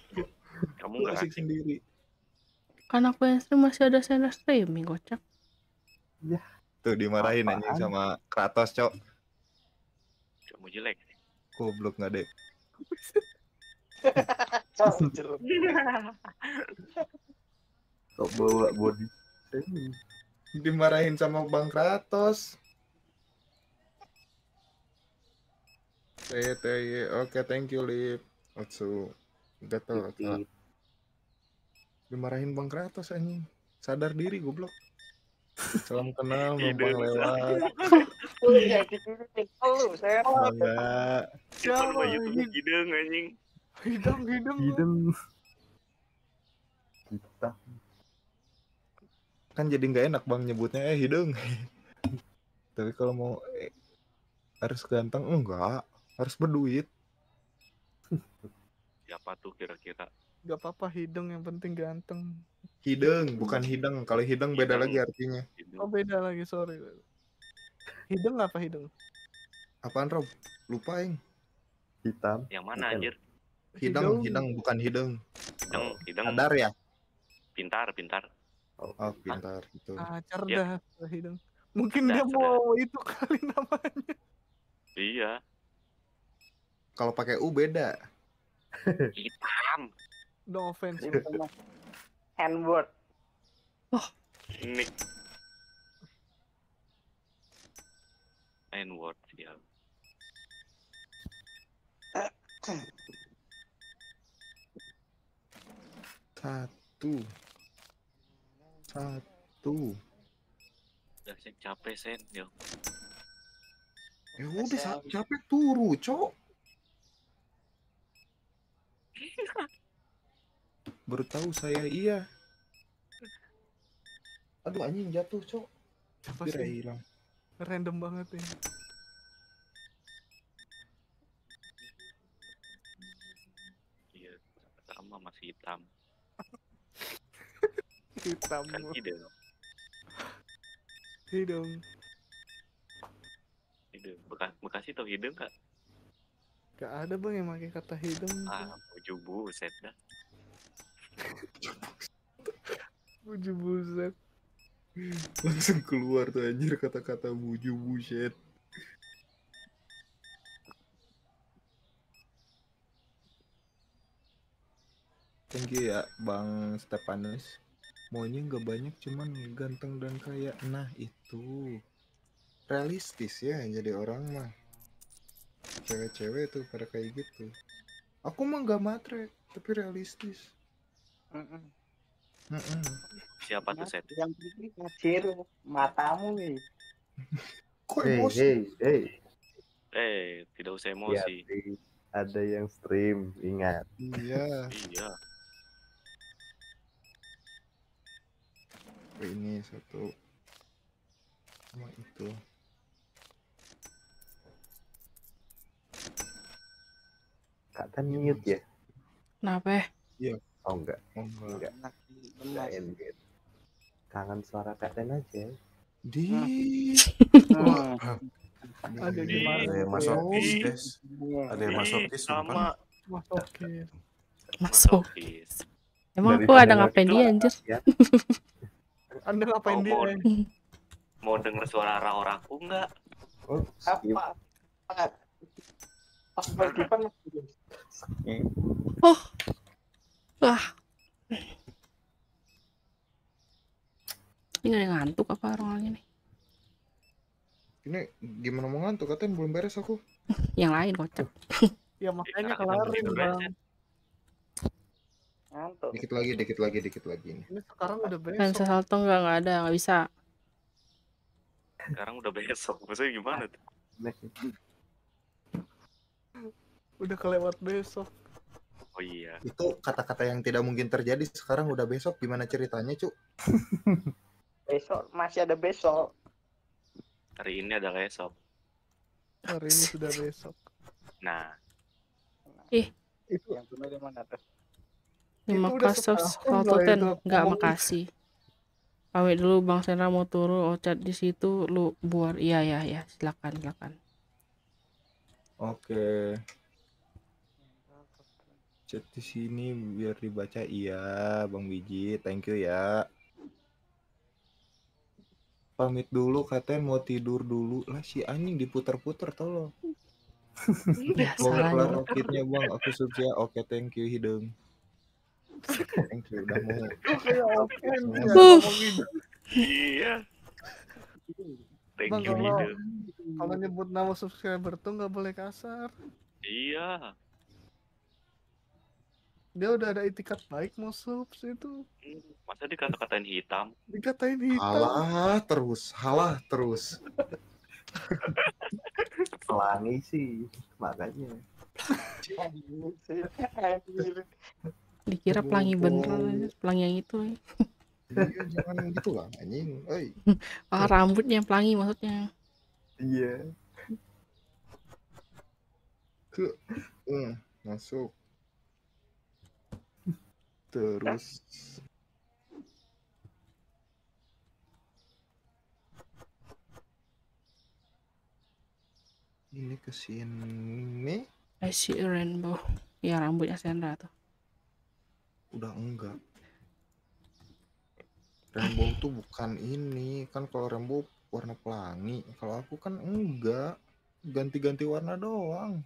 Kamu nggak asik sendiri. Kan aku yang stream masih ada channel streaming kocak. Tuh dimarahin anjing Apaan? sama Kratos, Cok. Kamu jelek. Goblok nggak deh. kok bawa body Dimarahin sama Bang Kratos. TTY, oke thank you Lip. Otsu, gatel, gatel. Dimarahin Bang Kratos anjing. Sadar diri goblok. Salam kenal numpang lewat. Lu dikirim lu, saya Bangga. Siapa YouTube anjing? hidung anjing. Hidung, hidung. hidden kita kan jadi nggak enak bang nyebutnya eh hidung tapi kalau mau eh, harus ganteng enggak harus berduit Siapa tuh kira-kira? Gak apa-apa hidung yang penting ganteng. hidung bukan hidung kalau hidung beda Hidung. lagi artinya Oh beda lagi sorry. Hidung apa hidung? apaan Rob lupa yang Hitam. Yang mana Bukan. anjir? hidung hidung bukan hidung Hidung, hidung. sadar ya Pintar, pintar. oh pintar gitu Ah cerdas hidung. Mungkin Cerdas, dia mau itu kali namanya. Iya. kalau pakai u beda Hitam. No offense. Handword. Nick. N-word ya. satu satu Udah sih capek sen, yo. ya udah sa- capek turu cok baru tahu saya iya aduh anjing jatuh cok Siapa sih? hilang Random banget ya. Iya, sama masih hitam. Hitam. Kan hidung. Hidung. Hidung. Bekas Bekasi tau hidung kak? Gak ada bang yang pakai kata hidung. Ah, buju buset dah. Buju buset. langsung keluar tuh anjir kata-kata buju buset. Thank you ya bang Stepanus. Maunya nggak banyak cuman ganteng dan kaya. Nah itu. Realistis ya jadi orang mah. Cewek-cewek tuh pada kayak gitu. Aku mah nggak matre tapi realistis Siapa tuh set? Yang penting ngajir matamu nih. kok Hey, emosi hey, hey. Eh, tidak usah Iya, emosi. Tri. ada yang stream, ingat. iya Iya. Ini satu sama itu Kak mute ya? Kenapa? Enggak, oh enggak enggak, enggak engage. Kangen suara Katen aja. di. Ada Ada gimana? yang masokis, guys. Ada yang Ih, masokis, sama. Masuk. masokis. Emang Dari aku ada ngapain dia anjir? Ya, Anda ngapain Oh, dia? mau- denger suara raoraku nggak? oh, skip. Apa? Apa? Pas berdepan Oh. Wah. Ini gak ada ngantuk apa orang ini? ini gimana mau ngantuk katanya belum beres aku Yang lain kocak. Ya makanya kita kelarin bang. ngantuk. dikit lagi dikit lagi dikit lagi nih Ini sekarang udah Kan besok. salto nggak nggak ada nggak bisa. Sekarang udah besok. Maksudnya gimana tuh? Next. Udah kelewat besok. Oh iya. itu kata-kata yang tidak mungkin terjadi sekarang udah besok gimana ceritanya cuk Besok masih ada besok. Hari ini adalah esok. Hari ini sudah besok. Nah, Itu Yang benar yang mana tuh? Terima kasih setahun salto loh ten itu nggak makasih. Pamit dulu Bang Sena mau turun ocat di situ lu buar. Iya ya ya silakan silakan. oke chat di sini biar dibaca iya bang biji thank you ya pamit dulu katanya mau tidur dulu lah si anjing diputar-putar tolong Biasa Semoga kelar aja. rakitnya bang aku sukses ya oke thank you hidung thank you udah mau iya. Thank Bang, you, kalau- Hidu. Kalau nyebut nama subscriber tuh nggak boleh kasar. Iya. Dia udah ada itikat baik mau subs itu. Masa dikata-katain hitam? Dikatain hitam. halah terus halah terus Pelangi sih, makanya. Dikira pelangi bener, pelangi yang itu. Iya, jangan gitu lah anjing. Oi. Ah, rambutnya yang pelangi maksudnya. Iya. Ke hmm, masuk. Terus ini ke sini I see a rainbow. Ya rambutnya Sandra tuh. udah enggak. Rainbow tuh bukan ini, kan kalau rainbow warna pelangi. Kalau aku kan enggak, ganti-ganti warna doang.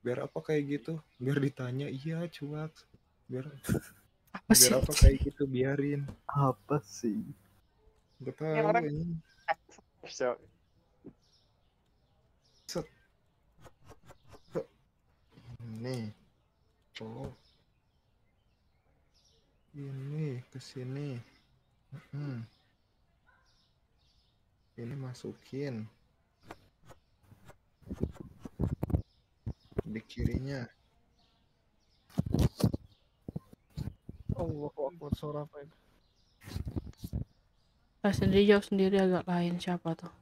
Biar apa kayak gitu? Biar ditanya, iya cuak. Biar Apa sih? biar apa kayak gitu biarin. Apa sih? Gak tahu Ini orang- ini. So, Nih. Oh. Ini ke sini. Hmm. Ini masukin. Di kirinya. Allah Akbar suara apa itu? Ah, sendiri jauh sendiri agak lain siapa tuh?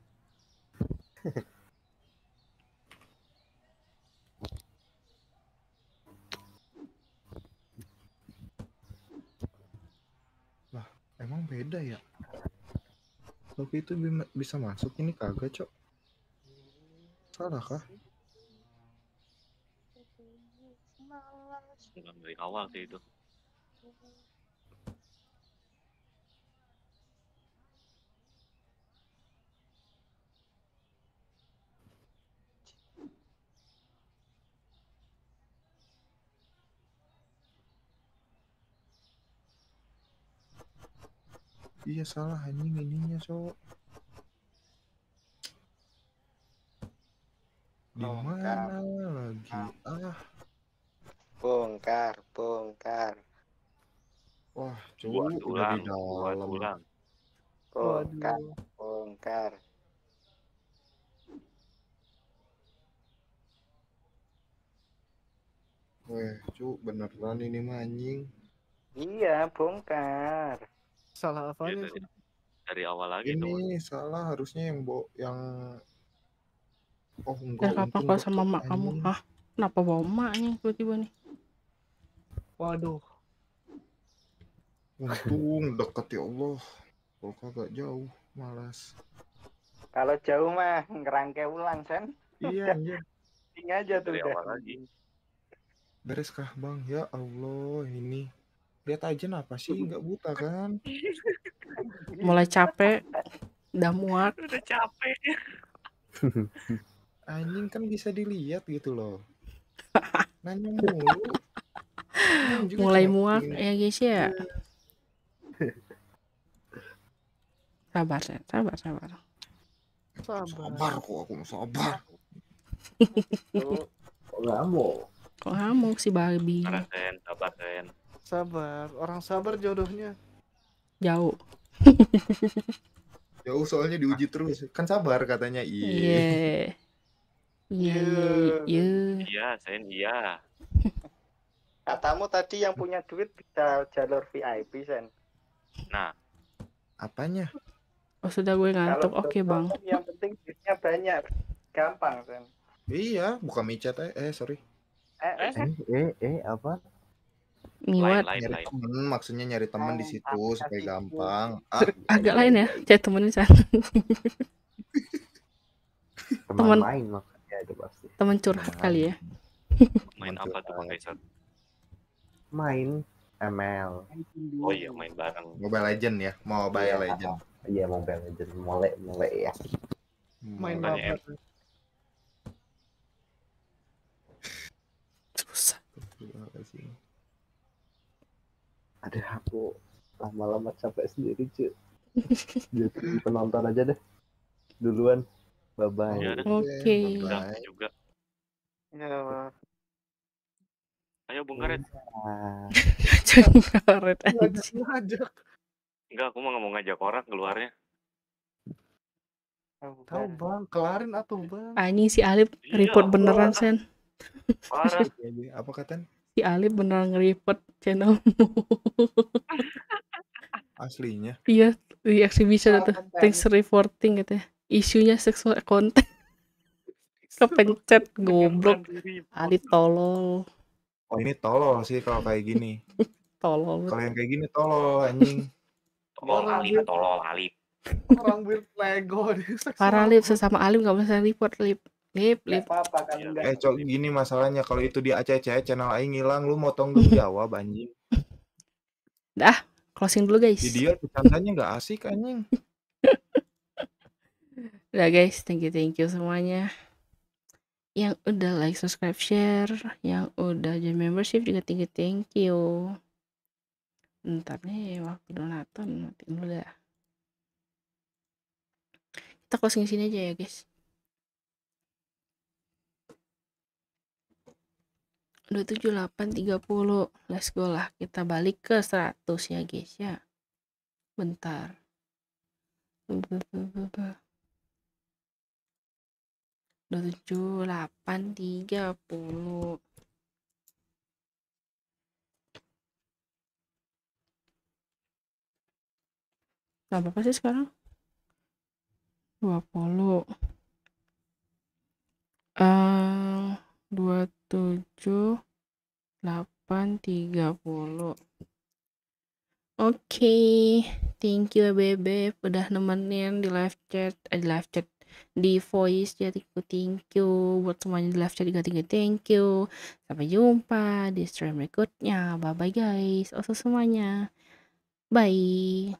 Emang beda ya? Tapi itu bisa masuk ini kagak, Cok. Salah kah? Dari awal sih itu. Iya salah anjing ininya, Cok. Di mana lagi? Ah, bongkar, bongkar, wah, Cok, Buat udah di dalam. ulang. bongkar, bongkar. Weh, Cuk, beneran ini mah anjing. Iya, bongkar. Salah apa Iya, nih? dari, dari awal lagi tuh. Ini salah harusnya yang bo yang Oh Ya enggak kalau deket, sama mak kamu? Hah? Kenapa bawa emaknya tiba-tiba nih? Waduh. Untung deket ya Allah. Kalau kagak jauh, malas. Kalau jauh mah ngerangke ulang, Sen. Iya anjir. Ting aja tuh Dari awal lagi. Beres kah bang? Ya Allah ini. Lihat aja napa sih nggak buta kan? Mulai capek, udah muak. Udah capek. Anjing kan bisa dilihat gitu loh. Nanya mulu. Mulai capek. muak ya guys ya. Sabar, Sen. sabar, sabar. Sabar. Sabar kok aku mau sabar. Kok ngamuk? Kok ngamuk si babi? Sabar Sen, sabar Sen. Sabar. Orang sabar jodohnya. Jauh. Jauh soalnya diuji terus. Kan sabar katanya. Iya. Iya. Iya, iya, iya. Iya, Sen, iya. katamu tadi yang punya duit bisa jalur VIP, Sen. Nah, Apanya? Oh sudah gue ngantuk. Oke jodoh bang. Yang penting duitnya banyak. Gampang, Sen. Iya, buka micet eh, eh sorry. Eh, eh, Eh, eh, eh, apa? Miwat. lain, Nyari lain. temen, maksudnya nyari temen di Oh, situ supaya itu. gampang. Ah, Agak lain ya. Chat temenin sana. Teman Teman- main maksudnya itu pasti. Temen curhat kali ya. Main Teman apa tuh Bang? Main ML. Oh iya, main bareng. Mobile Legend ya, Mobile Iya. Legend. Iya, Mobile Legends mulai mulai ya. Main mabar. Susah. Ada aku lama-lama capek sendiri, cuy. Jadi penonton aja deh. Duluan. Bye bye. Iya, dah. Oke. Udah Bye. juga. ya, Ayo Bung Karet. Ah, Jangan karet ngajak. Enggak, aku mau ngajak orang keluarnya. Tahu bang, kelarin atuh bang. Anjing si Alip Iya, report Allah. beneran Sen. Parah. Apa kata? Si Alip beneran nge-report channel. aslinya. Iya, di exhibition itu. Thanks reporting gitu ya. Isunya seksual content. Kepencet goblok. Ali tolol. Oh ini tolol sih kalau kayak gini. Tolol. Kalau yang kayak gini tolol anjing. Tolol alip, tolol alip. Orang build Lego Parah lip sesama alim gak bisa report lip. Lip, Gak lip. apa-apa kan Iya. enggak. Eh cok gini masalahnya kalau itu di ACC channel aing hilang lu motong dulu jawab anjing. Closing dulu guys. Dia bercandanya nggak asik anjing. Udah guys, thank you thank you semuanya. Yang udah like, subscribe, share, yang udah join membership juga thank you thank you. Ntar nih waktu donaton matiin dulu dah. Kita closing sini aja ya guys. Udah 78.30 Let's go lah Kita balik ke 100 ya guys ya. Bentar. Udah 78.30 Gak apa-apa sih sekarang. 20 eh 27 8 30 Oke, thank you Bebe udah nemenin di live chat, eh, di live chat di voice jadi aku. Thank you buat semuanya di live chat juga. Thank you sampai jumpa di stream berikutnya. Bye bye guys. Also semuanya. Bye